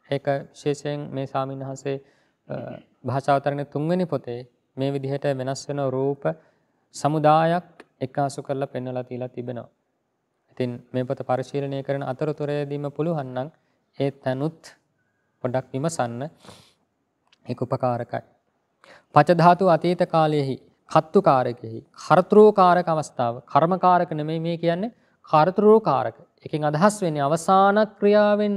ඒක විශේෂයෙන් මේ සාමින් වහන්සේ භාෂාවතරණේ තුන්වෙනි පොතේ මේ විදිහට වෙනස් වෙන රූප සමුදායක් එකාසු කරලා පෙන්වලා තියලා තිබෙනවා. ඉතින් මේ පොත පරිශීලනය කරන අතරතුරේදීම පුළුවන් නම් ඒ තනුත් පොඩක් විමසන්න ඒක උපකාරකයි. පච ධාතු අතීත කාලයේහි කත්තුකාරකෙහි කර්තෘකාරක අවස්ථාව කර්මකාරක නෙමෙයි මේ කියන්නේ කර්තෘකාරක. එකෙන් අදහස් වෙන්නේ අවසාන ක්‍රියාවෙන්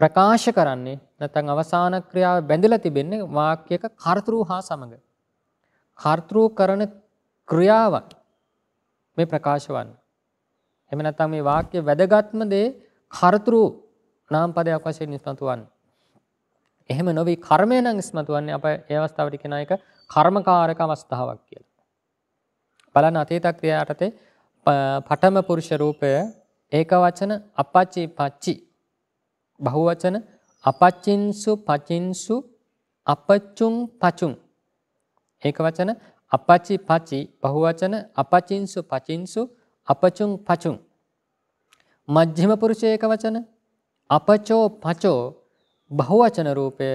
ප්‍රකාශ කරන්නේ නැත්නම් අවසාන ක්‍රියාව බැඳලා තිබෙන්නේ වාක්‍යයක කර්තෘ හා සමග. කර්තෘ කරන ක්‍රියාවන් මේ ප්‍රකාශ වන්නේ. එහෙම නැත්නම් මේ වාක්‍ය වැදගත්ම දේ කර්තෘ නාම පදයක් වශයෙන් ඉස්මතු වන්නේ. එහෙම නොවි කර්මය නම් ඉස්මතු වන්නේ අප ඒ අවස්ථාවට කියන එක කර්මකාරක අවස්ථාවක් කියලා. බලන්න අතීත ක්‍රියා යටතේ පඨම පුරුෂ රූපය ඒක වචන අපච්චි පච්චි බහුවචන අපච්චින්සු පචින්සු අපච්චුම් පචුම්. ඒක වචන අපච්චි පච්චි බහුවචන අපචින්සු පචින්සු අපචුම් පචුම්. මජ්ක්‍ධිම පුරුෂ ඒක වචන අපචෝ පචෝ බහුවචන රූපය.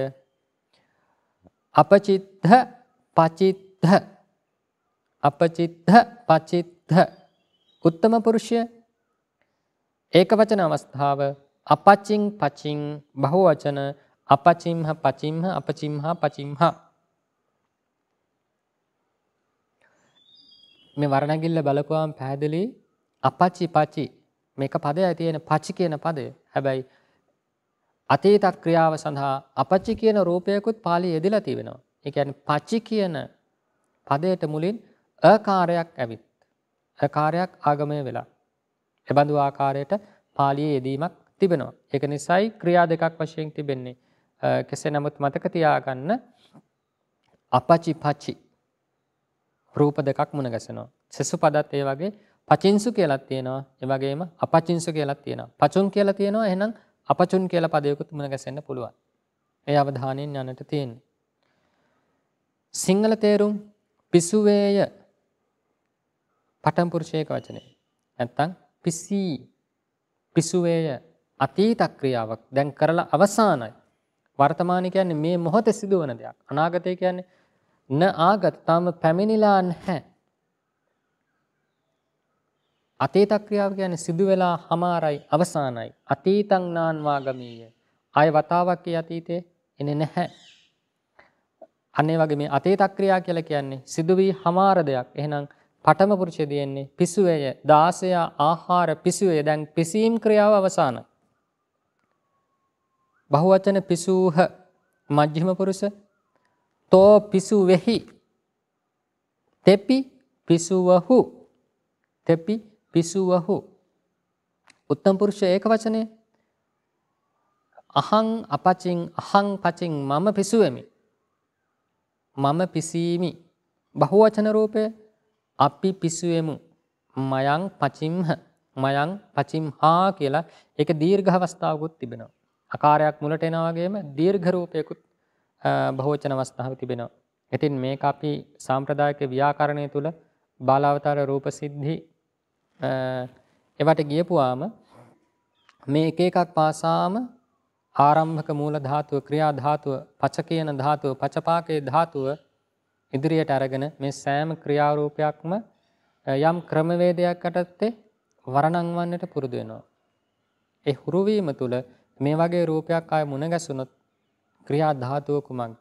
අපචිත්ත පචිත්ත අපචිත්ත පචිත්ත උත්තම පුරුෂය. ඒක වචන අවස්ථාව. අපචින් පචින් බහුවචන අපචිම්හ පචිම්හ අපචිම්හා පචිම්හා මේ වර්ණගිල්ල බලපුවාම පැහැදිලි අපච්චි පචි මේක පදයයි තියෙන පචි කියන පදය. හැබැයි අතීත ක්‍රියාව සඳහා අපච්චි කියන රූපයකුත් පාළියේ යෙදලා තිබෙනවා. ඒ කියන්නේ පචි කියන පදයට මුලින් අකාරයක් ඇවිත්. අකාරයක් ආගමය වෙලා. එබඳු ආකාරයට පාළියේ යෙදීමක් තිබෙනවා. ඒක නිසායි ක්‍රියා දෙකක් වශයෙන් තිබෙන්නේ. කෙසේ නමුත් මතක තියාගන්න අපචි පචි රූප දෙකක් මුණ ගැසෙනවා. සෙසු පදත් ඒ වගේ පචින්සු කියලාත් තියෙනවා. ඒ වගේම අපචින්සු කියලාත් තියෙනවා. පචුන් කියලා තියෙනවා. එහෙනම් අපචුන් කියලා පදයකුත් මුණ ගැසෙන්න පුළුවන්. ඒ අවධානයෙන් යන්නට තියෙන්නේ. සිංහල තේරුම් පිසුවේය පටන් පුරුෂයක වචනේ. නැත්තම් පිසී පිසුවේය අතීත ක්‍රියාවක් දැන් කරලා අවසానයි. වර්තමාන කියන්නේ මේ මොහොතේ සිදුවන දෙයක්. අනාගතය කියන්නේ න ආගත තාම පැමිණිලා නැහැ. අතීත ක්‍රියාව කියන්නේ සිදු වෙලා හමාරයි අවසానයි. අතීතං නාන් වාගමීය. ආය වතාවක් අතීතේ එන්නේ නැහැ. අන්නේ වගේ මේ අතීත ක්‍රියා කියලා කියන්නේ සිදුවී හමාර දෙයක්. එහෙනම් පඨම පුරුෂය දෙන්නේ පිසුවේය 16 ආහාර පිසුවේ දැන් පිසීම් ක්‍රියාව අවසానයි. බහුවචන පිසූහ මජ්ක්‍ධිම පුරුෂ තෝ පිසු වෙහි තෙපි පිසුවහු තෙපි පිසුවහු. උත්තම පුරුෂ ඒක වචනේ අහං අපචින් අහං පචින් මම පිසුවෙමි. මම පිසීමි. බහුවචන රූපය? අපි පිසුවෙමු. මයං පචිම්හ මයං පචිම්හා කියලා ඒක දීර්ඝ අවස්ථාවකුත් තිබෙනවා. අකාරයක් මුලට එනා වගේම දීර්ඝ රූපයකුත් බහුවචන අවස්ථාව තිබෙනවා. ඉතින් මේක අපි සාම්ප්‍රදායික ව්‍යාකරණය තුල බාලාවතාර රූප සිද්ධි එවට ගියපුවාම මේ එක එකක් පාසාම ආරම්භක මූල ධාතුව ක්‍රියා ධාතුව පච කියන ධාතුව පචපාකේ ධාතුව ඉදිරියට අරගෙන මේ සෑම ක්‍රියාරූපයක්ම යම් ක්‍රමවේදයක් යටතේ වර්ණම් වන්නට පුරුදු වෙනවා. ඒ හුරු වීම තුළ මේ වගේ රූපයක් ආය මුණ ගැසුනොත් ක්‍රියා ධාතුව කුමක්ද?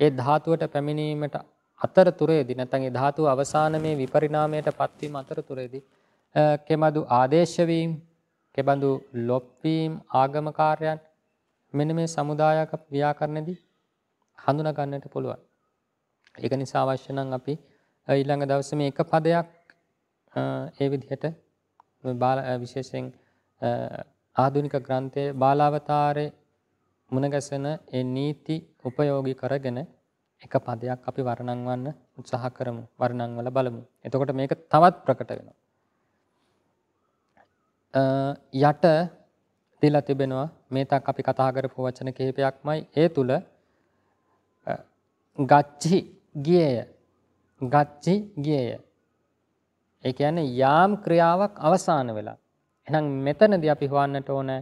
ඒ ධාතුවට පැමිණීමට අතරතුරේදී නැත්නම් ඒ ධාතුව අවසානයේ විපරිණාමයට පත්වීම අතරතුරේදී කෙබඳු ආදේශ වීම, කෙබඳු ලොප් වීම, ආගම කාර්යයන් මෙන්න මේ සමුදායක ව්‍යාකරණෙදී හඳුනා ගන්නට පුළුවන්. ඒක නිසා අවශ්‍ය නම් අපි ඊළඟ දවසේ මේ එක පදයක් ඒ විදිහට විශේෂයෙන් ආධුනික ග්‍රන්ථයේ බාලාවතාරේ මුණගැසෙන ඒ නීති උපයෝගී කරගෙන එක පදයක් අපි වර්ණම් වන්න උත්සාහ කරමු. වර්ණම් වල බලමු. එතකොට මේක තවත් ප්‍රකට වෙනවා. යට දීලා තිබෙනවා මේ තක් අපි කතා කරපු වචන කිහිපයක්මයි ඒ තුල ගච්ඡි ගියේය. ගච්ඡි ගියේය. ඒ කියන්නේ යාම් ක්‍රියාවක් අවසන් වෙලා. එහෙනම් මෙතනදී අපි හොයන්නට ඕනේ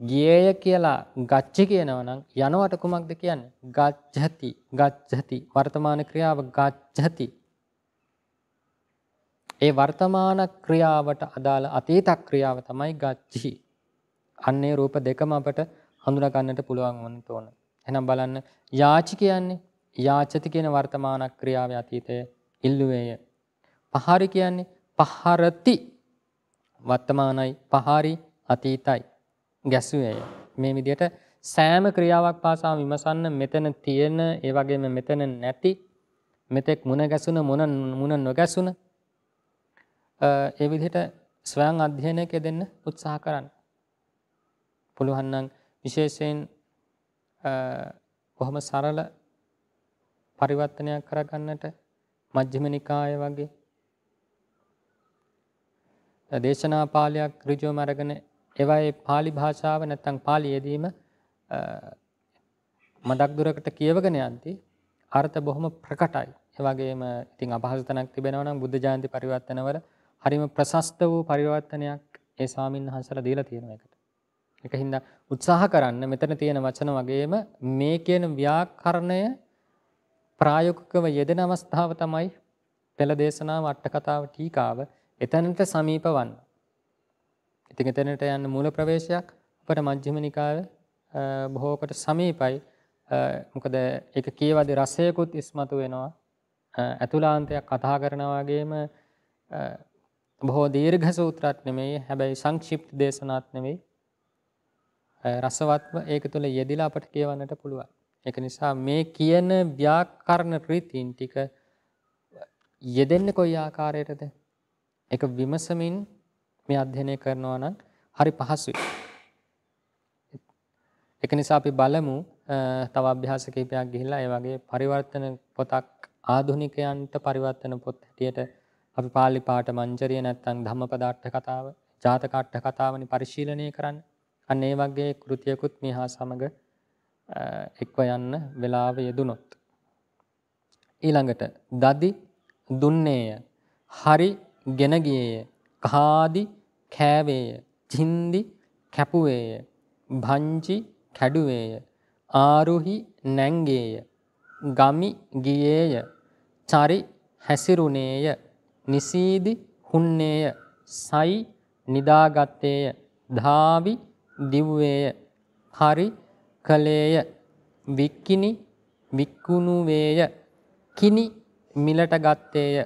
ගියේය කියලා ගච්ඡි කියනවා නම් යනවට කුමක්ද කියන්නේ? ගච්ඡති ගච්ඡති වර්තමාන ක්‍රියාව ගච්ඡති. ඒ වර්තමාන ක්‍රියාවට අදාළ අතීත ක්‍රියාව තමයි ගච්ඡි. අන්නේ රූප දෙකම අපට හඳුනා ගන්නට පුළුවන් වන්න තෝන. එහෙනම් බලන්න යාචි කියන්නේ යාචති කියන වර්තමාන ක්‍රියාවේ අතීතය ඉල්ලුවේය. පහරි කියන්නේ පහරති වර්තමානයි පහරි අතීතයි. ගැසුවේය. මේ විදිහට සෑම ක්‍රියාවක් පාසා විමසන්න මෙතන තියෙන ඒ වගේම මෙතන නැති මෙතෙක් මුණ ගැසුන මොන මුණ නොගැසුන ඒ විදිහට ස්වයං අධ්‍යයනයක දෙන්න උත්සාහ කරන්න. පුළුවන් නම් විශේෂයෙන් කොහොම සරල පරිවර්තනයක් කරගන්නට මජ්ක්‍ධිම නිකාය වගේ දේශනා පාළියක් ඍජුවම අරගෙන ඒවායේ pāli භාෂාව නැත්නම් pāli යෙදීම මඩක් දුරකට කියවගෙන යද්දී අර්ථ බොහොම ප්‍රකටයි. ඒ වගේම ඉතින් අපහසු තැනක් තිබෙනවා නම් බුද්ධ ජයන්ති පරිවර්තනවල හරිම ප්‍රශස්ත වූ පරිවර්තනයක් ඒ ස්වාමීන් වහන්සේලා දීලා තියෙනවා ඒකට. ඒකින්ද උත්සාහ කරන්න මෙතන තියෙන වචන වගේම මේ කියන ව්‍යාකරණය ප්‍රායෝගිකව යෙදෙන අවස්ථාව තමයි පෙළ දේශනාව අට කතාව ටීකාව එතනට සමීප වන්න. ඉතින් එතනට යන්න මූල ප්‍රවේශයක් අපට මජ්ක්‍ධිම නිකාය බොහෝකට සමීපයි. මොකද ඒක කියවදී රසයකුත් ඉස්මතු වෙනවා. ඇතුළාන්තයක් කතා කරනවා වගේම බොහෝ දීර්ඝ සූත්‍රات නෙමෙයි හැබැයි සංක්ෂිප්ත දේශනාත් නෙමෙයි රසවත්ව ඒක තුළ යෙදිලා අපට කියවන්නට පුළුවන්. ඒක නිසා මේ කියන ව්‍යාකරණ රීතීන් ටික යෙදෙන්නේ කොයි ආකාරයටද? ඒක විමසමින් මේ අධ්‍යයනය කරනවා නම් හරි පහසුයි. ඒක නිසා අපි බලමු තව අභ්‍යාස කිහිපයක් ගිහිල්ලා ඒ වගේ පරිවර්තන පොතක් ආධුනිකයන්ට පරිවර්තන පොත් හැටියට අපි පාලි පාඨ මංජරිය නැත්නම් ධම්මපදාට්ඨ කතාව, ජාතකාට්ඨ කතාවනි පරිශීලනය කරන්න. අන්න ඒ වගේ කෘතියකුත් මේ හා සමග එක්ව යන්න වෙලාව යෙදුනොත්. ඊළඟට දදි දුන්නේය. හරි ගෙන ගියේය. කාදි කෑවේය. චින්දි කැපුවේය. භංජි කැඩුවේය. ආරුහි නැංගේය. ගමි ගියේය. චරි හැසිරුණේය. නිසීදි හුන්නේය. සයි නිදාගත්තේය. ධාවි දිව්වේය. හරි කලේය. වික්කිනි වික්කුණුවේය. කිනි මිලට ගත්තේය.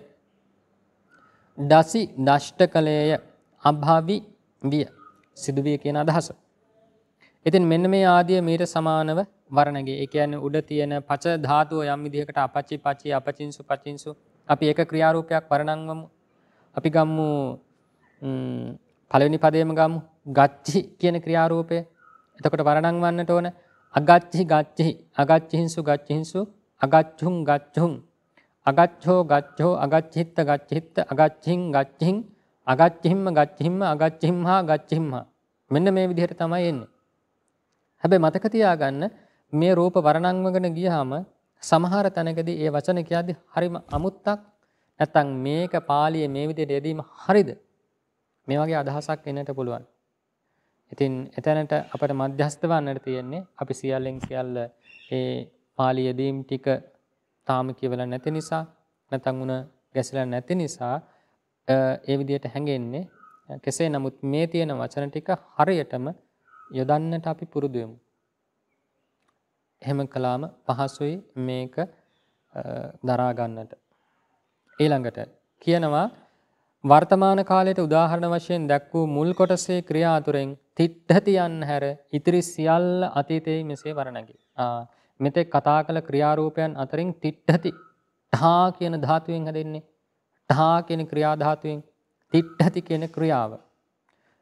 දසි දෂ්ට කලේය. අභාවි විය. සිදුවිය කියන අදහස. ඉතින් මෙන්න මේ ආදිය මීට සමානව වර්ණගේ. ඒ කියන්නේ උඩ තියෙන පච ධාතුව යම් විදිහකට අපච්චි පච්චි අපචින්සු පචින්සු අපි එක ක්‍රියාරූපයක් වර්ණන්වමු. අපි ගම්මු පළවෙනි පදයේම ගමු. ගච්චි කියන ක්‍රියාරූපය. එතකොට වර්ණන් වන්නට ඕන අගච්චි ගච්චි අගච්චිහින්සු ගච්චිහින්සු අගච්ඡුං ගච්ඡුං අගච්ඡෝ ගච්ඡෝ අගච්ඡිත්ත ගච්ඡිත්ත අගච්ඡින් ගච්ඡින් අගච්ඡිම්ම ගච්ඡිම්ම අගච්ඡිම්හා ගච්ඡිම්හා මෙන්න මේ විදිහට තමයි එන්නේ. හැබැයි මතක තියාගන්න මේ රූප වර්ණංවගෙන ගියාම සමහර තැනකදී ඒ වචන කියද්දී හරිම අමුත්තක් නැත්තම් මේක පාළියේ මේ විදිහට යෙදීම හරිද? මේ වගේ අදහසක් එන්නට පුළුවන්. ඉතින් එතනට අපිට මධ්‍යස්ත වන්නට තියෙන්නේ අපි සියල්ලෙන් සියල්ල ඒ පාළි යෙදීම් ටික තාම කියවලා නැති නිසා නැත්නම් උන ගැසලා නැති නිසා ඒ විදිහට හැඟෙන්නේ කෙසේ නමුත් මේ තියෙන වචන ටික හරියටම යොදන්නට අපි පුරුදු වෙමු. එහෙම කළාම පහසුයි මේක දරා ගන්නට. ඊළඟට කියනවා වර්තමාන කාලයට උදාහරණ වශයෙන් දැක් වූ මුල් කොටසේ ක්‍රියා අතුරෙන් තිට්ඨති යන්න හැර ඉතිරි සියල්ල අතීතයේ මෙසේ වරණගි. ආ මෙතෙක් කතා කළ ක්‍රියාරූපයන් අතරින් තිට්ඨති ඨා කියන ධාතුවෙන් හැදෙන්නේ. ඨා කියන ක්‍රියා ධාතුවෙන් තිට්ඨති කියන ක්‍රියාව.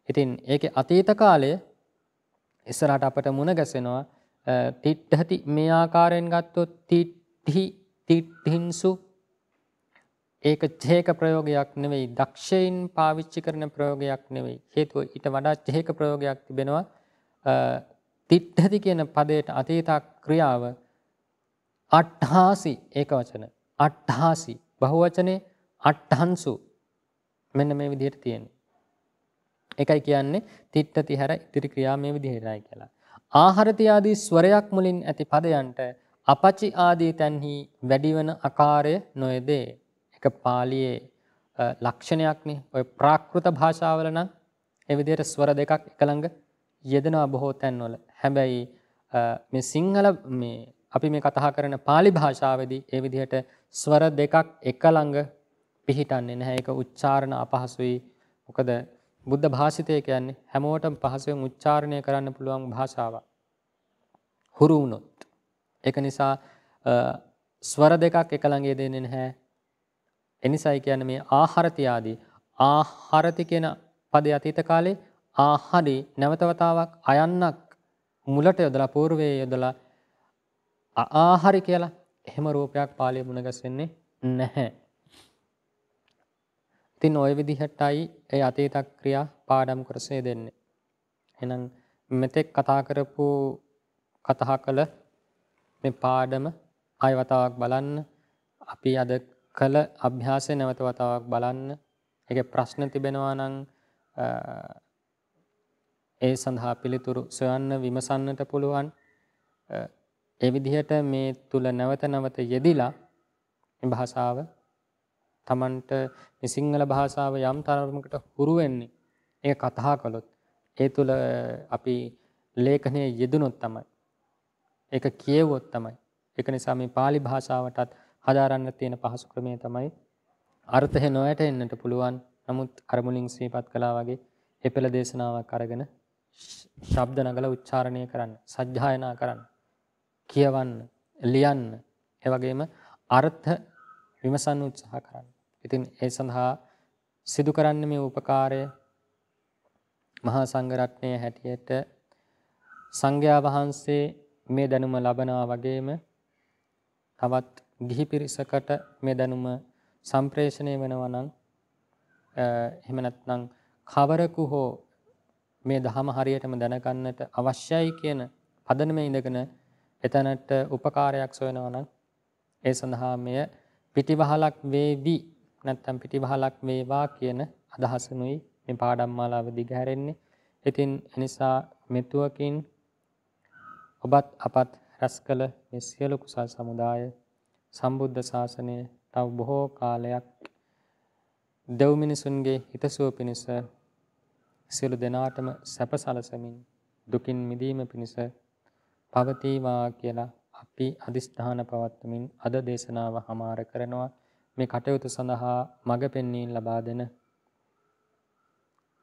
ඉතින් ඒකේ අතීත කාලය ඉස්සරහට අපට මුණ ගැසෙනවා තිට්ඨති මේ ආකාරයෙන් ගත්තොත් තිට්ඨි තිට්ඨින්සු ඒක චේක ප්‍රයෝගයක් නෙවෙයි දක්ෂයින් පාවිච්චි කරන ප්‍රයෝගයක් නෙවෙයි හේතුව ඊට වඩා චේක ප්‍රයෝගයක් තිබෙනවා තිට්ඨති කියන පදයට අතීත ක්‍රියාව අට්ඨාසි ඒක වචන අට්ඨාසි බහුවචනේ අට්ඨන්සු මෙන්න මේ විදිහට තියෙන්නේ ඒකයි කියන්නේ තිට්ඨති හැර ඉතිරි ක්‍රියා මේ විදිහටයි කියලා. ආහාරති ආදී ස්වරයක් මුලින් ඇති පදයන්ට අපචි ආදී තන්හි වැඩිවන ආකාරය නොයේදේ. ඒක පාළියේ ලක්ෂණයක්නේ. ඔය ප්‍රාකෘත භාෂාවල නම් ඒ විදිහට ස්වර දෙකක් එක ළඟ යෙදෙනවා බොහෝ තැන්වල. හැබැයි මේ සිංහල මේ අපි මේ කතා කරන pāli භාෂාවේදී ඒ විදිහට ස්වර දෙකක් එක ළඟ පිහිටන්නේ නැහැ. ඒක උච්චාරණ අපහසුයි. මොකද බුද්ධ භාෂිතය කියන්නේ හැමෝටම පහසුවෙන් උච්චාරණය කරන්න පුළුවන් භාෂාවක්. හුරු වුණොත්. ඒක නිසා ස්වර දෙකක් එක ළඟ දෙන්නේ නැහැ. එනිසායි කියන්නේ මේ ආහාරති ආදී ආහාරති කියන පදේ අතීත කාලේ ආහාරි නැවත වතාවක් අයන්නක් මුලට යොදලා පූර්වයේ යොදලා ආහාරි කියලා එහෙම රූපයක් පාලිය මුණගස් වෙන්නේ නැහැ. ඉතින් ওই විදිහටයි ඒ අතීත ක්‍රියා පාඩම් කරසේ දෙන්නේ. එහෙනම් මෙතෙක් කතා කරපු කතා කළ මේ පාඩම ආය වතාවක් බලන්න අපි අද කළ අභ්‍යාසය නැවත වතාවක් බලන්න ඒක ප්‍රශ්න තිබෙනවා නම් ඒ සඳහා පිළිතුරු සොයන්න විමසන්නට පුළුවන්. ඒ විදිහට මේ තුල නැවත නැවත යෙදිලා මේ භාෂාව Tamanට මේ සිංහල භාෂාව යම් තරමකට හුරු වෙන්නේ ඒක කතා කළොත් ඒ තුල අපි ලේඛනයේ යෙදුනොත් තමයි. ඒක කියෙව්වොත් තමයි. ඒක නිසා මේ pāli භාෂාවටත් හදාරන්න තියෙන පහසු ක්‍රමය තමයි අර්ථය නොයැටෙන්නට පුළුවන්. නමුත් අර මුලින් සිහිපත් කළා වගේ එපෙළ දේශනාවක් අරගෙන ශබ්ද නගල උච්චාරණය කරන්න, සජ්ජායනා කරන්න, කියවන්න, ලියන්න, ඒ වගේම අර්ථ විමසන්න උත්සාහ කරන්න. ඉතින් ඒ සඳහා සිදු කරන්නේ මේ උපකාරය මහා සංඝරත්නයේ හැටියට සංඝයා වහන්සේ මේ දැනුම ලබනවා වගේම තවත් ගිහි පිරිසකට මේ දැනුම සම්ප්‍රේෂණය වෙනවා නම් එහෙම නැත්නම් කවරකු හෝ මේ ධහම හරියටම දැනගන්නට අවශ්‍යයි කියන පදනමේ ඉඳගෙන එතනට උපකාරයක් සොයනවා නම් ඒ සඳහා මෙය පිටිවහලක් වේවි නැත්නම් පිටිවහලක් වේවා කියන අදහසනුයි මේ පාඩම් මාලාව දිගහැරෙන්නේ. ඉතින් එනිසා මෙතුවකින් ඔබත් අපත් රැස් කළ මේ සියලු කුසල් සමුදාය සම්බුද්ධ ශාසනය තව බොහෝ කාලයක් දෙව් මිනිසුන්ගේ හිතසුව පිණිස සියලු දෙනාටම සැප සලසමින් දුකින් මිදීම පිණිස පවතිවා කියලා අපි අදිස්ථාන පවත්වමින් අද දේශනාව හමාර කරනවා. මේ කටයුතු සඳහා මඟ පෙන්වීම ලබා දෙන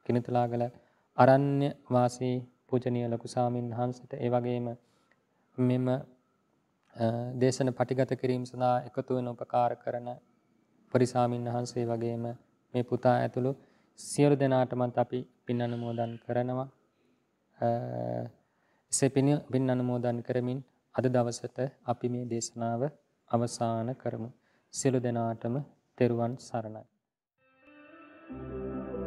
කිනතුලාගල අරණ්‍ය වාසී පූජනීය ලොකු සාමින් වහන්සේට ඒ වගේම මෙම දේශන පටිගත කිරීම සඳහා එකතු වෙන උපකාර කරන පරිසාමින් වහන්සේ වගේම මේ පුතා ඇතුළු සියලු දෙනාටමත් අපි පින් අනුමෝදන් කරනවා. එසේ පින් අනුමෝදන් කරමින් අද දවසට අපි මේ දේශනාව අවසන් කරමු. සියලු දෙනාටම තෙරුවන් සරණයි. Thank you.